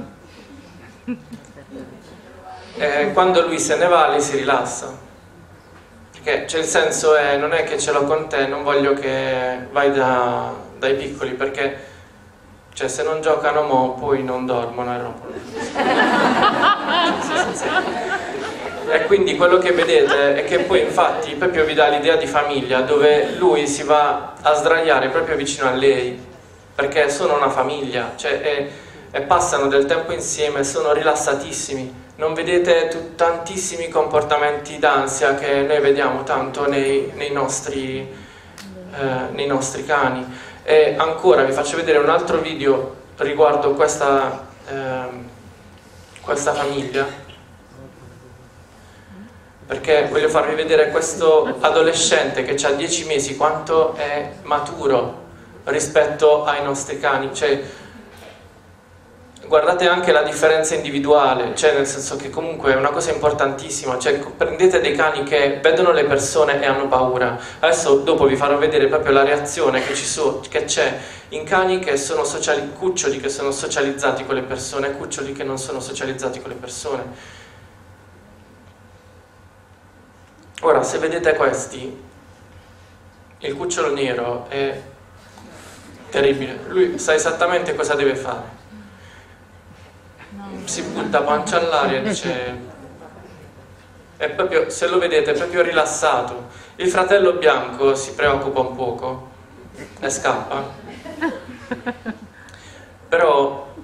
E quando lui se ne va, lei si rilassa. Perché cioè, il senso è, non è che ce l'ho con te, non voglio che vai da, dai piccoli, perché cioè, se non giocano mo, poi non dormono e rompono. E quindi quello che vedete è che poi infatti proprio vi dà l'idea di famiglia dove lui si va a sdraiare proprio vicino a lei perché sono una famiglia, cioè, e, e, passano del tempo insieme, sono rilassatissimi. Non vedete tantissimi comportamenti d'ansia che noi vediamo tanto nei, nei, nostri, eh, nei nostri, cani. E ancora vi faccio vedere un altro video riguardo questa, eh, questa famiglia perché voglio farvi vedere questo adolescente che ha 10 mesi quanto è maturo rispetto ai nostri cani. Cioè, guardate anche la differenza individuale, cioè nel senso che comunque è una cosa importantissima, cioè prendete dei cani che vedono le persone e hanno paura. Adesso dopo vi farò vedere proprio la reazione che, so, c'è in cani che sono sociali, cuccioli che sono socializzati con le persone e cuccioli che non sono socializzati con le persone. Ora, se vedete questi, il cucciolo nero è terribile. Lui sa esattamente cosa deve fare. Si butta pancia all'aria e dice... È proprio, se lo vedete, è proprio rilassato. Il fratello bianco si preoccupa un poco e scappa. Però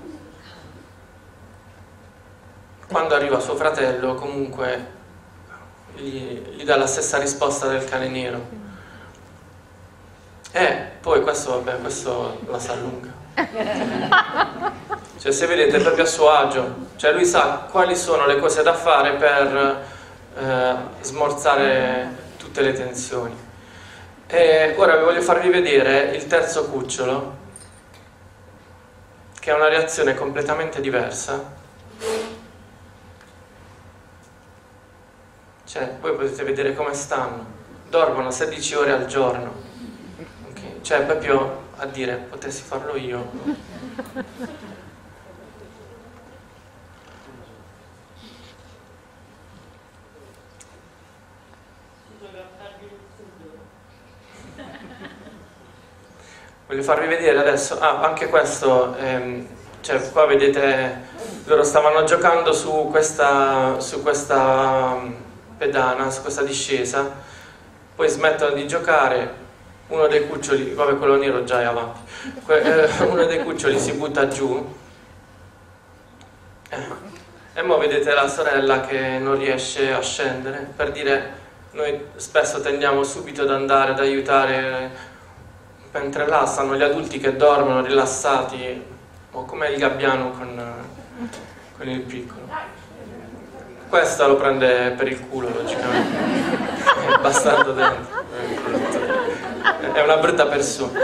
quando arriva suo fratello comunque gli, gli dà la stessa risposta del cane nero eh, poi questo, vabbè, questo la sa lunga. Cioè, se vedete, è proprio a suo agio. Cioè, lui sa quali sono le cose da fare per eh, smorzare tutte le tensioni. E ora vi voglio farvi vedere il terzo cucciolo, che ha una reazione completamente diversa. cioè voi potete vedere come stanno, dormono 16 ore al giorno, okay? cioè proprio a dire potessi farlo io. Voglio farvi vedere adesso, ah, anche questo, ehm, cioè qua vedete, loro stavano giocando su questa, su questa mm, pedana, su questa discesa, poi smettono di giocare, uno dei cuccioli, vabbè quello nero già è avanti, que, eh, uno dei cuccioli si butta giù, eh, e ora vedete la sorella che non riesce a scendere, per dire, noi spesso tendiamo subito ad andare ad aiutare mentre là stanno gli adulti che dormono rilassati, o come il gabbiano con, con il piccolo. Questa lo prende per il culo, logicamente, è bastardo dentro, è una brutta persona,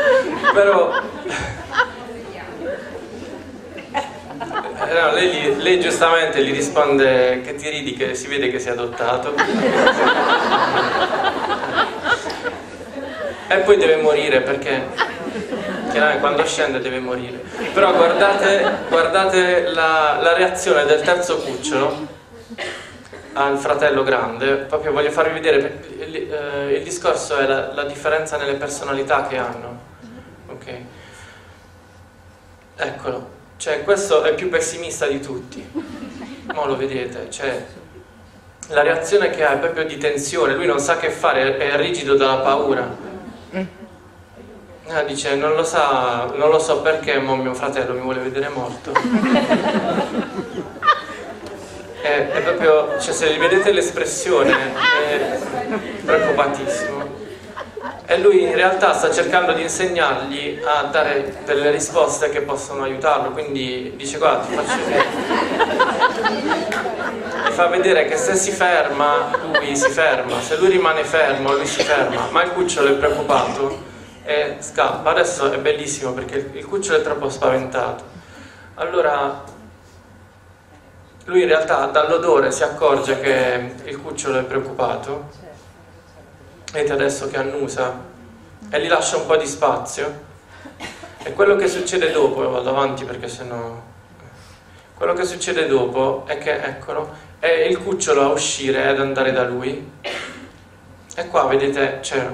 però... No, lei, lei, giustamente gli risponde che ti ridi che si vede che sei adottato. E poi deve morire perché quando scende deve morire. Però guardate, guardate la, la, reazione del terzo cucciolo al fratello grande. Proprio voglio farvi vedere il, eh, il discorso è la, la, differenza nelle personalità che hanno. Ok. Eccolo. Cioè questo è più pessimista di tutti. Ma lo vedete cioè la reazione che ha è proprio di tensione. Lui non sa che fare è rigido dalla paura. Ah, dice, non lo sa, non lo so perché ma mio fratello mi vuole vedere morto. è, è, proprio, cioè se vedete l'espressione, è preoccupatissimo. E lui in realtà sta cercando di insegnargli a dare delle risposte che possono aiutarlo, quindi dice guarda ti faccio vedere. Mi fa vedere che se si ferma, lui si ferma, se lui rimane fermo, lui si ferma, ma il cucciolo è preoccupato e scappa. Adesso è bellissimo perché il cucciolo è troppo spaventato. Allora lui in realtà dall'odore si accorge che il cucciolo è preoccupato. Vedete adesso che annusa e gli lascia un po' di spazio. E quello che succede dopo, vado avanti perché sennò... Quello che succede dopo è che, eccolo, è il cucciolo a uscire e ad andare da lui. E qua vedete c'è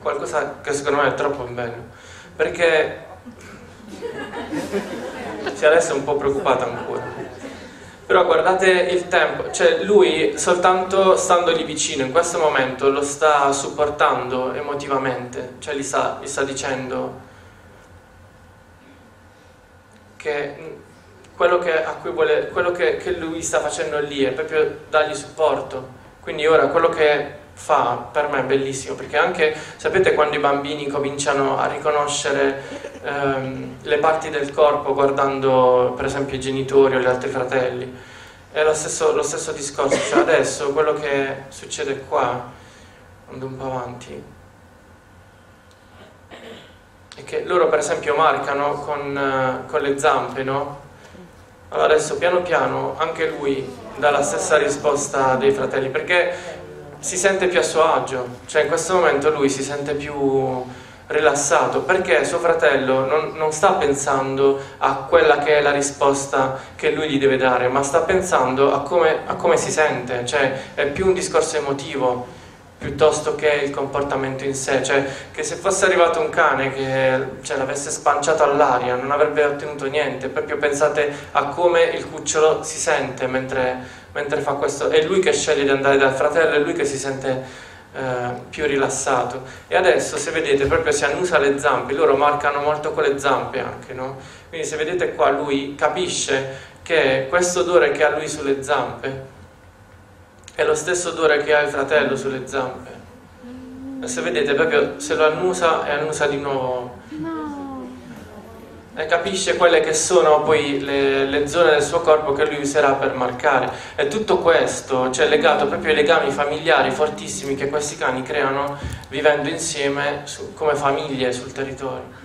qualcosa che secondo me è troppo bello, perché cioè adesso è un po' preoccupato ancora. Però guardate il tempo, cioè lui soltanto stando lì vicino in questo momento lo sta supportando emotivamente, cioè gli sta, gli sta dicendo che quello, che, vuole, quello che, che lui sta facendo lì è proprio dargli supporto. Quindi ora quello che fa per me è bellissimo perché anche sapete quando i bambini cominciano a riconoscere ehm, le parti del corpo guardando per esempio i genitori o gli altri fratelli è lo stesso, lo stesso discorso cioè adesso quello che succede qua andando un po' avanti è che loro per esempio marcano con, con le zampe no? allora adesso piano piano anche lui dà la stessa risposta dei fratelli perché si sente più a suo agio, cioè in questo momento lui si sente più rilassato perché suo fratello non, non, sta pensando a quella che è la risposta che lui gli deve dare, ma sta pensando a come, a come si sente, cioè è più un discorso emotivo piuttosto che il comportamento in sé, cioè che se fosse arrivato un cane che cioè, l'avesse spanciato all'aria non avrebbe ottenuto niente, proprio pensate a come il cucciolo si sente mentre, mentre fa questo, è lui che sceglie di andare dal fratello, è lui che si sente eh, più rilassato. E adesso se vedete proprio si annusa le zampe, loro marcano molto con le zampe anche, no? quindi se vedete qua lui capisce che questo odore che ha lui sulle zampe è lo stesso odore che ha il fratello sulle zampe. E se vedete proprio se lo annusa e annusa di nuovo. E capisce quelle che sono poi le, le, zone del suo corpo che lui userà per marcare. E tutto questo cioè, legato proprio ai legami familiari fortissimi che questi cani creano vivendo insieme su, come famiglie sul territorio.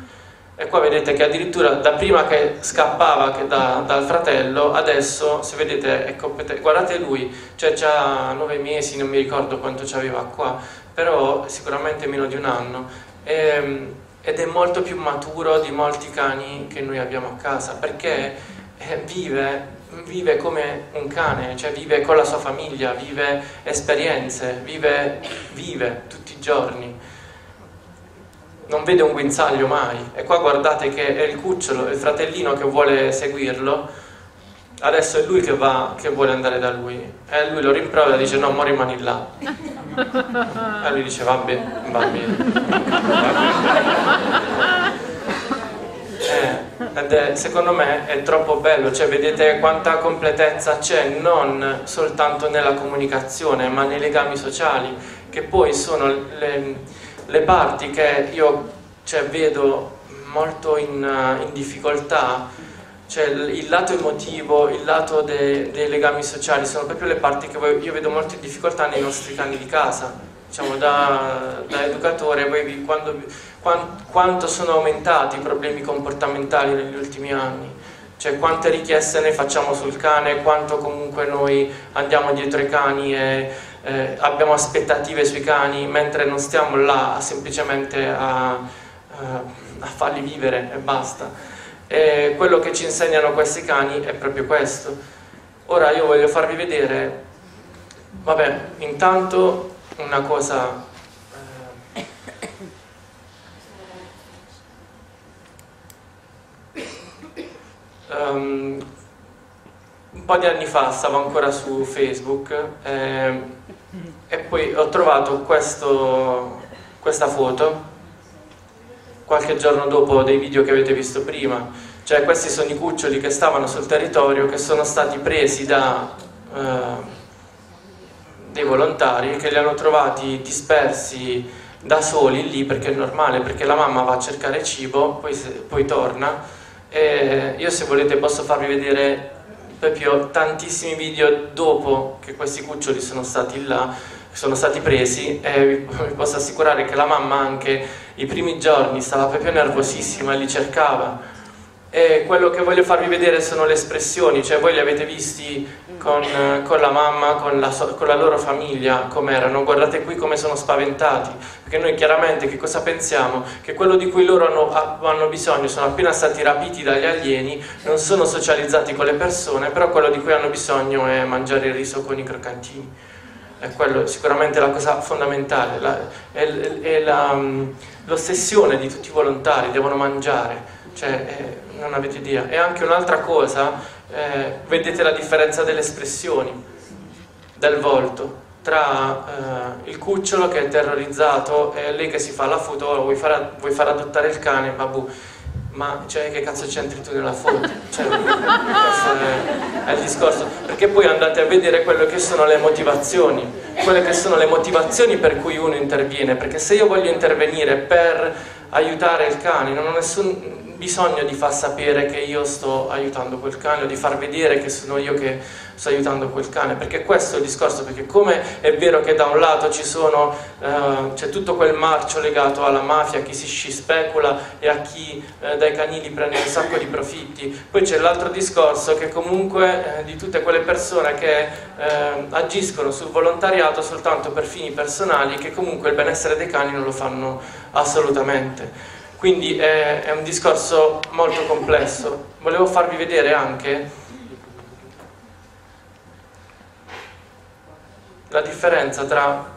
E qua vedete che addirittura da prima che scappava che da, dal fratello, adesso se vedete è competente. Guardate lui, cioè già nove mesi, non mi ricordo quanto ci aveva qua, però sicuramente meno di un anno. E, ehm, ed è molto più maturo di molti cani che noi abbiamo a casa, perché eh, vive, vive come un cane, cioè vive con la sua famiglia, vive esperienze, vive, vive tutti i giorni non vede un guinzaglio mai. E qua guardate che è il cucciolo, il fratellino che vuole seguirlo. Adesso è lui che, va, che vuole andare da lui. E lui lo rimprovera e dice no, mo rimani là. E lui dice va bene, va bene, eh, ed è, secondo me è troppo bello, cioè vedete quanta completezza c'è non soltanto nella comunicazione ma nei legami sociali che poi sono le, le parti che io cioè, vedo molto in, in, difficoltà, cioè il lato emotivo, il lato de, dei legami sociali, sono proprio le parti che io vedo molto in difficoltà nei nostri cani di casa. Diciamo, da, da educatore, voi, quando, quant, quanto sono aumentati i problemi comportamentali negli ultimi anni, cioè quante richieste ne facciamo sul cane, quanto comunque noi andiamo dietro i cani e eh, abbiamo aspettative sui cani, mentre non stiamo là semplicemente a, a farli vivere e basta. E quello che ci insegnano questi cani è proprio questo. Ora io voglio farvi vedere, vabbè, intanto una cosa... Eh, um, un po' di anni fa stavo ancora su Facebook eh, e poi ho trovato questo, questa foto qualche giorno dopo dei video che avete visto prima. Cioè questi sono i cuccioli che stavano sul territorio che sono stati presi da eh, dei volontari che li hanno trovati dispersi da soli lì perché è normale perché la mamma va a cercare cibo poi, poi torna. E io se volete posso farvi vedere proprio tantissimi video dopo che questi cuccioli sono stati là, sono stati presi e vi, posso assicurare che la mamma anche i primi giorni stava proprio nervosissima, li cercava. E quello che voglio farvi vedere sono le espressioni, cioè voi li avete visti con, con la mamma, con la, con la loro famiglia, come erano, guardate qui come sono spaventati, perché noi chiaramente che cosa pensiamo? Che quello di cui loro hanno, hanno bisogno, sono appena stati rapiti dagli alieni, non sono socializzati con le persone, però quello di cui hanno bisogno è mangiare il riso con i croccantini. È quello sicuramente la cosa fondamentale, la, è, è l'ossessione di tutti i volontari, devono mangiare. Cioè, è, non avete idea. E anche un'altra cosa, eh, vedete la differenza delle espressioni del volto tra eh, il cucciolo che è terrorizzato e lei che si fa la foto, vuoi far, vuoi far adottare il cane, babù, ma cioè, che cazzo c'entri tu nella foto? Cioè, questo è, è, il discorso. Perché poi andate a vedere quelle che sono le motivazioni, quelle che sono le motivazioni per cui uno interviene, perché se io voglio intervenire per aiutare il cane, non ho nessun bisogno di far sapere che io sto aiutando quel cane o di far vedere che sono io che sto aiutando quel cane, perché questo è il discorso, perché come è vero che da un lato eh, c'è tutto quel marcio legato alla mafia, a chi si specula e a chi eh, dai canili prende un sacco di profitti, poi c'è l'altro discorso che comunque eh, di tutte quelle persone che eh, agiscono sul volontariato soltanto per fini personali, che comunque il benessere dei cani non lo fanno assolutamente. Quindi è, è un discorso molto complesso. Volevo farvi vedere anche la differenza tra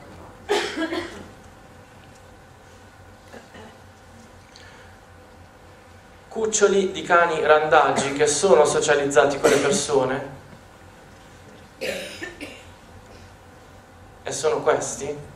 cuccioli di cani randaggi che sono socializzati con le persone e sono questi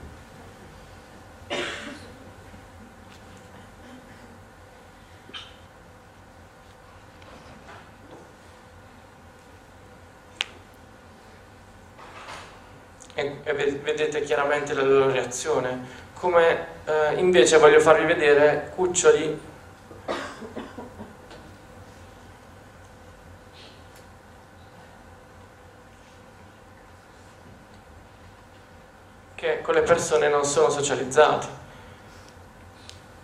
e, vedete chiaramente la loro reazione. Come eh, invece voglio farvi vedere cuccioli che con le persone non sono socializzati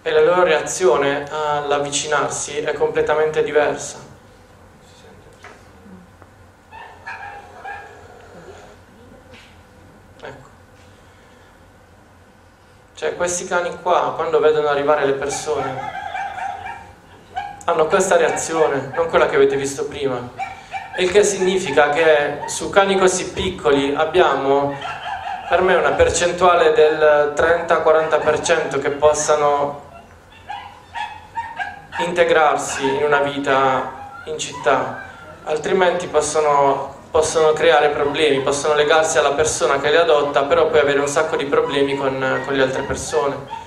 e la loro reazione all'avvicinarsi è completamente diversa. Cioè questi cani qua, quando vedono arrivare le persone, hanno questa reazione, non quella che avete visto prima. Il che significa che su cani così piccoli abbiamo per me una percentuale del 30-40% che possano integrarsi in una vita in città, altrimenti possono, possono, creare problemi, possono legarsi alla persona che li adotta, però poi avere un sacco di problemi con, con le altre persone.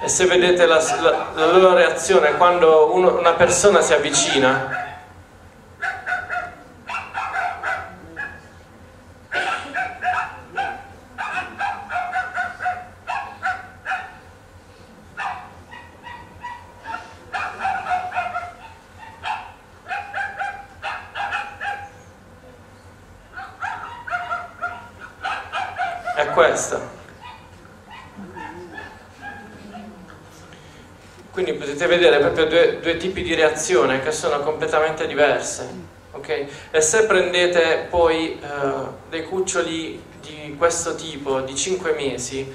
E se vedete la, la, la loro reazione quando uno, una persona si avvicina, questa. Quindi potete vedere proprio due, due tipi di reazione che sono completamente diverse. Okay? E se prendete poi uh, dei cuccioli di questo tipo, di 5 mesi,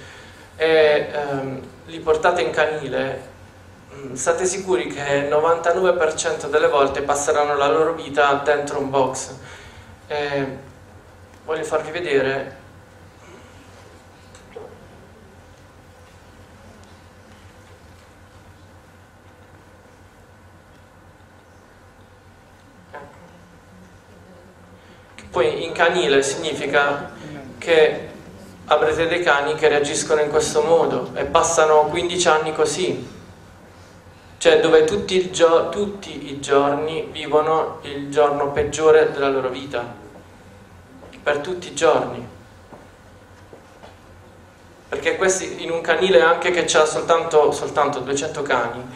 e um, li portate in canile, um, state sicuri che il 99% delle volte passeranno la loro vita dentro un box. E voglio farvi vedere Poi in canile significa che avrete dei cani che reagiscono in questo modo e passano 15 anni così, cioè dove tutti, il tutti i giorni vivono il giorno peggiore della loro vita, per tutti i giorni. Perché questi in un canile anche che c'ha soltanto, soltanto 200 cani,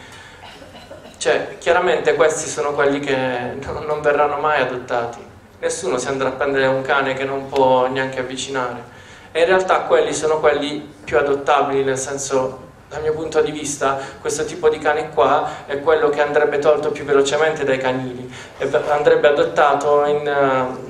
cioè chiaramente questi sono quelli che non verranno mai adottati nessuno si andrà a prendere un cane che non può neanche avvicinare. E in realtà quelli sono quelli più adottabili nel senso dal mio punto di vista questo tipo di cane qua è quello che andrebbe tolto più velocemente dai canili e andrebbe adottato in, in,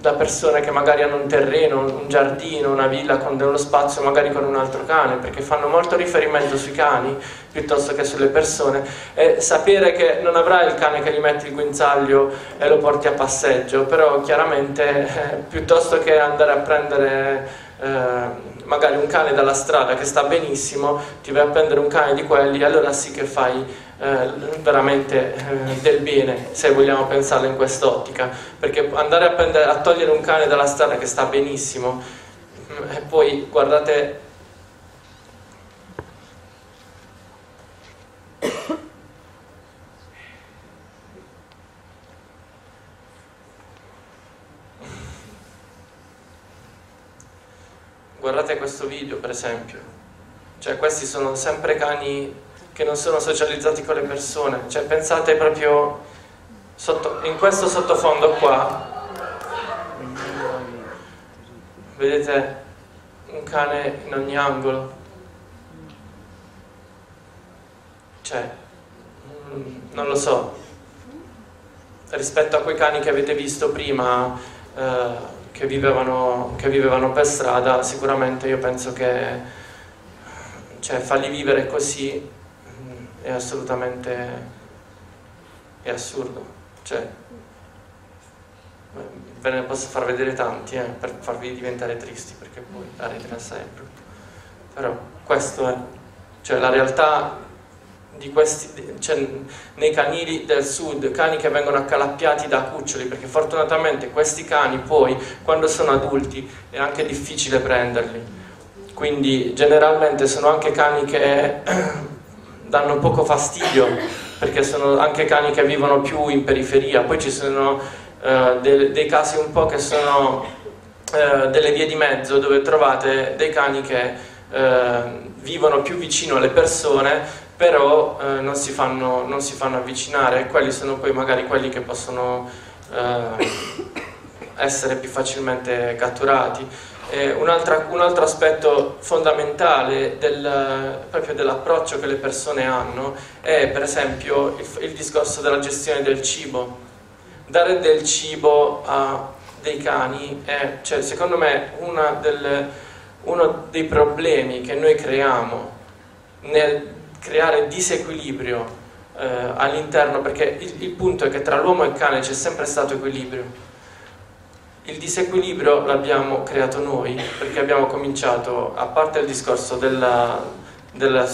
da persone che magari hanno un terreno, un giardino, una villa con dello spazio magari con un altro cane perché fanno molto riferimento sui cani piuttosto che sulle persone. E sapere che non avrai il cane che gli metti il guinzaglio e lo porti a passeggio però chiaramente eh, piuttosto che andare a prendere eh, magari un cane dalla strada che sta benissimo, ti vai a prendere un cane di quelli, allora sì che fai eh, veramente eh, del bene, se vogliamo pensarlo in quest'ottica, perché andare a, prendere, a togliere un cane dalla strada che sta benissimo mm, e poi guardate guardate questo video per esempio, cioè questi sono sempre cani che non sono socializzati con le persone, cioè pensate proprio sotto, in questo sottofondo qua, vedete un cane in ogni angolo, cioè mm, non lo so, rispetto a quei cani che avete visto prima, eh, che vivevano, che vivevano per strada, sicuramente io penso che cioè, farli vivere così è assolutamente è assurdo. Cioè, ve ne posso far vedere tanti eh, per farvi diventare tristi perché poi la rete è brutta. Però questo è, cioè la realtà di questi, cioè, nei canili del sud, cani che vengono accalappiati da cuccioli, perché fortunatamente questi cani poi, quando sono adulti, è anche difficile prenderli. Quindi generalmente sono anche cani che danno poco fastidio, perché sono anche cani che vivono più in periferia. Poi ci sono uh, dei, dei casi un po' che sono uh, delle vie di mezzo, dove trovate dei cani che uh, vivono più vicino alle persone, però eh, non, si fanno, non, si fanno, avvicinare e quelli sono poi magari quelli che possono eh, essere più facilmente catturati Eh, un, un, altro aspetto fondamentale del, proprio dell'approccio che le persone hanno è per esempio il, il discorso della gestione del cibo. Dare del cibo a dei cani è, cioè, secondo me, delle, uno dei problemi che noi creiamo nel creare disequilibrio eh, all'interno, perché il, il punto è che tra l'uomo e il cane c'è sempre stato equilibrio il disequilibrio l'abbiamo creato noi perché abbiamo cominciato, a parte il discorso della, della,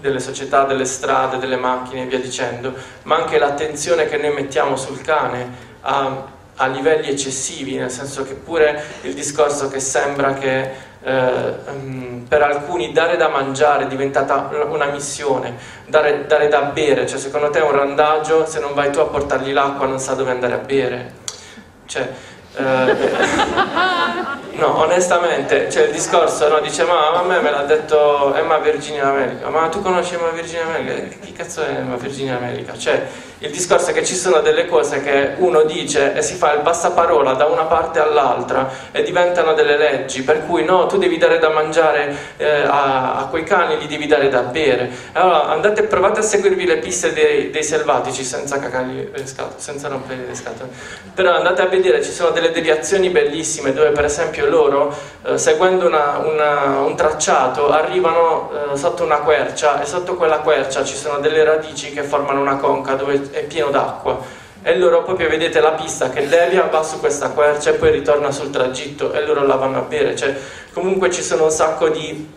delle società, delle strade, delle macchine e via dicendo, ma anche l'attenzione che noi mettiamo sul cane a, a livelli eccessivi, nel senso che pure il discorso che sembra che eh, um, per alcuni dare da mangiare è diventata una missione, dare, dare da bere, cioè secondo te è un randaggio, se non vai tu a portargli l'acqua non sa dove andare a bere. Cioè, eh, no, onestamente, cioè il discorso, no, dice ma a me me l'ha detto Emma Virginia America, ma tu conosci Emma Virginia America? Chi cazzo è Emma Virginia America? Cioè, il discorso è che ci sono delle cose che uno dice e si fa il passaparola da una parte all'altra e diventano delle leggi, per cui no, tu devi dare da mangiare eh, a, a, quei cani, gli devi dare da bere. Allora andate e provate a seguirvi le piste dei, dei selvatici senza cacargli le scatole, senza rompere le scatole. Però andate a vedere, ci sono delle deviazioni bellissime dove per esempio loro, eh, seguendo una, una, un tracciato, arrivano eh, sotto una quercia e sotto quella quercia ci sono delle radici che formano una conca dove è pieno d'acqua. E loro proprio vedete la pista che devia, va su questa quercia e poi ritorna sul tragitto e loro la vanno a bere, cioè comunque ci sono un sacco di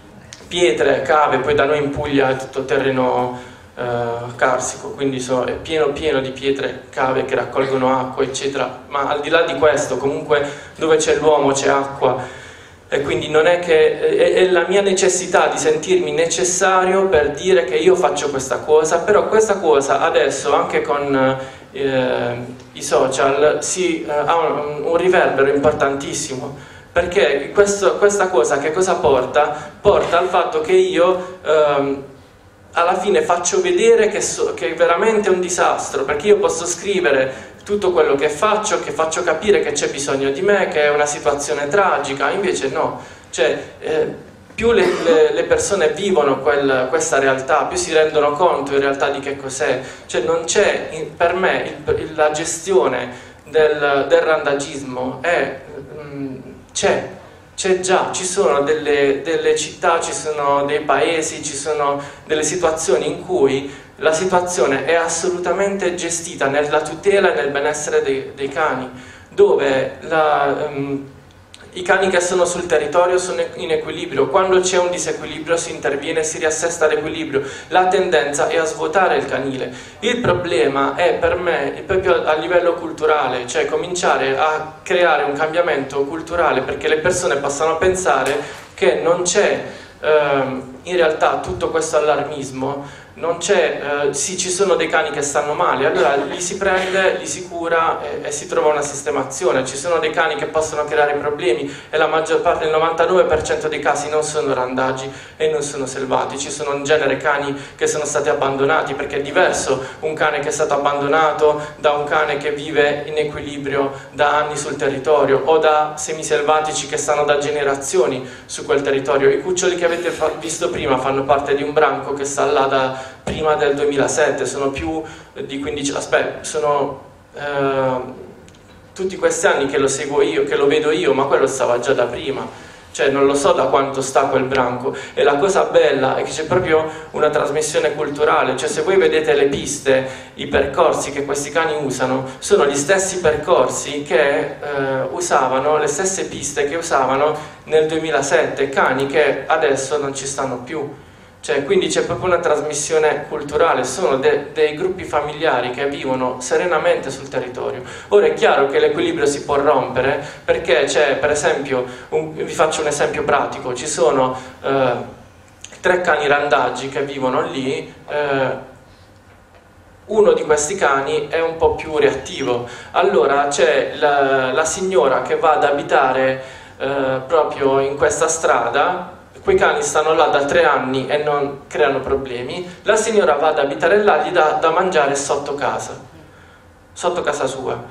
pietre, cave, poi da noi in Puglia è tutto terreno eh, carsico, quindi so, è pieno pieno di pietre, cave che raccolgono acqua eccetera, ma al di là di questo comunque dove c'è l'uomo c'è acqua e quindi non è che è, è, la mia necessità di sentirmi necessario per dire che io faccio questa cosa, però questa cosa adesso anche con eh, i social si, eh, ha un, un, riverbero importantissimo perché questo, questa cosa che cosa porta? Porta al fatto che io eh, alla fine faccio vedere che, so, che è veramente un disastro perché io posso scrivere tutto quello che faccio, che faccio capire che c'è bisogno di me, che è una situazione tragica, invece no, cioè, eh, più le, le, le, persone vivono quel, questa realtà, più si rendono conto in realtà di che cos'è, cioè non c'è, per me il, la gestione del, del randagismo mm, c'è, c'è già, ci sono delle, delle città, ci sono dei paesi, ci sono delle situazioni in cui la situazione è assolutamente gestita nella tutela e nel benessere dei, dei cani, dove la, um, i cani che sono sul territorio sono in equilibrio, quando c'è un disequilibrio si interviene e si riassesta l'equilibrio, la tendenza è a svuotare il canile. Il problema è per me proprio a livello culturale, cioè cominciare a creare un cambiamento culturale perché le persone possano pensare che non c'è ehm, in realtà tutto questo allarmismo non c'è, eh, sì ci sono dei cani che stanno male, allora li si prende, li si cura e, e, si trova una sistemazione, ci sono dei cani che possono creare problemi e la maggior parte, il 99% dei casi non sono randagi e non sono selvatici, sono in genere cani che sono stati abbandonati perché è diverso un cane che è stato abbandonato da un cane che vive in equilibrio da anni sul territorio o da semiselvatici che stanno da generazioni su quel territorio. I cuccioli che avete visto prima fanno parte di un branco che sta là da prima del 2007, sono più di 15, aspetta, sono eh, tutti questi anni che lo seguo io, che lo vedo io, ma quello stava già da prima. Cioè non lo so da quanto sta quel branco e la cosa bella è che c'è proprio una trasmissione culturale, cioè se voi vedete le piste, i percorsi che questi cani usano, sono gli stessi percorsi che eh, usavano, le stesse piste che usavano nel 2007, cani che adesso non ci stanno più. Cioè, quindi c'è proprio una trasmissione culturale, sono de dei gruppi familiari che vivono serenamente sul territorio. Ora è chiaro che l'equilibrio si può rompere perché c'è, per esempio, un, vi faccio un esempio pratico, ci sono eh, tre cani randaggi che vivono lì, eh, uno di questi cani è un po' più reattivo, allora c'è la, la, signora che va ad abitare eh, proprio in questa strada quei cani stanno là da tre anni e non creano problemi, la signora va ad abitare là, gli dà da mangiare sotto casa, sotto casa sua.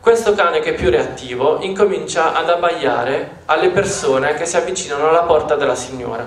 questo cane che è più reattivo incomincia ad abbaiare alle persone che si avvicinano alla porta della signora.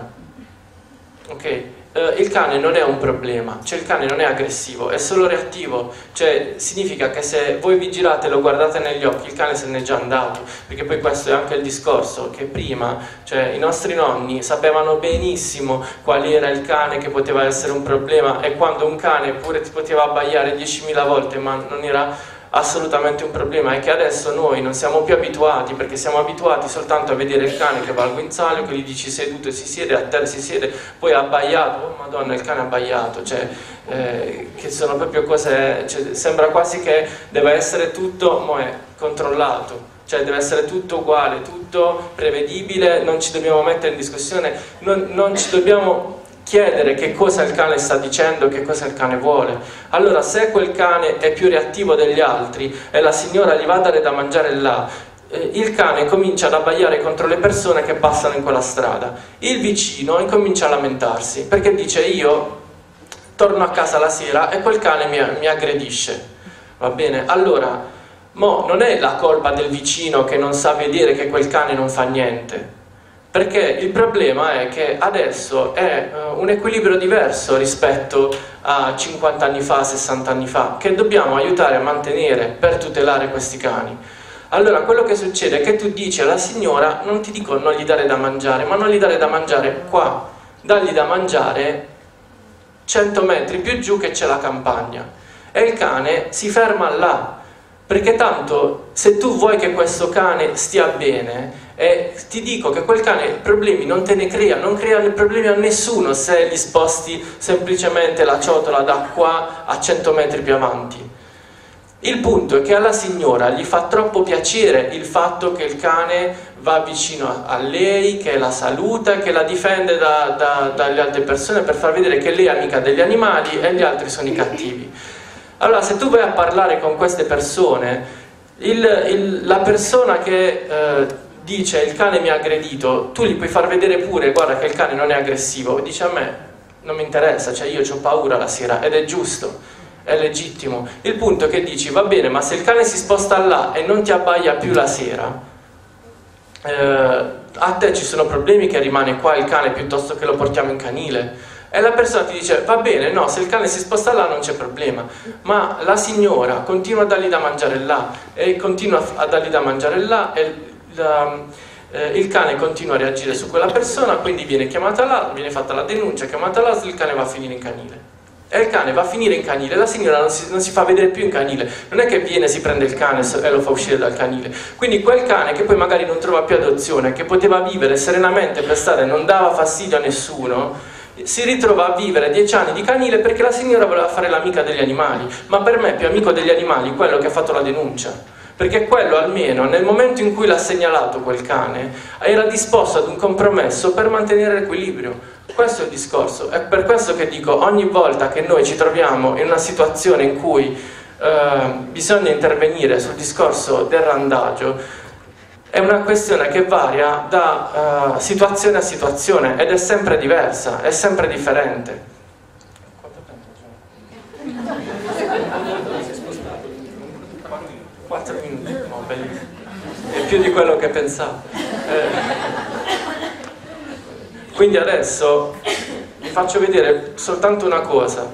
Ok? Uh, il cane non è un problema, cioè il cane non è aggressivo, è solo reattivo, cioè significa che se voi vi girate e lo guardate negli occhi, il cane se n'è già andato, perché poi questo è anche il discorso, che prima, cioè i nostri nonni sapevano benissimo qual era il cane che poteva essere un problema e quando un cane pure ti poteva abbaiare 10.000 volte ma non era assolutamente un problema. È che adesso noi non siamo più abituati perché siamo abituati soltanto a vedere il cane che va al guinzaglio che gli dici seduto e si siede, a terra si siede poi abbaiato, oh madonna il cane abbaiato cioè, eh, che sono proprio cose cioè, sembra quasi che deve essere tutto è, controllato. Cioè deve essere tutto uguale, tutto prevedibile, non ci dobbiamo mettere in discussione, non, non ci dobbiamo chiedere che cosa il cane sta dicendo, che cosa il cane vuole. Allora se quel cane è più reattivo degli altri e la signora gli va a dare da mangiare là, eh, il cane comincia ad abbaiare contro le persone che passano in quella strada. Il vicino incomincia a lamentarsi perché dice io torno a casa la sera e quel cane mi, mi aggredisce. Va bene? Allora, non è la colpa del vicino che non sa vedere che quel cane non fa niente perché il problema è che adesso è uh, un equilibrio diverso rispetto a 50 anni fa, 60 anni fa, che dobbiamo aiutare a mantenere per tutelare questi cani. Allora quello che succede è che tu dici alla signora, non ti dico non gli dare da mangiare, ma non gli dare da mangiare qua, dagli da mangiare 100 metri più giù che c'è la campagna. E il cane si ferma là, perché tanto se tu vuoi che questo cane stia bene, e ti dico che quel cane problemi non te ne crea, non crea problemi a nessuno se gli sposti semplicemente la ciotola da qua a 100 metri più avanti. Il punto è che alla signora gli fa troppo piacere il fatto che il cane va vicino a lei, che la saluta, che la difende da, da, dalle altre persone per far vedere che lei è amica degli animali e gli altri sono i cattivi. Allora se tu vai a parlare con queste persone, il, il, la persona che... Eh, dice il cane mi ha aggredito, tu gli puoi far vedere pure, guarda che il cane non è aggressivo, dice a me non mi interessa, cioè io ho paura la sera ed è giusto, è legittimo. Il punto è che dici va bene, ma se il cane si sposta là e non ti abbaia più la sera, eh, a te ci sono problemi che rimane qua il cane piuttosto che lo portiamo in canile. E la persona ti dice, va bene, no, se il cane si sposta là non c'è problema, ma la signora continua a dargli da mangiare là e continua a dargli da mangiare là e la, eh, il cane continua a reagire su quella persona, quindi viene chiamata là, viene fatta la denuncia, chiamata là, il cane va a finire in canile. E il cane va a finire in canile, la signora non si, non si, fa vedere più in canile, non è che viene, si prende il cane e lo fa uscire dal canile. Quindi quel cane che poi magari non trova più adozione, che poteva vivere serenamente per stare, non dava fastidio a nessuno, si ritrova a vivere dieci anni di canile perché la signora voleva fare l'amica degli animali, ma per me è più amico degli animali quello che ha fatto la denuncia perché quello almeno nel momento in cui l'ha segnalato quel cane era disposto ad un compromesso per mantenere l'equilibrio. Questo è il discorso, è per questo che dico ogni volta che noi ci troviamo in una situazione in cui eh, bisogna intervenire sul discorso del randagio, è una questione che varia da uh, situazione a situazione ed è sempre diversa, è sempre differente. 4 minuti, no, bellissimo. Più di quello che pensavo. Eh, quindi adesso vi faccio vedere soltanto una cosa.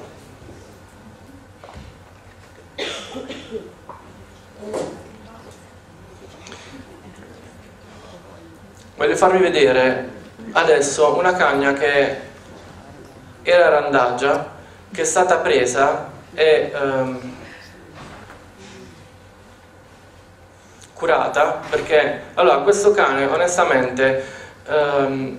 Voglio farvi vedere adesso una cagna che era randagia, che è stata presa e... Um, curata perché allora questo cane onestamente ehm,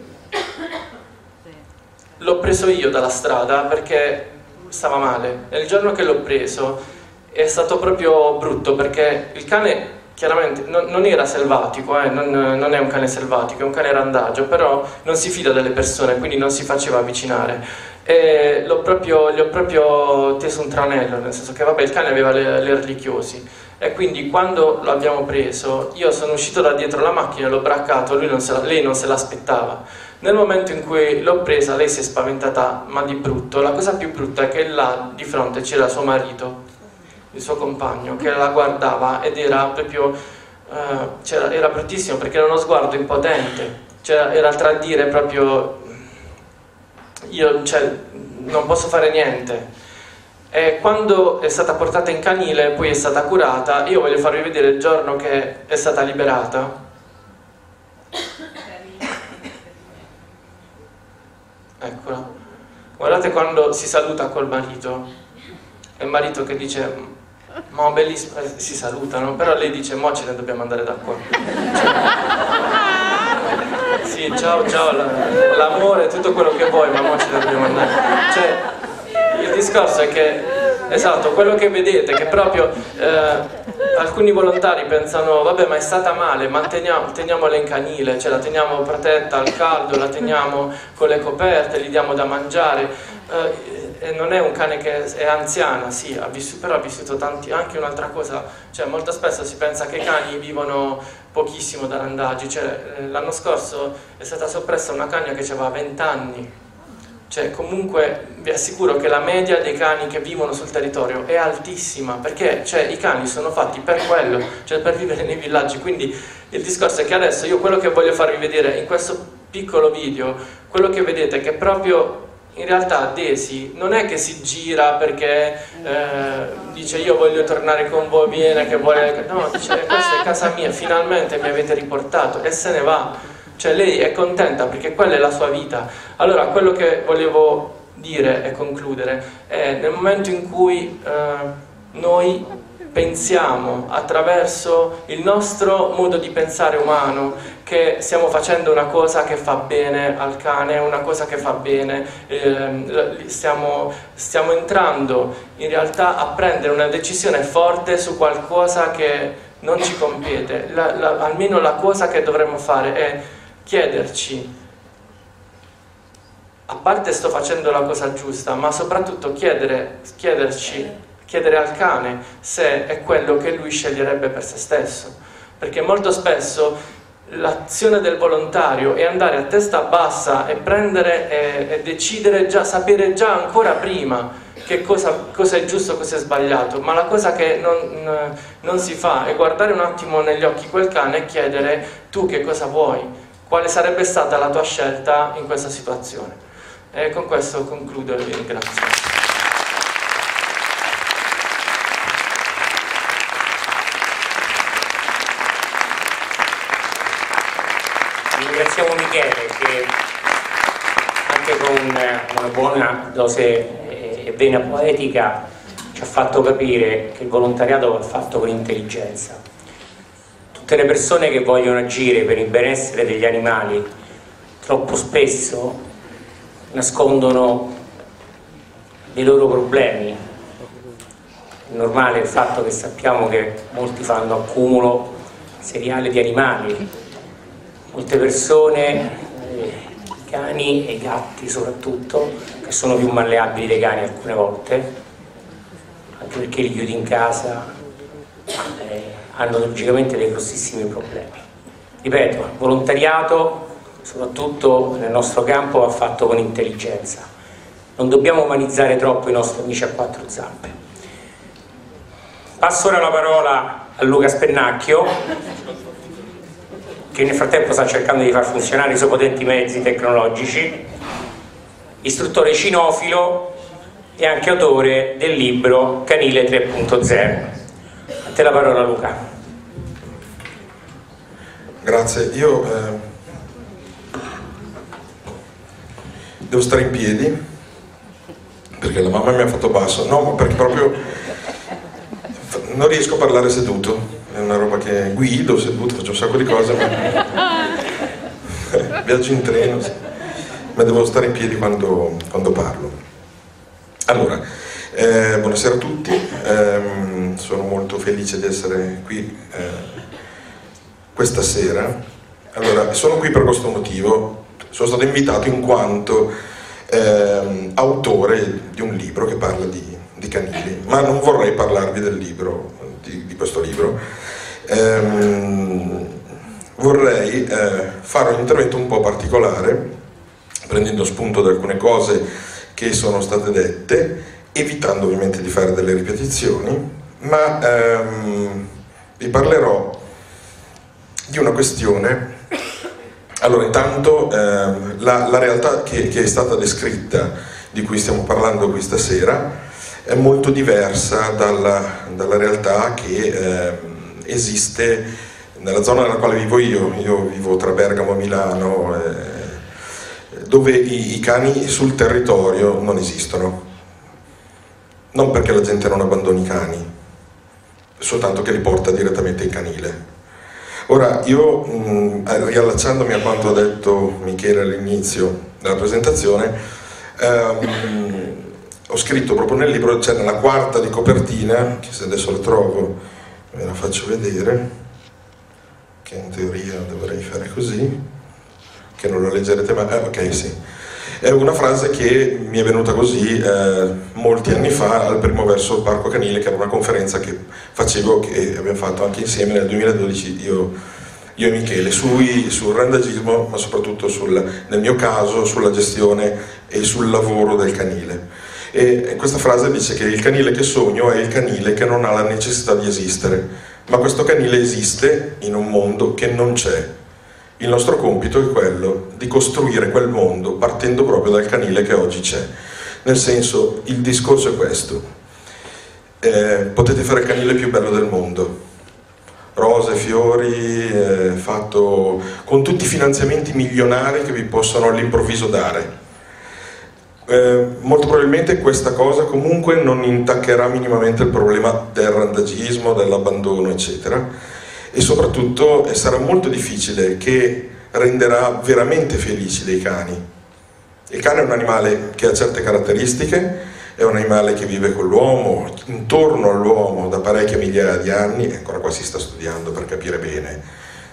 l'ho preso io dalla strada perché stava male e il giorno che l'ho preso è stato proprio brutto perché il cane chiaramente non, non era selvatico, eh, non, non, è un cane selvatico, è un cane randagio, però non si fida delle persone, quindi non si faceva avvicinare. E proprio, gli ho proprio teso un tranello, nel senso che vabbè, il cane aveva le, le e quindi quando l'abbiamo preso io sono uscito da dietro la macchina, l'ho braccato, non la, lei non se l'aspettava. Nel momento in cui l'ho presa lei si è spaventata ma di brutto, la cosa più brutta è che là di fronte c'era suo marito il suo compagno, che la guardava ed era proprio, uh, era bruttissimo perché era uno sguardo impotente, cioè, era il tradire proprio, io cioè, non posso fare niente. E quando è stata portata in canile, poi è stata curata, io voglio farvi vedere il giorno che è stata liberata. Eccola. Guardate quando si saluta col marito. È il marito che dice ma bellissimo, eh, si salutano, però lei dice mo ce ne dobbiamo andare da qua. Sì, ciao, ciao, l'amore, tutto quello che vuoi, ma mo ce ne dobbiamo andare. Cioè, discorso è che, esatto, quello che vedete, che proprio eh, alcuni volontari pensano, vabbè ma è stata male, ma teniamo, teniamola in canile, cioè la teniamo protetta al caldo, la teniamo con le coperte, gli diamo da mangiare. Eh, e non è un cane che è anziana, sì, ha vissuto, però ha vissuto tanti, anche un'altra cosa, cioè molto spesso si pensa che i cani vivono pochissimo da randaggi, cioè eh, l'anno scorso è stata soppressa una cagna che aveva 20 anni, cioè comunque vi assicuro che la media dei cani che vivono sul territorio è altissima, perché cioè, i cani sono fatti per quello, cioè per vivere nei villaggi, quindi il discorso è che adesso io quello che voglio farvi vedere in questo piccolo video, quello che vedete è che proprio in realtà Desi non è che si gira perché eh, dice io voglio tornare con voi, viene che vuole... No, dice questa è casa mia, finalmente mi avete riportato e se ne va. Cioè lei è contenta perché quella è la sua vita. Allora quello che volevo dire e concludere è nel momento in cui eh, noi pensiamo attraverso il nostro modo di pensare umano che stiamo facendo una cosa che fa bene al cane, una cosa che fa bene, eh, stiamo, stiamo entrando in realtà a prendere una decisione forte su qualcosa che non ci compete. La, la, almeno la cosa che dovremmo fare è chiederci a parte sto facendo la cosa giusta, ma soprattutto chiedere, chiederci chiedere al cane se è quello che lui sceglierebbe per se stesso, perché molto spesso l'azione del volontario è andare a testa bassa e prendere e, e decidere già, sapere già ancora prima che cosa, cosa, è giusto, cosa è sbagliato, ma la cosa che non, non si fa è guardare un attimo negli occhi quel cane e chiedere tu che cosa vuoi, quale sarebbe stata la tua scelta in questa situazione. E con questo concludo e vi ringrazio. ringraziamo Michele che anche con una buona dose e vena poetica ci ha fatto capire che il volontariato va fatto con intelligenza. Tutte le persone che vogliono agire per il benessere degli animali troppo spesso nascondono dei loro problemi. È normale il fatto che sappiamo che molti fanno accumulo seriale di animali molte persone, eh, cani e gatti soprattutto, che sono più malleabili dei cani alcune volte, anche perché li chiudi in casa, eh, hanno logicamente dei grossissimi problemi. Ripeto, volontariato, soprattutto nel nostro campo, va fatto con intelligenza. Non dobbiamo umanizzare troppo i nostri amici a quattro zampe. Passo ora la parola a Luca Spennacchio che nel frattempo sta cercando di far funzionare i suoi potenti mezzi tecnologici, istruttore cinofilo e anche autore del libro Canile 3.0. Te la parola Luca. Grazie, io eh, devo stare in piedi perché la mamma mi ha fatto basso, no, perché proprio non riesco a parlare seduto è una roba che guido seduto, faccio un sacco di cose, ma viaggio in treno, sì. ma devo stare in piedi quando, quando parlo. Allora, eh, buonasera a tutti, eh, sono molto felice di essere qui eh, questa sera. Allora, sono qui per questo motivo, sono stato invitato in quanto ehm, autore di un libro che parla di, di canili, ma non vorrei parlarvi del libro, di, di questo libro, ehm, vorrei eh, fare un intervento un po' particolare, prendendo spunto da alcune cose che sono state dette, evitando ovviamente di fare delle ripetizioni, ma ehm, vi parlerò di una questione. Allora, intanto ehm, la, la, realtà che, che, è stata descritta, di cui stiamo parlando questa sera, è molto diversa dalla, dalla realtà che ehm, esiste nella zona nella quale vivo io. Io vivo tra Bergamo e Milano, eh, dove i, i cani sul territorio non esistono. Non perché la gente non abbandoni i cani, soltanto che li porta direttamente in canile. Ora, io mh, riallacciandomi a quanto ha detto Michele all'inizio della presentazione, ehm, ho scritto proprio nel libro, c'è cioè nella quarta di copertina, che se adesso la trovo ve la faccio vedere, che in teoria dovrei fare così, che non lo leggerete mai, eh, ok sì, è una frase che mi è venuta così eh, molti anni fa al primo verso Parco Canile, che era una conferenza che facevo, che abbiamo fatto anche insieme nel 2012 io, io e Michele, sui, sul randagismo, ma soprattutto sul, nel mio caso sulla gestione e sul lavoro del canile. E questa frase dice che il canile che sogno è il canile che non ha la necessità di esistere, ma questo canile esiste in un mondo che non c'è il nostro compito è quello di costruire quel mondo partendo proprio dal canile che oggi c'è. Nel senso, il discorso è questo. Eh, potete fare il canile più bello del mondo. Rose, fiori, eh, fatto con tutti i finanziamenti milionari che vi possono all'improvviso dare. Eh, molto probabilmente questa cosa comunque non intaccherà minimamente il problema del randagismo, dell'abbandono, eccetera e soprattutto sarà molto difficile che renderà veramente felici dei cani. Il cane è un animale che ha certe caratteristiche, è un animale che vive con l'uomo, intorno all'uomo da parecchie migliaia di anni, ancora qua si sta studiando per capire bene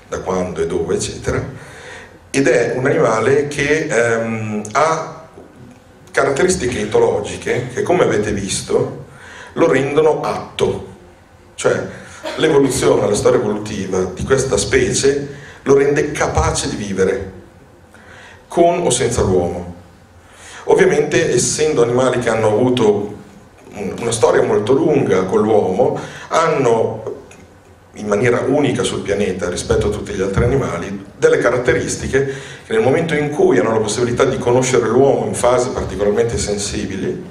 da quando e dove, eccetera, ed è un animale che ehm, ha caratteristiche etologiche che, come avete visto, lo rendono atto, cioè l'evoluzione, la storia evolutiva di questa specie lo rende capace di vivere con o senza l'uomo. Ovviamente essendo animali che hanno avuto una storia molto lunga con l'uomo, hanno in maniera unica sul pianeta rispetto a tutti gli altri animali delle caratteristiche che nel momento in cui hanno la possibilità di conoscere l'uomo in fasi particolarmente sensibili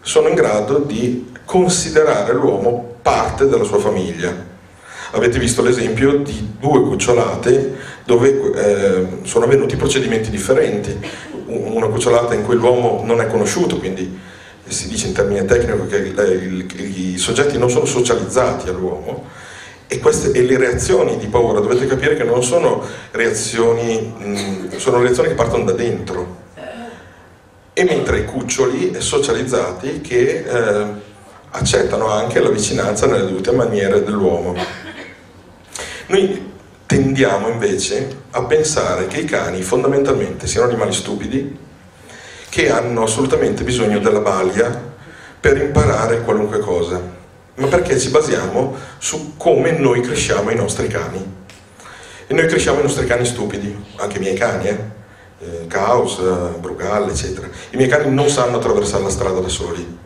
sono in grado di considerare l'uomo parte della sua famiglia. Avete visto l'esempio di due cucciolate dove eh, sono avvenuti procedimenti differenti. Una cucciolata in cui l'uomo non è conosciuto, quindi si dice in termine tecnico che i soggetti non sono socializzati all'uomo, e, queste, e le reazioni di paura dovete capire che non sono reazioni, mh, sono reazioni che partono da dentro. E mentre i cuccioli socializzati che eh, accettano anche la vicinanza nelle dovute maniere dell'uomo. Noi tendiamo invece a pensare che i cani fondamentalmente siano animali stupidi che hanno assolutamente bisogno della balia per imparare qualunque cosa, ma perché ci basiamo su come noi cresciamo i nostri cani. E noi cresciamo i nostri cani stupidi, anche i miei cani, eh? eh Caos, Brugal, eccetera. I miei cani non sanno attraversare la strada da soli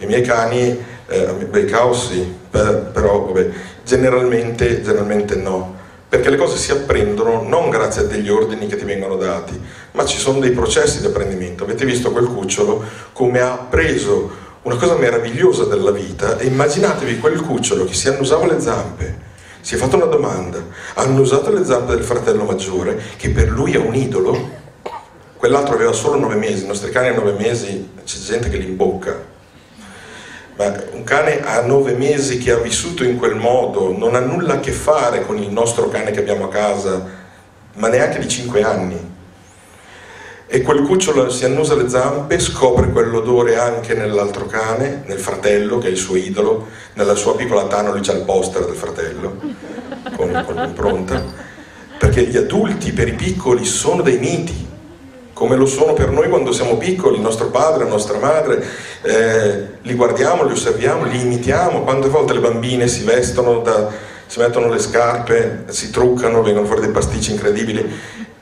i miei cani, eh, beh, caos sì, per, però vabbè, generalmente, generalmente no, perché le cose si apprendono non grazie a degli ordini che ti vengono dati, ma ci sono dei processi di apprendimento. Avete visto quel cucciolo? Come ha preso una cosa meravigliosa della vita? E immaginatevi quel cucciolo che si annusava le zampe, si è fatto una domanda, ha annusato le zampe del fratello maggiore, che per lui è un idolo, quell'altro aveva solo nove mesi, i nostri cani a nove mesi c'è gente che li imbocca, ma un cane a nove mesi che ha vissuto in quel modo non ha nulla a che fare con il nostro cane che abbiamo a casa, ma neanche di cinque anni. E quel cucciolo si annusa le zampe, scopre quell'odore anche nell'altro cane, nel fratello che è il suo idolo, nella sua piccola tana lui c'ha il poster del fratello, con, con l'impronta, perché gli adulti per i piccoli sono dei miti, come lo sono per noi quando siamo piccoli, il nostro padre, la nostra madre, eh, li guardiamo, li osserviamo, li imitiamo, quante volte le bambine si vestono, da, si mettono le scarpe, si truccano, vengono fuori dei pasticci incredibili.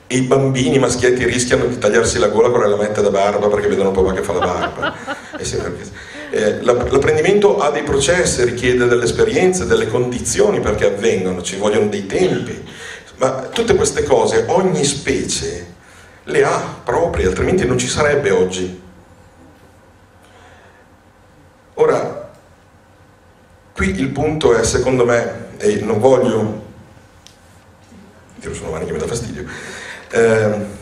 I bambini maschietti rischiano di tagliarsi la gola con la lametta da barba perché vedono papà che fa la barba. Eh l'apprendimento ha dei processi, richiede delle esperienze, delle condizioni perché avvengano, ci vogliono dei tempi, ma tutte queste cose ogni specie le ha proprie, altrimenti non ci sarebbe oggi. Ora, qui il punto è, secondo me, e non voglio, tiro sulla mano che mi dà fastidio, eh,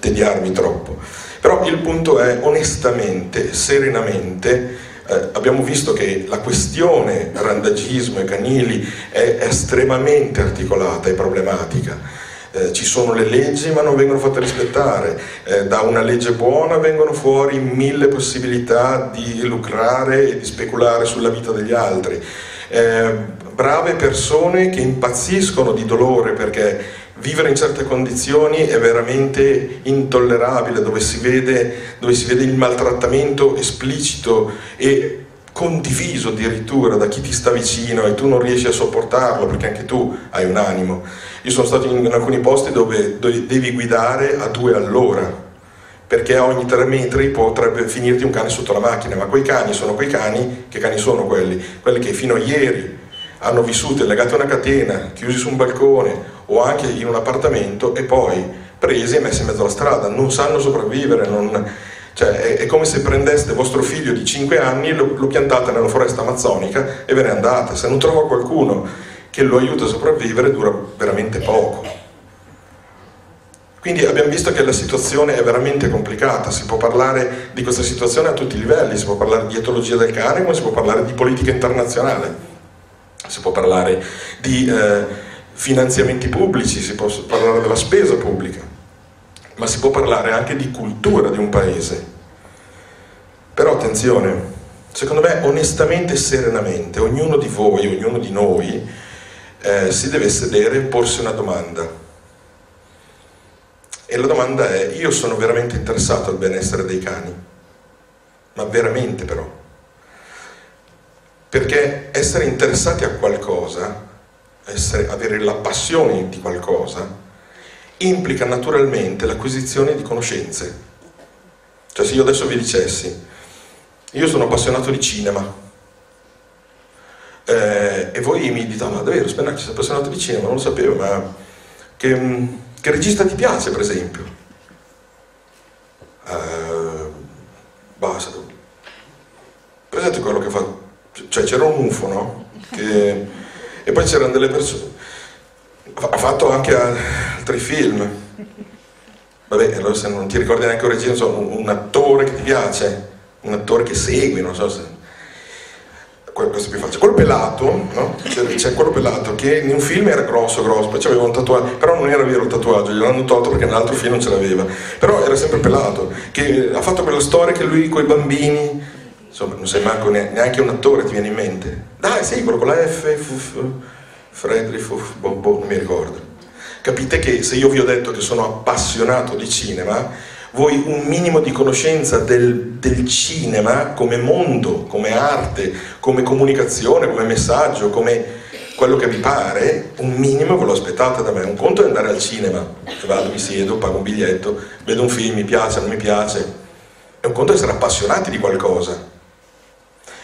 tediarmi troppo, però il punto è onestamente, serenamente, eh, abbiamo visto che la questione randagismo e canili è estremamente articolata e problematica. Eh, ci sono le leggi ma non vengono fatte rispettare, eh, da una legge buona vengono fuori mille possibilità di lucrare e di speculare sulla vita degli altri. Eh, brave persone che impazziscono di dolore perché vivere in certe condizioni è veramente intollerabile, dove si vede, dove si vede il maltrattamento esplicito e condiviso addirittura da chi ti sta vicino e tu non riesci a sopportarlo perché anche tu hai un animo. Io sono stato in alcuni posti dove, devi guidare a due all'ora perché a ogni tre metri potrebbe finirti un cane sotto la macchina, ma quei cani sono quei cani, che cani sono quelli? Quelli che fino a ieri hanno vissuto legati a una catena, chiusi su un balcone o anche in un appartamento e poi presi e messi in mezzo alla strada, non sanno sopravvivere, non... Cioè, è, è, come se prendeste vostro figlio di 5 anni, lo, lo piantate nella foresta amazzonica e ve ne andate, se non trova qualcuno che lo aiuta a sopravvivere dura veramente poco. Quindi abbiamo visto che la situazione è veramente complicata, si può parlare di questa situazione a tutti i livelli, si può parlare di etologia del cane come si può parlare di politica internazionale. Si può parlare di eh, finanziamenti pubblici, si può parlare della spesa pubblica, ma si può parlare anche di cultura di un paese. Però attenzione, secondo me onestamente e serenamente, ognuno di voi, ognuno di noi, eh, si deve sedere e porsi una domanda. E la domanda è, io sono veramente interessato al benessere dei cani? Ma veramente però? Perché essere interessati a qualcosa, essere, avere la passione di qualcosa, implica naturalmente l'acquisizione di conoscenze. Cioè se io adesso vi dicessi, io sono appassionato di cinema, eh, e voi mi dite, ah, ma davvero, Spennacci sei appassionato di cinema, non lo sapevo, ma che, che regista ti piace per esempio? Eh, basta. Presente quello che fa cioè c'era un UFO, no? Che, e poi c'erano delle persone, ha fatto anche altri film, vabbè, allora se non ti ricordi neanche origine, so, un, attore che ti piace, un attore che segui, non so se... Questo più facile. Quello pelato, no? C'è, quello pelato che in un film era grosso, grosso, poi aveva un tatuaggio, però non era vero il tatuaggio, gliel'hanno tolto perché nell'altro film non ce l'aveva, però era sempre pelato, che ha fatto quella storia che lui con i bambini insomma non sei manco neanche un attore ti viene in mente dai sì quello con la F, F Friedrich boh, boh, non mi ricordo capite che se io vi ho detto che sono appassionato di cinema voi un minimo di conoscenza del, del cinema come mondo, come arte, come comunicazione, come messaggio, come quello che vi pare, un minimo ve lo aspettate da me. Un conto è andare al cinema, vado, mi siedo, pago un biglietto, vedo un film, mi piace, non mi piace. E un conto è essere appassionati di qualcosa.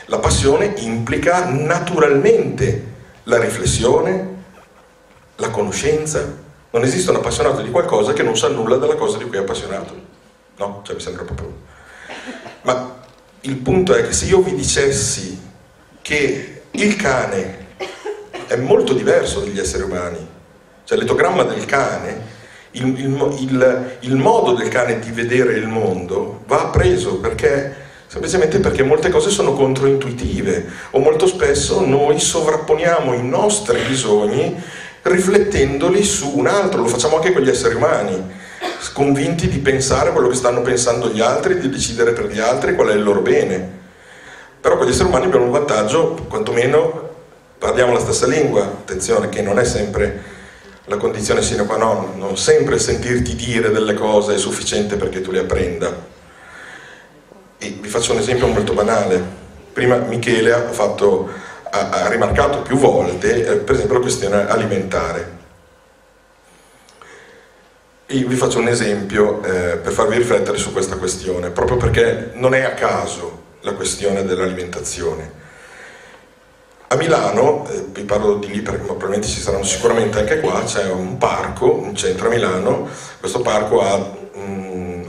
La passione implica naturalmente la riflessione, la conoscenza. Non esiste un appassionato di qualcosa che non sa nulla della cosa di cui è appassionato. No? Cioè mi sembra proprio... Ma il punto è che se io vi dicessi che il cane è molto diverso dagli esseri umani, cioè l'etogramma del cane, il, il, il, il modo del cane di vedere il mondo va preso perché semplicemente perché molte cose sono controintuitive o molto spesso noi sovrapponiamo i nostri bisogni riflettendoli su un altro, lo facciamo anche con gli esseri umani, convinti di pensare quello che stanno pensando gli altri, di decidere per gli altri qual è il loro bene. Però con gli esseri umani abbiamo un vantaggio, quantomeno parliamo la stessa lingua, attenzione che non è sempre la condizione sine qua non, non sempre sentirti dire delle cose è sufficiente perché tu le apprenda e vi faccio un esempio molto banale. Prima Michele ha, fatto, ha, ha rimarcato più volte, eh, per esempio, la questione alimentare. E vi faccio un esempio eh, per farvi riflettere su questa questione, proprio perché non è a caso la questione dell'alimentazione. A Milano, eh, vi parlo di lì perché probabilmente ci saranno sicuramente anche qua, c'è un parco in centro a Milano, questo parco ha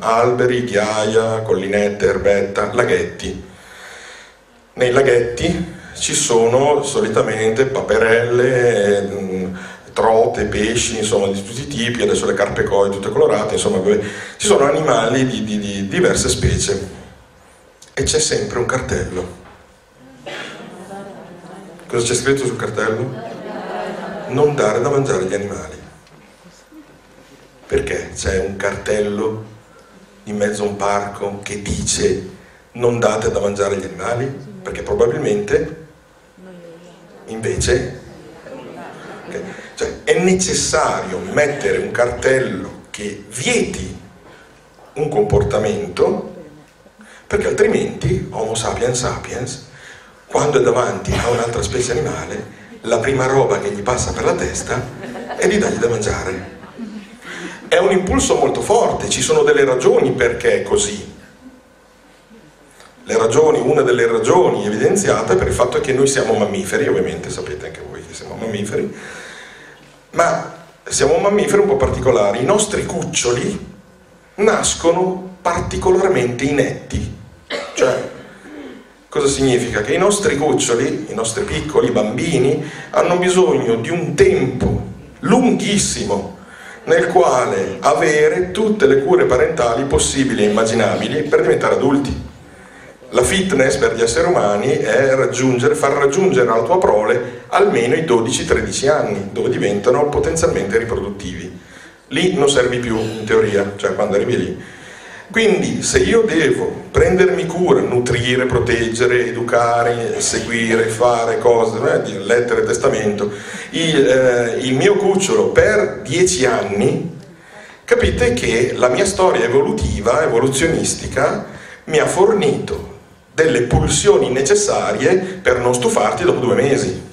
alberi, ghiaia, collinette, erbetta, laghetti. Nei laghetti ci sono solitamente paperelle, mm, trote, pesci, insomma di tutti i tipi, adesso le carpe koi tutte colorate, insomma ci sono animali di, di, di diverse specie e c'è sempre un cartello. Cosa c'è scritto sul cartello? Non dare da mangiare agli animali. Perché c'è un cartello in mezzo a un parco che dice non date da mangiare agli animali? Perché probabilmente invece okay, cioè, è necessario mettere un cartello che vieti un comportamento perché altrimenti Homo sapiens sapiens, quando è davanti a un'altra specie animale, la prima roba che gli passa per la testa è di dargli da mangiare. È un impulso molto forte, ci sono delle ragioni perché è così. Ragioni, una delle ragioni evidenziate per il fatto che noi siamo mammiferi, ovviamente sapete anche voi che siamo mammiferi, ma siamo mammiferi un po' particolari. I nostri cuccioli nascono particolarmente inetti. Cioè, cosa significa? Che i nostri cuccioli, i nostri piccoli bambini, hanno bisogno di un tempo lunghissimo nel quale avere tutte le cure parentali possibili e immaginabili per diventare adulti. La fitness per gli esseri umani è raggiungere, far raggiungere alla tua prole almeno i 12-13 anni, dove diventano potenzialmente riproduttivi. Lì non servi più, in teoria, cioè quando arrivi lì. Quindi se io devo prendermi cura, nutrire, proteggere, educare, seguire, fare cose, eh, lettere, testamento, il, eh, il mio cucciolo per 10 anni, capite che la mia storia evolutiva, evoluzionistica, mi ha fornito delle pulsioni necessarie per non stufarti dopo due mesi.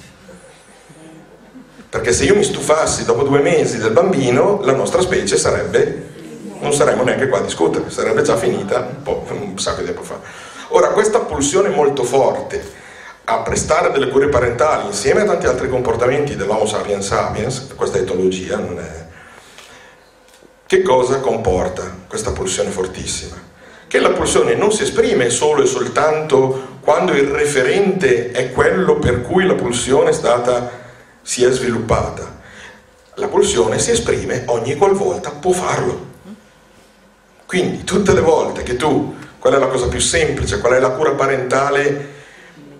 Perché se io mi stufassi dopo due mesi del bambino, la nostra specie sarebbe, non saremmo neanche qua a discutere, sarebbe già finita un, un sacco di tempo fa. Ora, questa pulsione molto forte a prestare delle cure parentali insieme a tanti altri comportamenti dell'Homo sapiens sapiens, questa etologia non è... Che cosa comporta questa pulsione fortissima? che la pulsione non si esprime solo e soltanto quando il referente è quello per cui la pulsione è stata, si è sviluppata. La pulsione si esprime ogni qualvolta può farlo. Quindi tutte le volte che tu, qual è la cosa più semplice, qual è la cura parentale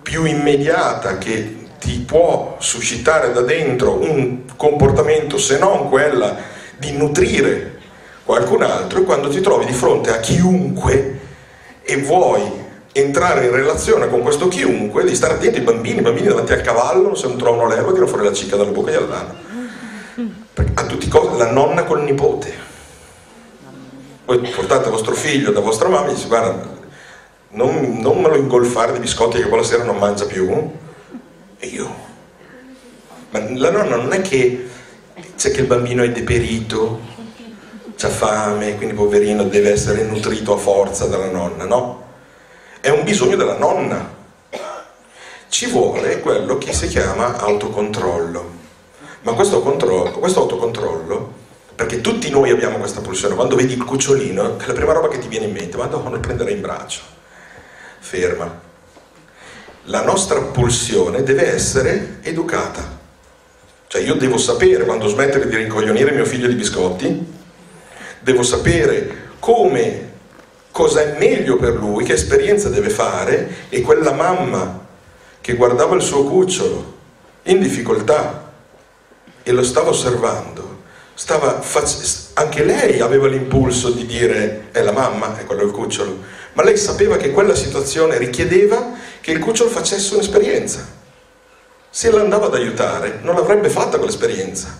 più immediata che ti può suscitare da dentro un comportamento se non quella di nutrire qualcun altro e quando ti trovi di fronte a chiunque e vuoi entrare in relazione con questo chiunque, devi stare attenti ai bambini, i bambini davanti al cavallo, se non trovano l'erba, tirano fuori la cicca dalla bocca e all'anno. A tutti i costi, la nonna col nipote. Poi portate vostro figlio da vostra mamma e dice guarda, non, non me lo ingolfare di biscotti che quella sera non mangia più. E io. Ma la nonna non è che c'è che il bambino è deperito, c'ha fame, quindi poverino deve essere nutrito a forza dalla nonna, no? È un bisogno della nonna. Ci vuole quello che si chiama autocontrollo. Ma questo, questo autocontrollo, perché tutti noi abbiamo questa pulsione, quando vedi il cucciolino, è la prima roba che ti viene in mente, ma no, lo in braccio. Ferma. La nostra pulsione deve essere educata. Cioè io devo sapere quando smettere di rincoglionire mio figlio di biscotti, devo sapere come, cosa è meglio per lui, che esperienza deve fare e quella mamma che guardava il suo cucciolo in difficoltà e lo stava osservando, stava anche lei aveva l'impulso di dire è la mamma, è quello il cucciolo, ma lei sapeva che quella situazione richiedeva che il cucciolo facesse un'esperienza. Se l'andava ad aiutare, non l'avrebbe fatta quell'esperienza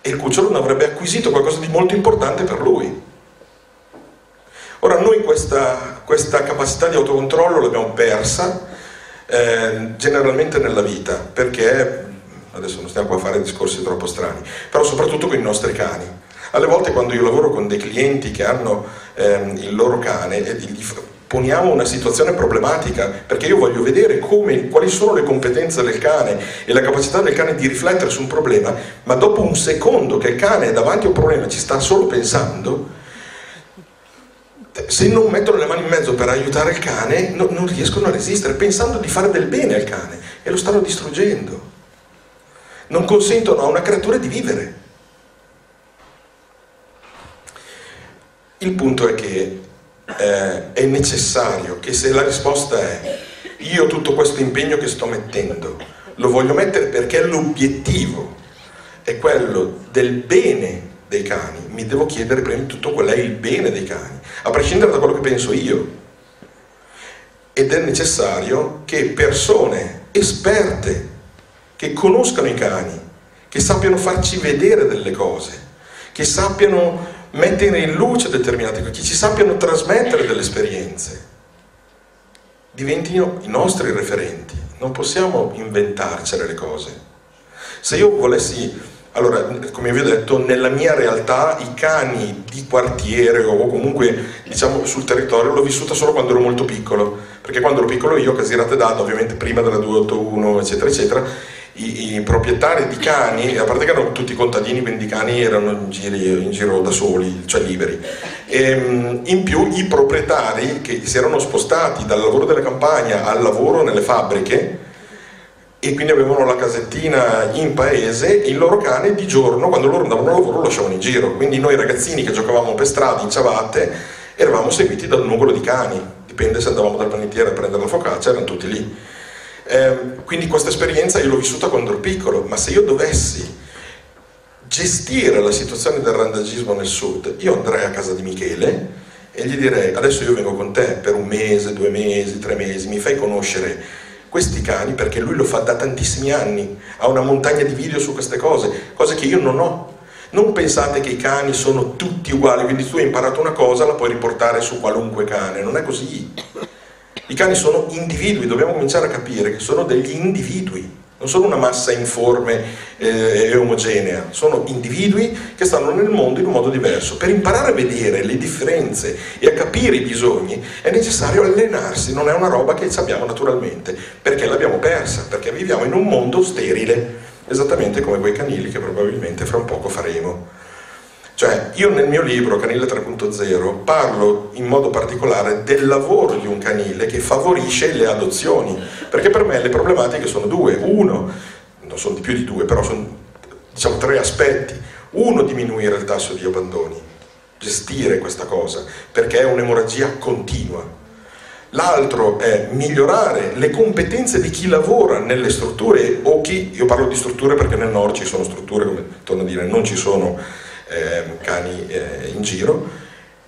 e il cucciolo non avrebbe acquisito qualcosa di molto importante per lui. Ora noi questa, questa capacità di autocontrollo l'abbiamo persa eh, generalmente nella vita, perché, adesso non stiamo qua a fare discorsi troppo strani, però soprattutto con i nostri cani. Alle volte quando io lavoro con dei clienti che hanno eh, il loro cane, poniamo una situazione problematica, perché io voglio vedere come, quali sono le competenze del cane e la capacità del cane di riflettere su un problema, ma dopo un secondo che il cane è davanti a un problema ci sta solo pensando, se non mettono le mani in mezzo per aiutare il cane, no, non riescono a resistere, pensando di fare del bene al cane e lo stanno distruggendo. Non consentono a una creatura di vivere. Il punto è che eh, è necessario che se la risposta è io tutto questo impegno che sto mettendo lo voglio mettere perché l'obiettivo è quello del bene dei cani, mi devo chiedere prima di tutto qual è il bene dei cani, a prescindere da quello che penso io. Ed è necessario che persone esperte, che conoscano i cani, che sappiano farci vedere delle cose, che sappiano mettere in luce determinate cose, che ci sappiano trasmettere delle esperienze, diventino i nostri referenti. Non possiamo inventarcene le cose. Se io volessi allora, come vi ho detto, nella mia realtà i cani di quartiere o comunque diciamo sul territorio l'ho vissuta solo quando ero molto piccolo, perché quando ero piccolo io, Casirate Dado, ovviamente prima della 281, eccetera, eccetera, i, i, proprietari di cani, a parte che erano tutti contadini, quindi i cani erano in, giri, in giro da soli, cioè liberi, e, ehm, in più i proprietari che si erano spostati dal lavoro della campagna al lavoro nelle fabbriche, e quindi avevano la casettina in paese il loro cane di giorno quando loro andavano a lavoro lo lasciavano in giro. Quindi noi ragazzini che giocavamo per strada in ciabatte eravamo seguiti dal numero di cani. Dipende se andavamo dal panettiere a prendere la focaccia erano tutti lì eh, quindi questa esperienza io l'ho vissuta quando ero piccolo ma se io dovessi gestire la situazione del randagismo nel sud io andrei a casa di Michele e gli direi adesso io vengo con te per un mese, due mesi, tre mesi mi fai conoscere questi cani, perché lui lo fa da tantissimi anni, ha una montagna di video su queste cose, cose che io non ho. Non pensate che i cani sono tutti uguali, quindi tu hai imparato una cosa, la puoi riportare su qualunque cane, non è così. I cani sono individui, dobbiamo cominciare a capire che sono degli individui non sono una massa informe eh, e omogenea, sono individui che stanno nel mondo in un modo diverso. Per imparare a vedere le differenze e a capire i bisogni è necessario allenarsi, non è una roba che abbiamo naturalmente, perché l'abbiamo persa, perché viviamo in un mondo sterile, esattamente come quei canili che probabilmente fra un poco faremo. Cioè, io nel mio libro Canile 3.0 parlo in modo particolare del lavoro di un canile che favorisce le adozioni, perché per me le problematiche sono due. Uno, non sono di più di due, però sono diciamo tre aspetti. Uno, diminuire il tasso di abbandoni, gestire questa cosa, perché è un'emorragia continua. L'altro è migliorare le competenze di chi lavora nelle strutture o chi, io parlo di strutture perché nel nord ci sono strutture, come torno a dire, non ci sono eh, cani eh, in giro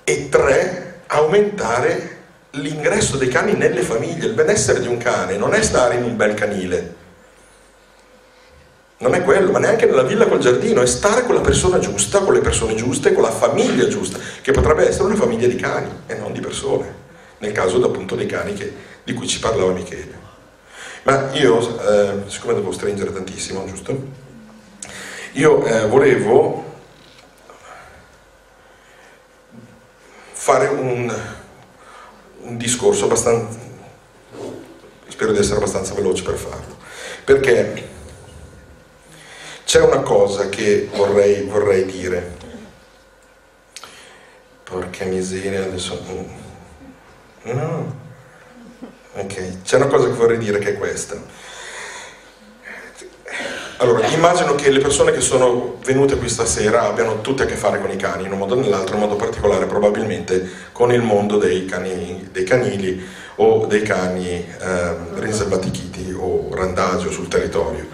e tre, aumentare l'ingresso dei cani nelle famiglie. Il benessere di un cane non è stare in un bel canile, non è quello, ma neanche nella villa col giardino, è stare con la persona giusta, con le persone giuste, con la famiglia giusta, che potrebbe essere una famiglia di cani e non di persone, nel caso appunto dei cani che, di cui ci parlava Michele. Ma io, eh, siccome devo stringere tantissimo, giusto? Io eh, volevo fare un, un discorso abbastanza, spero di essere abbastanza veloce per farlo, perché c'è una cosa che vorrei, vorrei dire, porca miseria, adesso... No, ok, c'è una cosa che vorrei dire che è questa allora, immagino che le persone che sono venute qui stasera abbiano tutte a che fare con i cani, in un modo o nell'altro, in modo particolare probabilmente con il mondo dei, cani, dei canili o dei cani eh, rinselvatichiti o randagio sul territorio.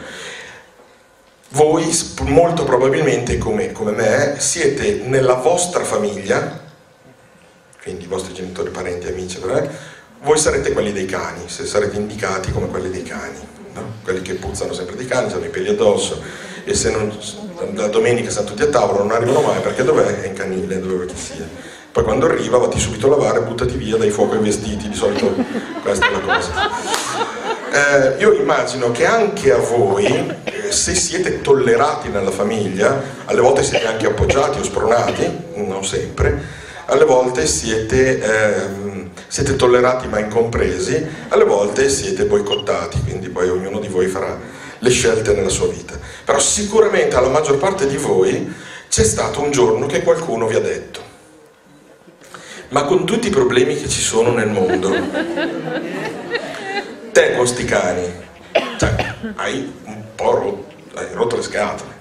Voi molto probabilmente, come, come me, siete nella vostra famiglia, quindi i vostri genitori, parenti, amici, voi sarete quelli dei cani, se sarete indicati come quelli dei cani no? quelli che puzzano sempre di cani, hanno i peli addosso e se non, la domenica stanno tutti a tavola non arrivano mai perché dov'è? È in canile, dove che sia. Poi quando arriva vatti subito a lavare, buttati via, dai fuoco ai vestiti, di solito questa è la cosa. Eh, io immagino che anche a voi, se siete tollerati nella famiglia, alle volte siete anche appoggiati o spronati, non sempre, alle volte siete... Eh, siete tollerati ma incompresi, alle volte siete boicottati, quindi poi ognuno di voi farà le scelte nella sua vita. Però sicuramente alla maggior parte di voi c'è stato un giorno che qualcuno vi ha detto, ma con tutti i problemi che ci sono nel mondo, te con sti cani, cioè, hai un po' rotto, hai rotto le scatole.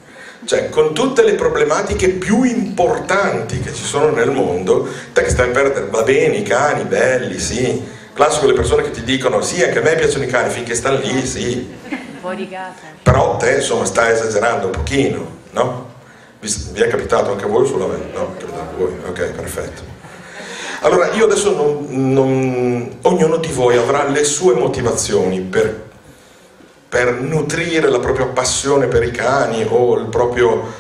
Cioè, con tutte le problematiche più importanti che ci sono nel mondo, te che stai a perdere, va bene, i cani, belli, sì. Classico le persone che ti dicono, sì, anche a me piacciono i cani, finché stanno lì, sì. Però te, insomma, stai esagerando un pochino, no? Vi, vi è capitato anche a voi sulla me? No, è capitato a voi, ok, perfetto. Allora, io adesso non, non, ognuno di voi avrà le sue motivazioni per per nutrire la propria passione per i cani o il proprio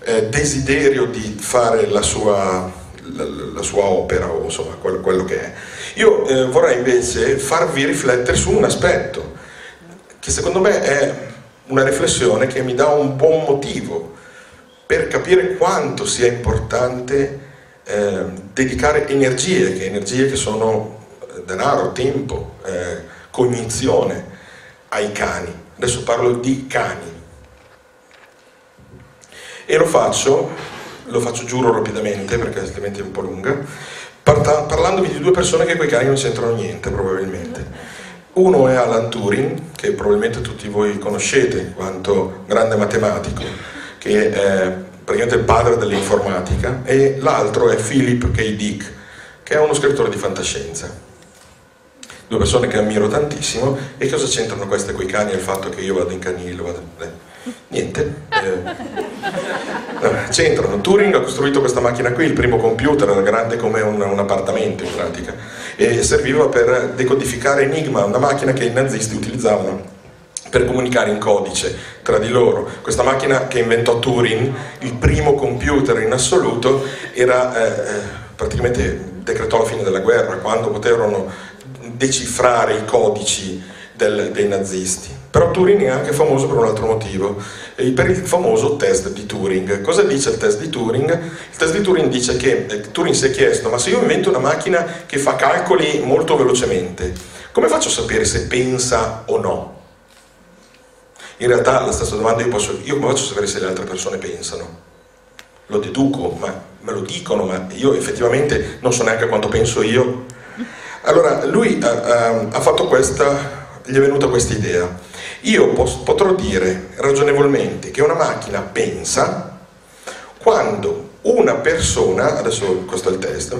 eh, desiderio di fare la sua, la, la sua, opera o insomma quello, quello che è. Io eh, vorrei invece farvi riflettere su un aspetto che secondo me è una riflessione che mi dà un buon motivo per capire quanto sia importante eh, dedicare energie, che energie che sono eh, denaro, tempo, eh, cognizione, ai cani. Adesso parlo di cani. E lo faccio, lo faccio giuro rapidamente perché altrimenti è un po' lunga, parta, parlandovi di due persone che quei cani non c'entrano niente probabilmente. Uno è Alan Turing, che probabilmente tutti voi conoscete quanto grande matematico, che è praticamente il padre dell'informatica, e l'altro è Philip K. Dick, che è uno scrittore di fantascienza due persone che ammiro tantissimo e cosa c'entrano queste coi cani e il fatto che io vado in canile? Vado... Eh, niente. Eh, c'entrano. Turing ha costruito questa macchina qui, il primo computer, era grande come un, un appartamento in pratica, e serviva per decodificare Enigma, una macchina che i nazisti utilizzavano per comunicare in codice tra di loro. Questa macchina che inventò Turing, il primo computer in assoluto, era eh, eh praticamente decretò la fine della guerra, quando poterono decifrare i codici del, dei nazisti. Però Turing è anche famoso per un altro motivo, per il famoso test di Turing. Cosa dice il test di Turing? Il test di Turing dice che eh, Turing si è chiesto, ma se io invento una macchina che fa calcoli molto velocemente, come faccio a sapere se pensa o no? In realtà la stessa domanda io posso, io come faccio a sapere se le altre persone pensano? Lo deduco, ma me lo dicono, ma io effettivamente non so neanche quanto penso io. Allora, lui ha, ha, ha fatto questa, gli è venuta questa idea. Io pos, potrò dire ragionevolmente che una macchina pensa quando una persona, adesso questo è il test,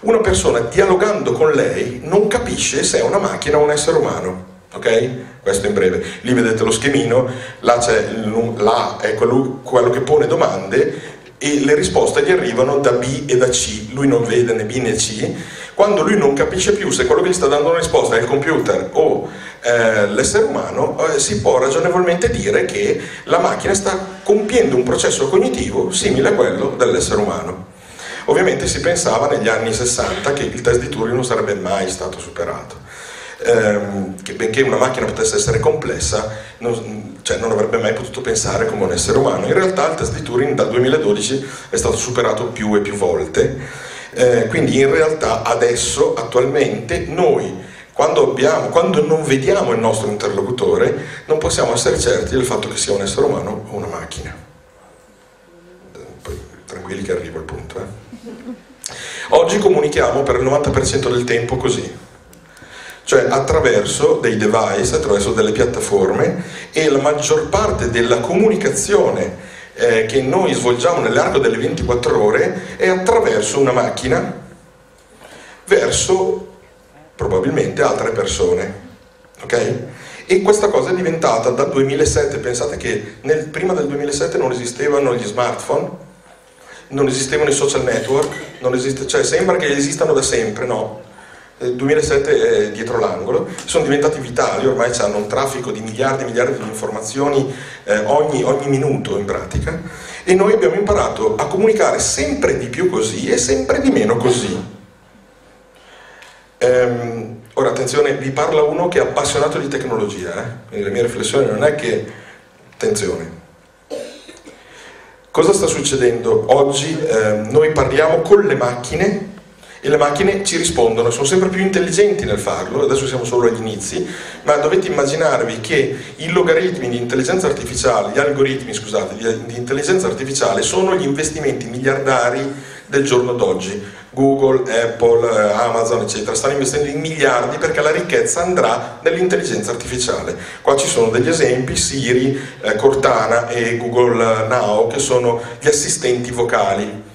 una persona dialogando con lei non capisce se è una macchina o un essere umano. Ok? Questo in breve. Lì vedete lo schemino, là c'è l'A, è quello, quello che pone domande e le risposte gli arrivano da B e da C, lui non vede né B né C, quando lui non capisce più se quello che gli sta dando una risposta è il computer o eh, l'essere umano, eh, si può ragionevolmente dire che la macchina sta compiendo un processo cognitivo simile a quello dell'essere umano. Ovviamente si pensava negli anni 60 che il test di Turing non sarebbe mai stato superato ehm, che benché una macchina potesse essere complessa, non, cioè non, avrebbe mai potuto pensare come un essere umano. In realtà il test di Turing dal 2012 è stato superato più e più volte, eh, quindi in realtà adesso, attualmente, noi quando, abbiamo, quando non vediamo il nostro interlocutore non possiamo essere certi del fatto che sia un essere umano o una macchina. Tranquilli che arrivo al punto. Eh. Oggi comunichiamo per il 90% del tempo così cioè attraverso dei device, attraverso delle piattaforme e la maggior parte della comunicazione eh, che noi svolgiamo nell'arco delle 24 ore è attraverso una macchina verso probabilmente altre persone. Ok? E questa cosa è diventata dal 2007, pensate che nel, prima del 2007 non esistevano gli smartphone, non esistevano i social network, esiste, cioè sembra che esistano da sempre, no? Il 2007 è dietro l'angolo, sono diventati vitali, ormai hanno un traffico di miliardi e miliardi di informazioni eh, ogni, ogni minuto in pratica e noi abbiamo imparato a comunicare sempre di più così e sempre di meno così. Ehm, ora attenzione, vi parla uno che è appassionato di tecnologia, eh? quindi le mie riflessioni non è che... Attenzione. Cosa sta succedendo? Oggi eh, noi parliamo con le macchine e le macchine ci rispondono, sono sempre più intelligenti nel farlo, adesso siamo solo agli inizi, ma dovete immaginarvi che i logaritmi di intelligenza artificiale, gli algoritmi scusate, di intelligenza artificiale sono gli investimenti miliardari del giorno d'oggi. Google, Apple, eh, Amazon, eccetera, stanno investendo in miliardi perché la ricchezza andrà nell'intelligenza artificiale. Qua ci sono degli esempi, Siri, eh, Cortana e Google Now, che sono gli assistenti vocali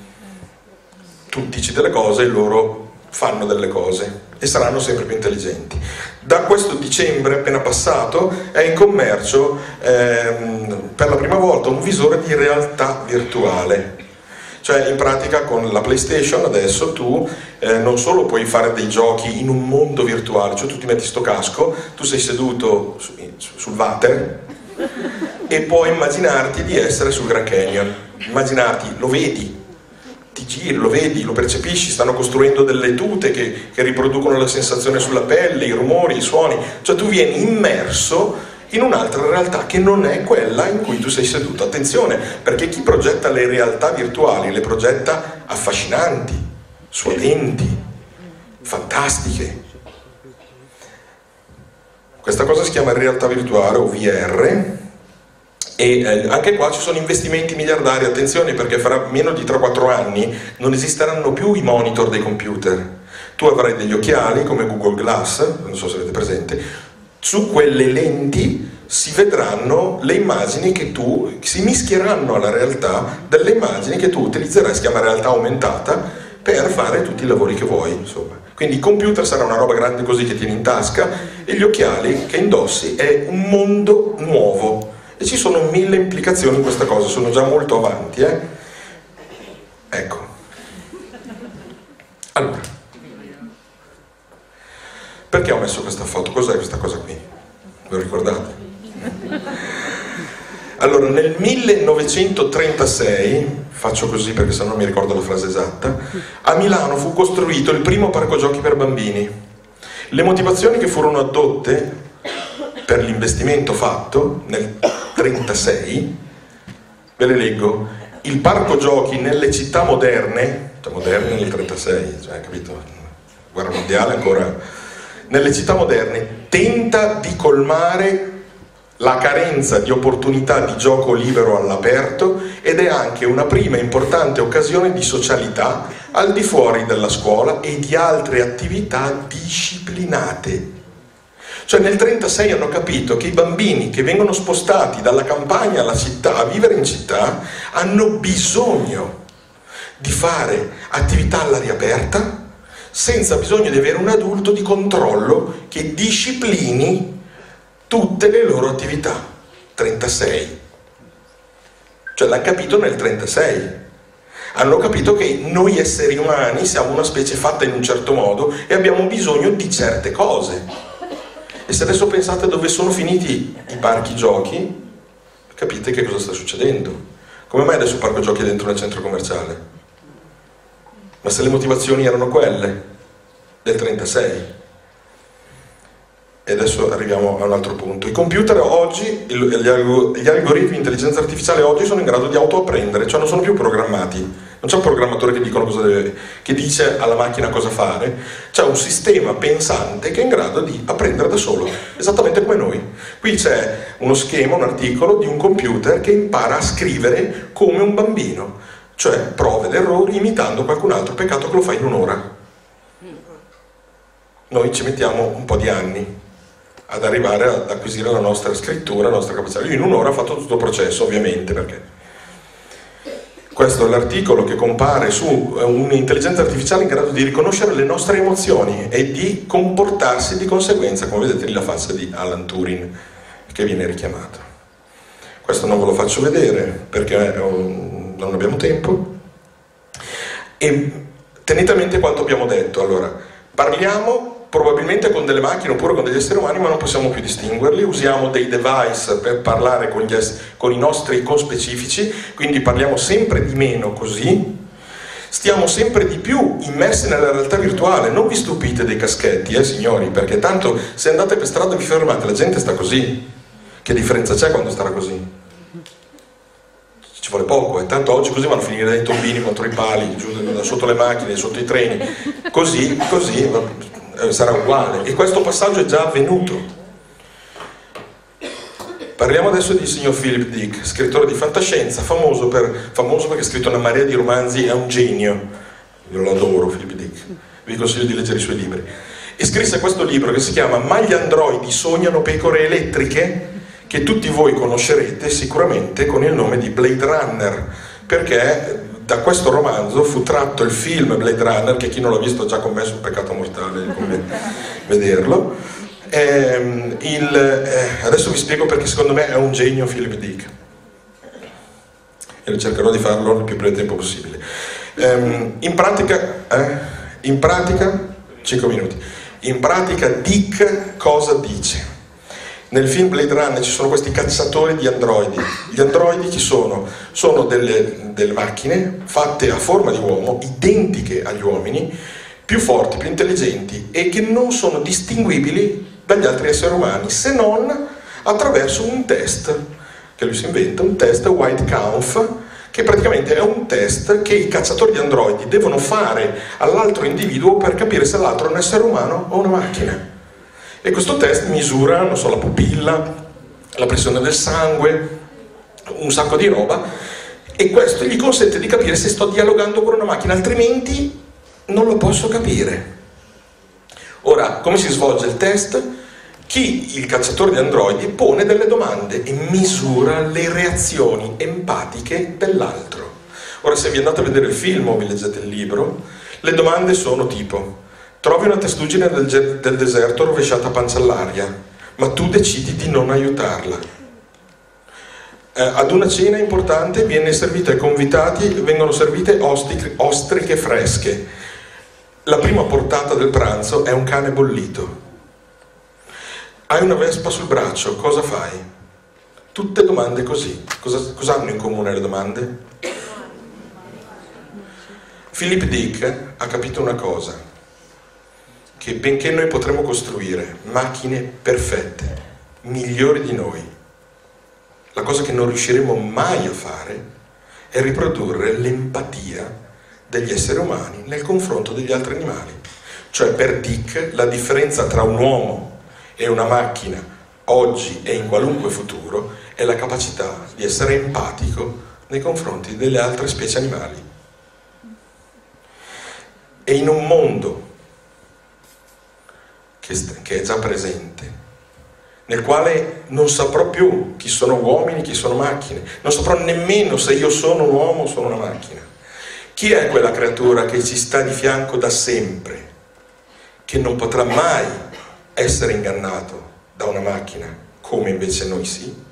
tu dici delle cose e loro fanno delle cose e saranno sempre più intelligenti. Da questo dicembre appena passato è in commercio ehm, per la prima volta un visore di realtà virtuale. Cioè in pratica con la PlayStation adesso tu eh, non solo puoi fare dei giochi in un mondo virtuale, cioè tu ti metti sto casco, tu sei seduto su, sul water e puoi immaginarti di essere sul Grand Canyon, immaginarti, lo vedi, ti giri, lo vedi, lo percepisci, stanno costruendo delle tute che, che riproducono la sensazione sulla pelle, i rumori, i suoni, cioè tu vieni immerso in un'altra realtà che non è quella in cui tu sei seduto. Attenzione, perché chi progetta le realtà virtuali le progetta affascinanti, suadenti, fantastiche. Questa cosa si chiama realtà virtuale o VR e eh, anche qua ci sono investimenti miliardari, attenzione perché fra meno di 3-4 anni non esisteranno più i monitor dei computer. Tu avrai degli occhiali come Google Glass, non so se avete presente, su quelle lenti si vedranno le immagini che tu, si mischieranno alla realtà delle immagini che tu utilizzerai, si chiama realtà aumentata, per fare tutti i lavori che vuoi. Insomma. Quindi il computer sarà una roba grande così che tieni in tasca e gli occhiali che indossi è un mondo nuovo e ci sono mille implicazioni in questa cosa, sono già molto avanti. Eh? Ecco. Allora, perché ho messo questa foto? Cos'è questa cosa qui? Lo ricordate? Allora, nel 1936, faccio così perché se no mi ricordo la frase esatta, a Milano fu costruito il primo parco giochi per bambini. Le motivazioni che furono addotte per l'investimento fatto nel 1936, ve le leggo, il parco giochi nelle città moderne, cioè moderne nel 1936, cioè, capito? Guerra mondiale ancora, nelle città moderne tenta di colmare la carenza di opportunità di gioco libero all'aperto ed è anche una prima importante occasione di socialità al di fuori della scuola e di altre attività disciplinate cioè nel 1936 hanno capito che i bambini che vengono spostati dalla campagna alla città, a vivere in città, hanno bisogno di fare attività all'aria aperta senza bisogno di avere un adulto di controllo che disciplini tutte le loro attività. 36. Cioè l'hanno capito nel 36 hanno capito che noi esseri umani siamo una specie fatta in un certo modo e abbiamo bisogno di certe cose. E se adesso pensate dove sono finiti i parchi giochi, capite che cosa sta succedendo. Come mai adesso il parco giochi è dentro nel centro commerciale? Ma se le motivazioni erano quelle del 36. E adesso arriviamo a un altro punto. I computer oggi, gli algoritmi di intelligenza artificiale oggi sono in grado di autoapprendere, cioè non sono più programmati non c'è un programmatore che, deve, che, dice alla macchina cosa fare, c'è un sistema pensante che è in grado di apprendere da solo, esattamente come noi. Qui c'è uno schema, un articolo di un computer che impara a scrivere come un bambino, cioè prove ed errori imitando qualcun altro, peccato che lo fa in un'ora. Noi ci mettiamo un po' di anni ad arrivare ad acquisire la nostra scrittura, la nostra capacità. Lui in un'ora ha fatto tutto il processo, ovviamente, perché questo è l'articolo che compare su eh, un'intelligenza artificiale in grado di riconoscere le nostre emozioni e di comportarsi di conseguenza, come vedete lì la faccia di Alan Turing che viene richiamato. Questo non ve lo faccio vedere perché eh, non abbiamo tempo. E tenete a mente quanto abbiamo detto. Allora, parliamo probabilmente con delle macchine oppure con degli esseri umani, ma non possiamo più distinguerli, usiamo dei device per parlare con, es- con i nostri conspecifici, quindi parliamo sempre di meno così, stiamo sempre di più immersi nella realtà virtuale, non vi stupite dei caschetti, eh signori, perché tanto se andate per strada e vi fermate, la gente sta così, che differenza c'è quando starà così? ci vuole poco, e tanto oggi così vanno a finire dai tombini contro i pali, giù sotto le macchine, sotto i treni, così, così eh, sarà uguale. E questo passaggio è già avvenuto. Parliamo adesso di signor Philip Dick, scrittore di fantascienza, famoso, per, famoso perché ha scritto una marea di romanzi, è un genio. Io lo adoro Philip Dick, vi consiglio di leggere i suoi libri. E scrisse questo libro che si chiama Ma gli androidi sognano pecore elettriche? che tutti voi conoscerete sicuramente con il nome di Blade Runner, perché da questo romanzo fu tratto il film Blade Runner, che chi non l'ha visto ha già commesso un peccato mortale, come vederlo. Eh, il, eh, adesso vi spiego perché secondo me è un genio Philip Dick e cercherò di farlo nel più breve tempo possibile. Eh, in pratica, eh, in pratica, 5 minuti, in pratica Dick cosa dice? Nel film Blade Runner ci sono questi cacciatori di androidi. Gli androidi chi sono? Sono delle, delle macchine fatte a forma di uomo, identiche agli uomini, più forti, più intelligenti e che non sono distinguibili dagli altri esseri umani se non attraverso un test che lui si inventa, un test White Kampf, che praticamente è un test che i cacciatori di androidi devono fare all'altro individuo per capire se l'altro è un essere umano o una macchina. E questo test misura, so, la pupilla, la pressione del sangue, un sacco di roba, e questo gli consente di capire se sto dialogando con una macchina, altrimenti non lo posso capire. Ora, come si svolge il test? Chi, il cacciatore di androidi, pone delle domande e misura le reazioni empatiche dell'altro. Ora, se vi andate a vedere il film o vi leggete il libro, le domande sono tipo Trovi una testuggine del, del deserto rovesciata pancia all'aria, ma tu decidi di non aiutarla. Eh, ad una cena importante viene servita ai convitati, vengono servite ostiche, ostriche fresche. La prima portata del pranzo è un cane bollito. Hai una vespa sul braccio, cosa fai? Tutte domande così. Cosa, cosa hanno in comune le domande? Philip Dick ha capito una cosa che benché noi potremo costruire macchine perfette, migliori di noi, la cosa che non riusciremo mai a fare è riprodurre l'empatia degli esseri umani nel confronto degli altri animali. Cioè per Dick la differenza tra un uomo e una macchina oggi e in qualunque futuro è la capacità di essere empatico nei confronti delle altre specie animali. E in un mondo che, è già presente, nel quale non saprò più chi sono uomini, chi sono macchine, non saprò nemmeno se io sono un uomo o sono una macchina. Chi è quella creatura che ci sta di fianco da sempre, che non potrà mai essere ingannato da una macchina, come invece noi sì?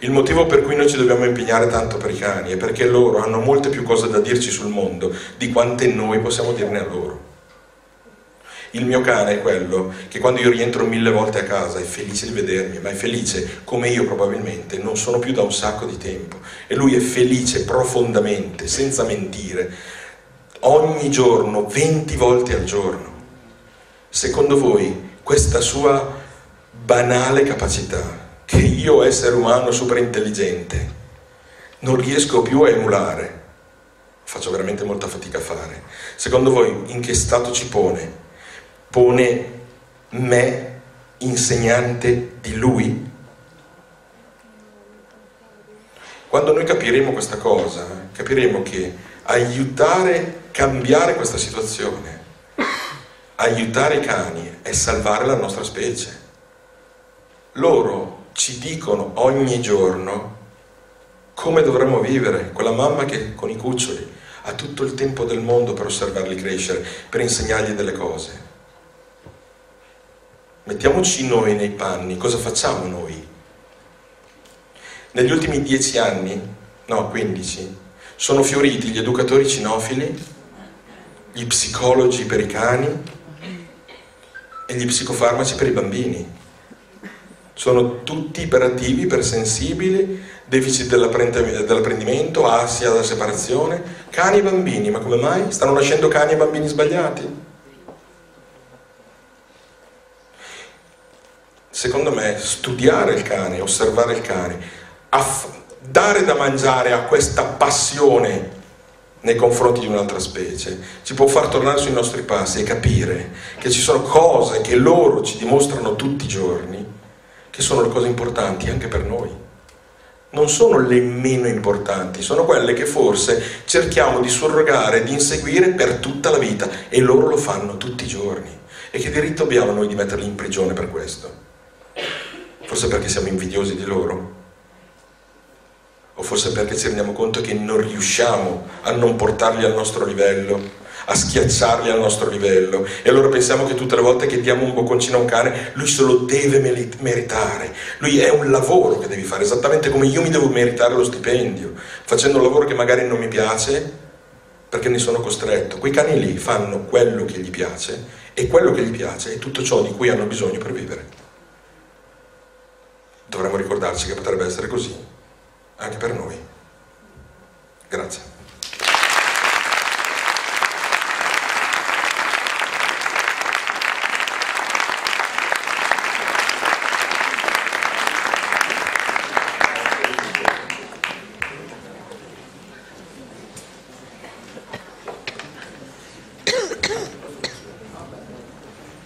Il motivo per cui noi ci dobbiamo impegnare tanto per i cani è perché loro hanno molte più cose da dirci sul mondo di quante noi possiamo dirne a loro. Il mio cane è quello che quando io rientro mille volte a casa è felice di vedermi, ma è felice come io probabilmente non sono più da un sacco di tempo. E lui è felice profondamente, senza mentire, ogni giorno, 20 volte al giorno. Secondo voi questa sua banale capacità che io, essere umano super intelligente, non riesco più a emulare, faccio veramente molta fatica a fare. Secondo voi in che stato ci pone? Pone me insegnante di lui? Quando noi capiremo questa cosa, capiremo che aiutare, cambiare questa situazione, aiutare i cani è salvare la nostra specie. Loro ci dicono ogni giorno come dovremmo vivere, quella mamma che con i cuccioli ha tutto il tempo del mondo per osservarli crescere, per insegnargli delle cose. Mettiamoci noi nei panni, cosa facciamo noi? Negli ultimi dieci anni, no, quindici, sono fioriti gli educatori cinofili, gli psicologi per i cani e gli psicofarmaci per i bambini sono tutti iperattivi, ipersensibili, deficit dell'apprendimento, ansia da separazione, cani e bambini, ma come mai? Stanno nascendo cani e bambini sbagliati? secondo me, studiare il cane, osservare il cane, dare da mangiare a questa passione nei confronti di un'altra specie, ci può far tornare sui nostri passi e capire che ci sono cose che loro ci dimostrano tutti i giorni, che sono le cose importanti anche per noi. Non sono le meno importanti, sono quelle che forse cerchiamo di surrogare, di inseguire per tutta la vita e loro lo fanno tutti i giorni. E che diritto abbiamo noi di metterli in prigione per questo? Forse perché siamo invidiosi di loro? o forse perché ci rendiamo conto che non riusciamo a non portarli al nostro livello, a schiacciarli al nostro livello e allora pensiamo che tutte le volte che diamo un bocconcino a un cane lui se lo deve meritare, lui è un lavoro che devi fare, esattamente come io mi devo meritare lo stipendio, facendo un lavoro che magari non mi piace perché ne sono costretto. Quei cani lì fanno quello che gli piace e quello che gli piace è tutto ciò di cui hanno bisogno per vivere. Dovremmo ricordarci che potrebbe essere così anche per noi. Grazie.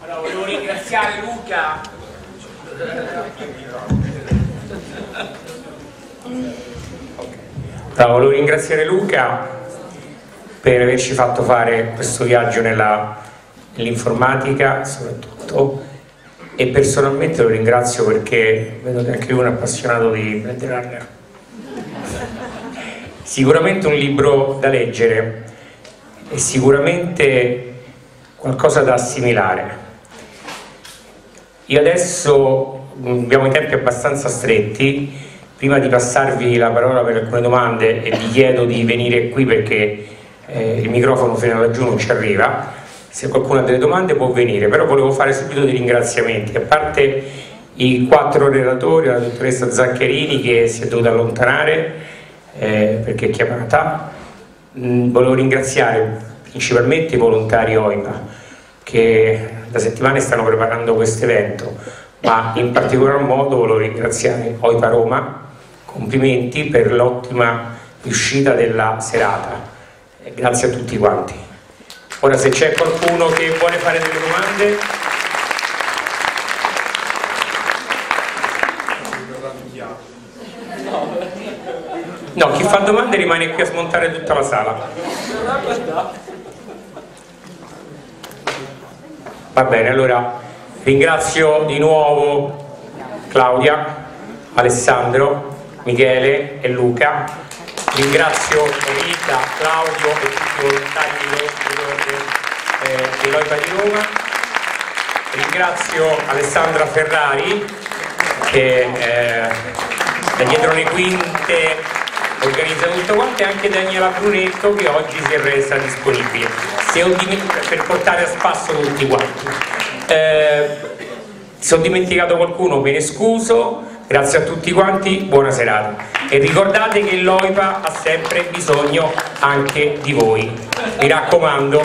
Allora, volevo ringraziare Luca Allora, volevo ringraziare Luca per averci fatto fare questo viaggio nell'informatica soprattutto e personalmente lo ringrazio perché vedo che anche lui è un appassionato di Runner. Sicuramente un libro da leggere e sicuramente qualcosa da assimilare. Io adesso abbiamo i tempi abbastanza stretti prima di passarvi la parola per alcune domande e vi chiedo di venire qui perché eh, il microfono fino laggiù non ci arriva se qualcuno ha delle domande può venire però volevo fare subito dei ringraziamenti. A parte i quattro relatori la dottoressa Zaccherini che si è dovuta allontanare eh, perché è chiamata mh, mm, volevo ringraziare principalmente i volontari OIPA che da settimane stanno preparando questo evento ma in particolar modo volevo ringraziare OIPA Roma complimenti per l'ottima riuscita della serata. Grazie a tutti quanti. Ora se c'è qualcuno che vuole fare delle domande... No, chi fa domande rimane qui a smontare tutta la sala. Va bene, allora ringrazio di nuovo Claudia, Alessandro, Michele e Luca. Ringrazio Rita, Claudio e tutti i volontari dell'OIPA di Roma. Ringrazio Alessandra Ferrari che eh, da dietro le quinte organizza tutto quanto e anche Daniela Brunetto che oggi si è resa disponibile per portare a spasso tutti quanti. Eh, se ho dimenticato qualcuno me ne scuso, Grazie a tutti quanti, buona serata. E ricordate che l'OIPA ha sempre bisogno anche di voi. Mi raccomando,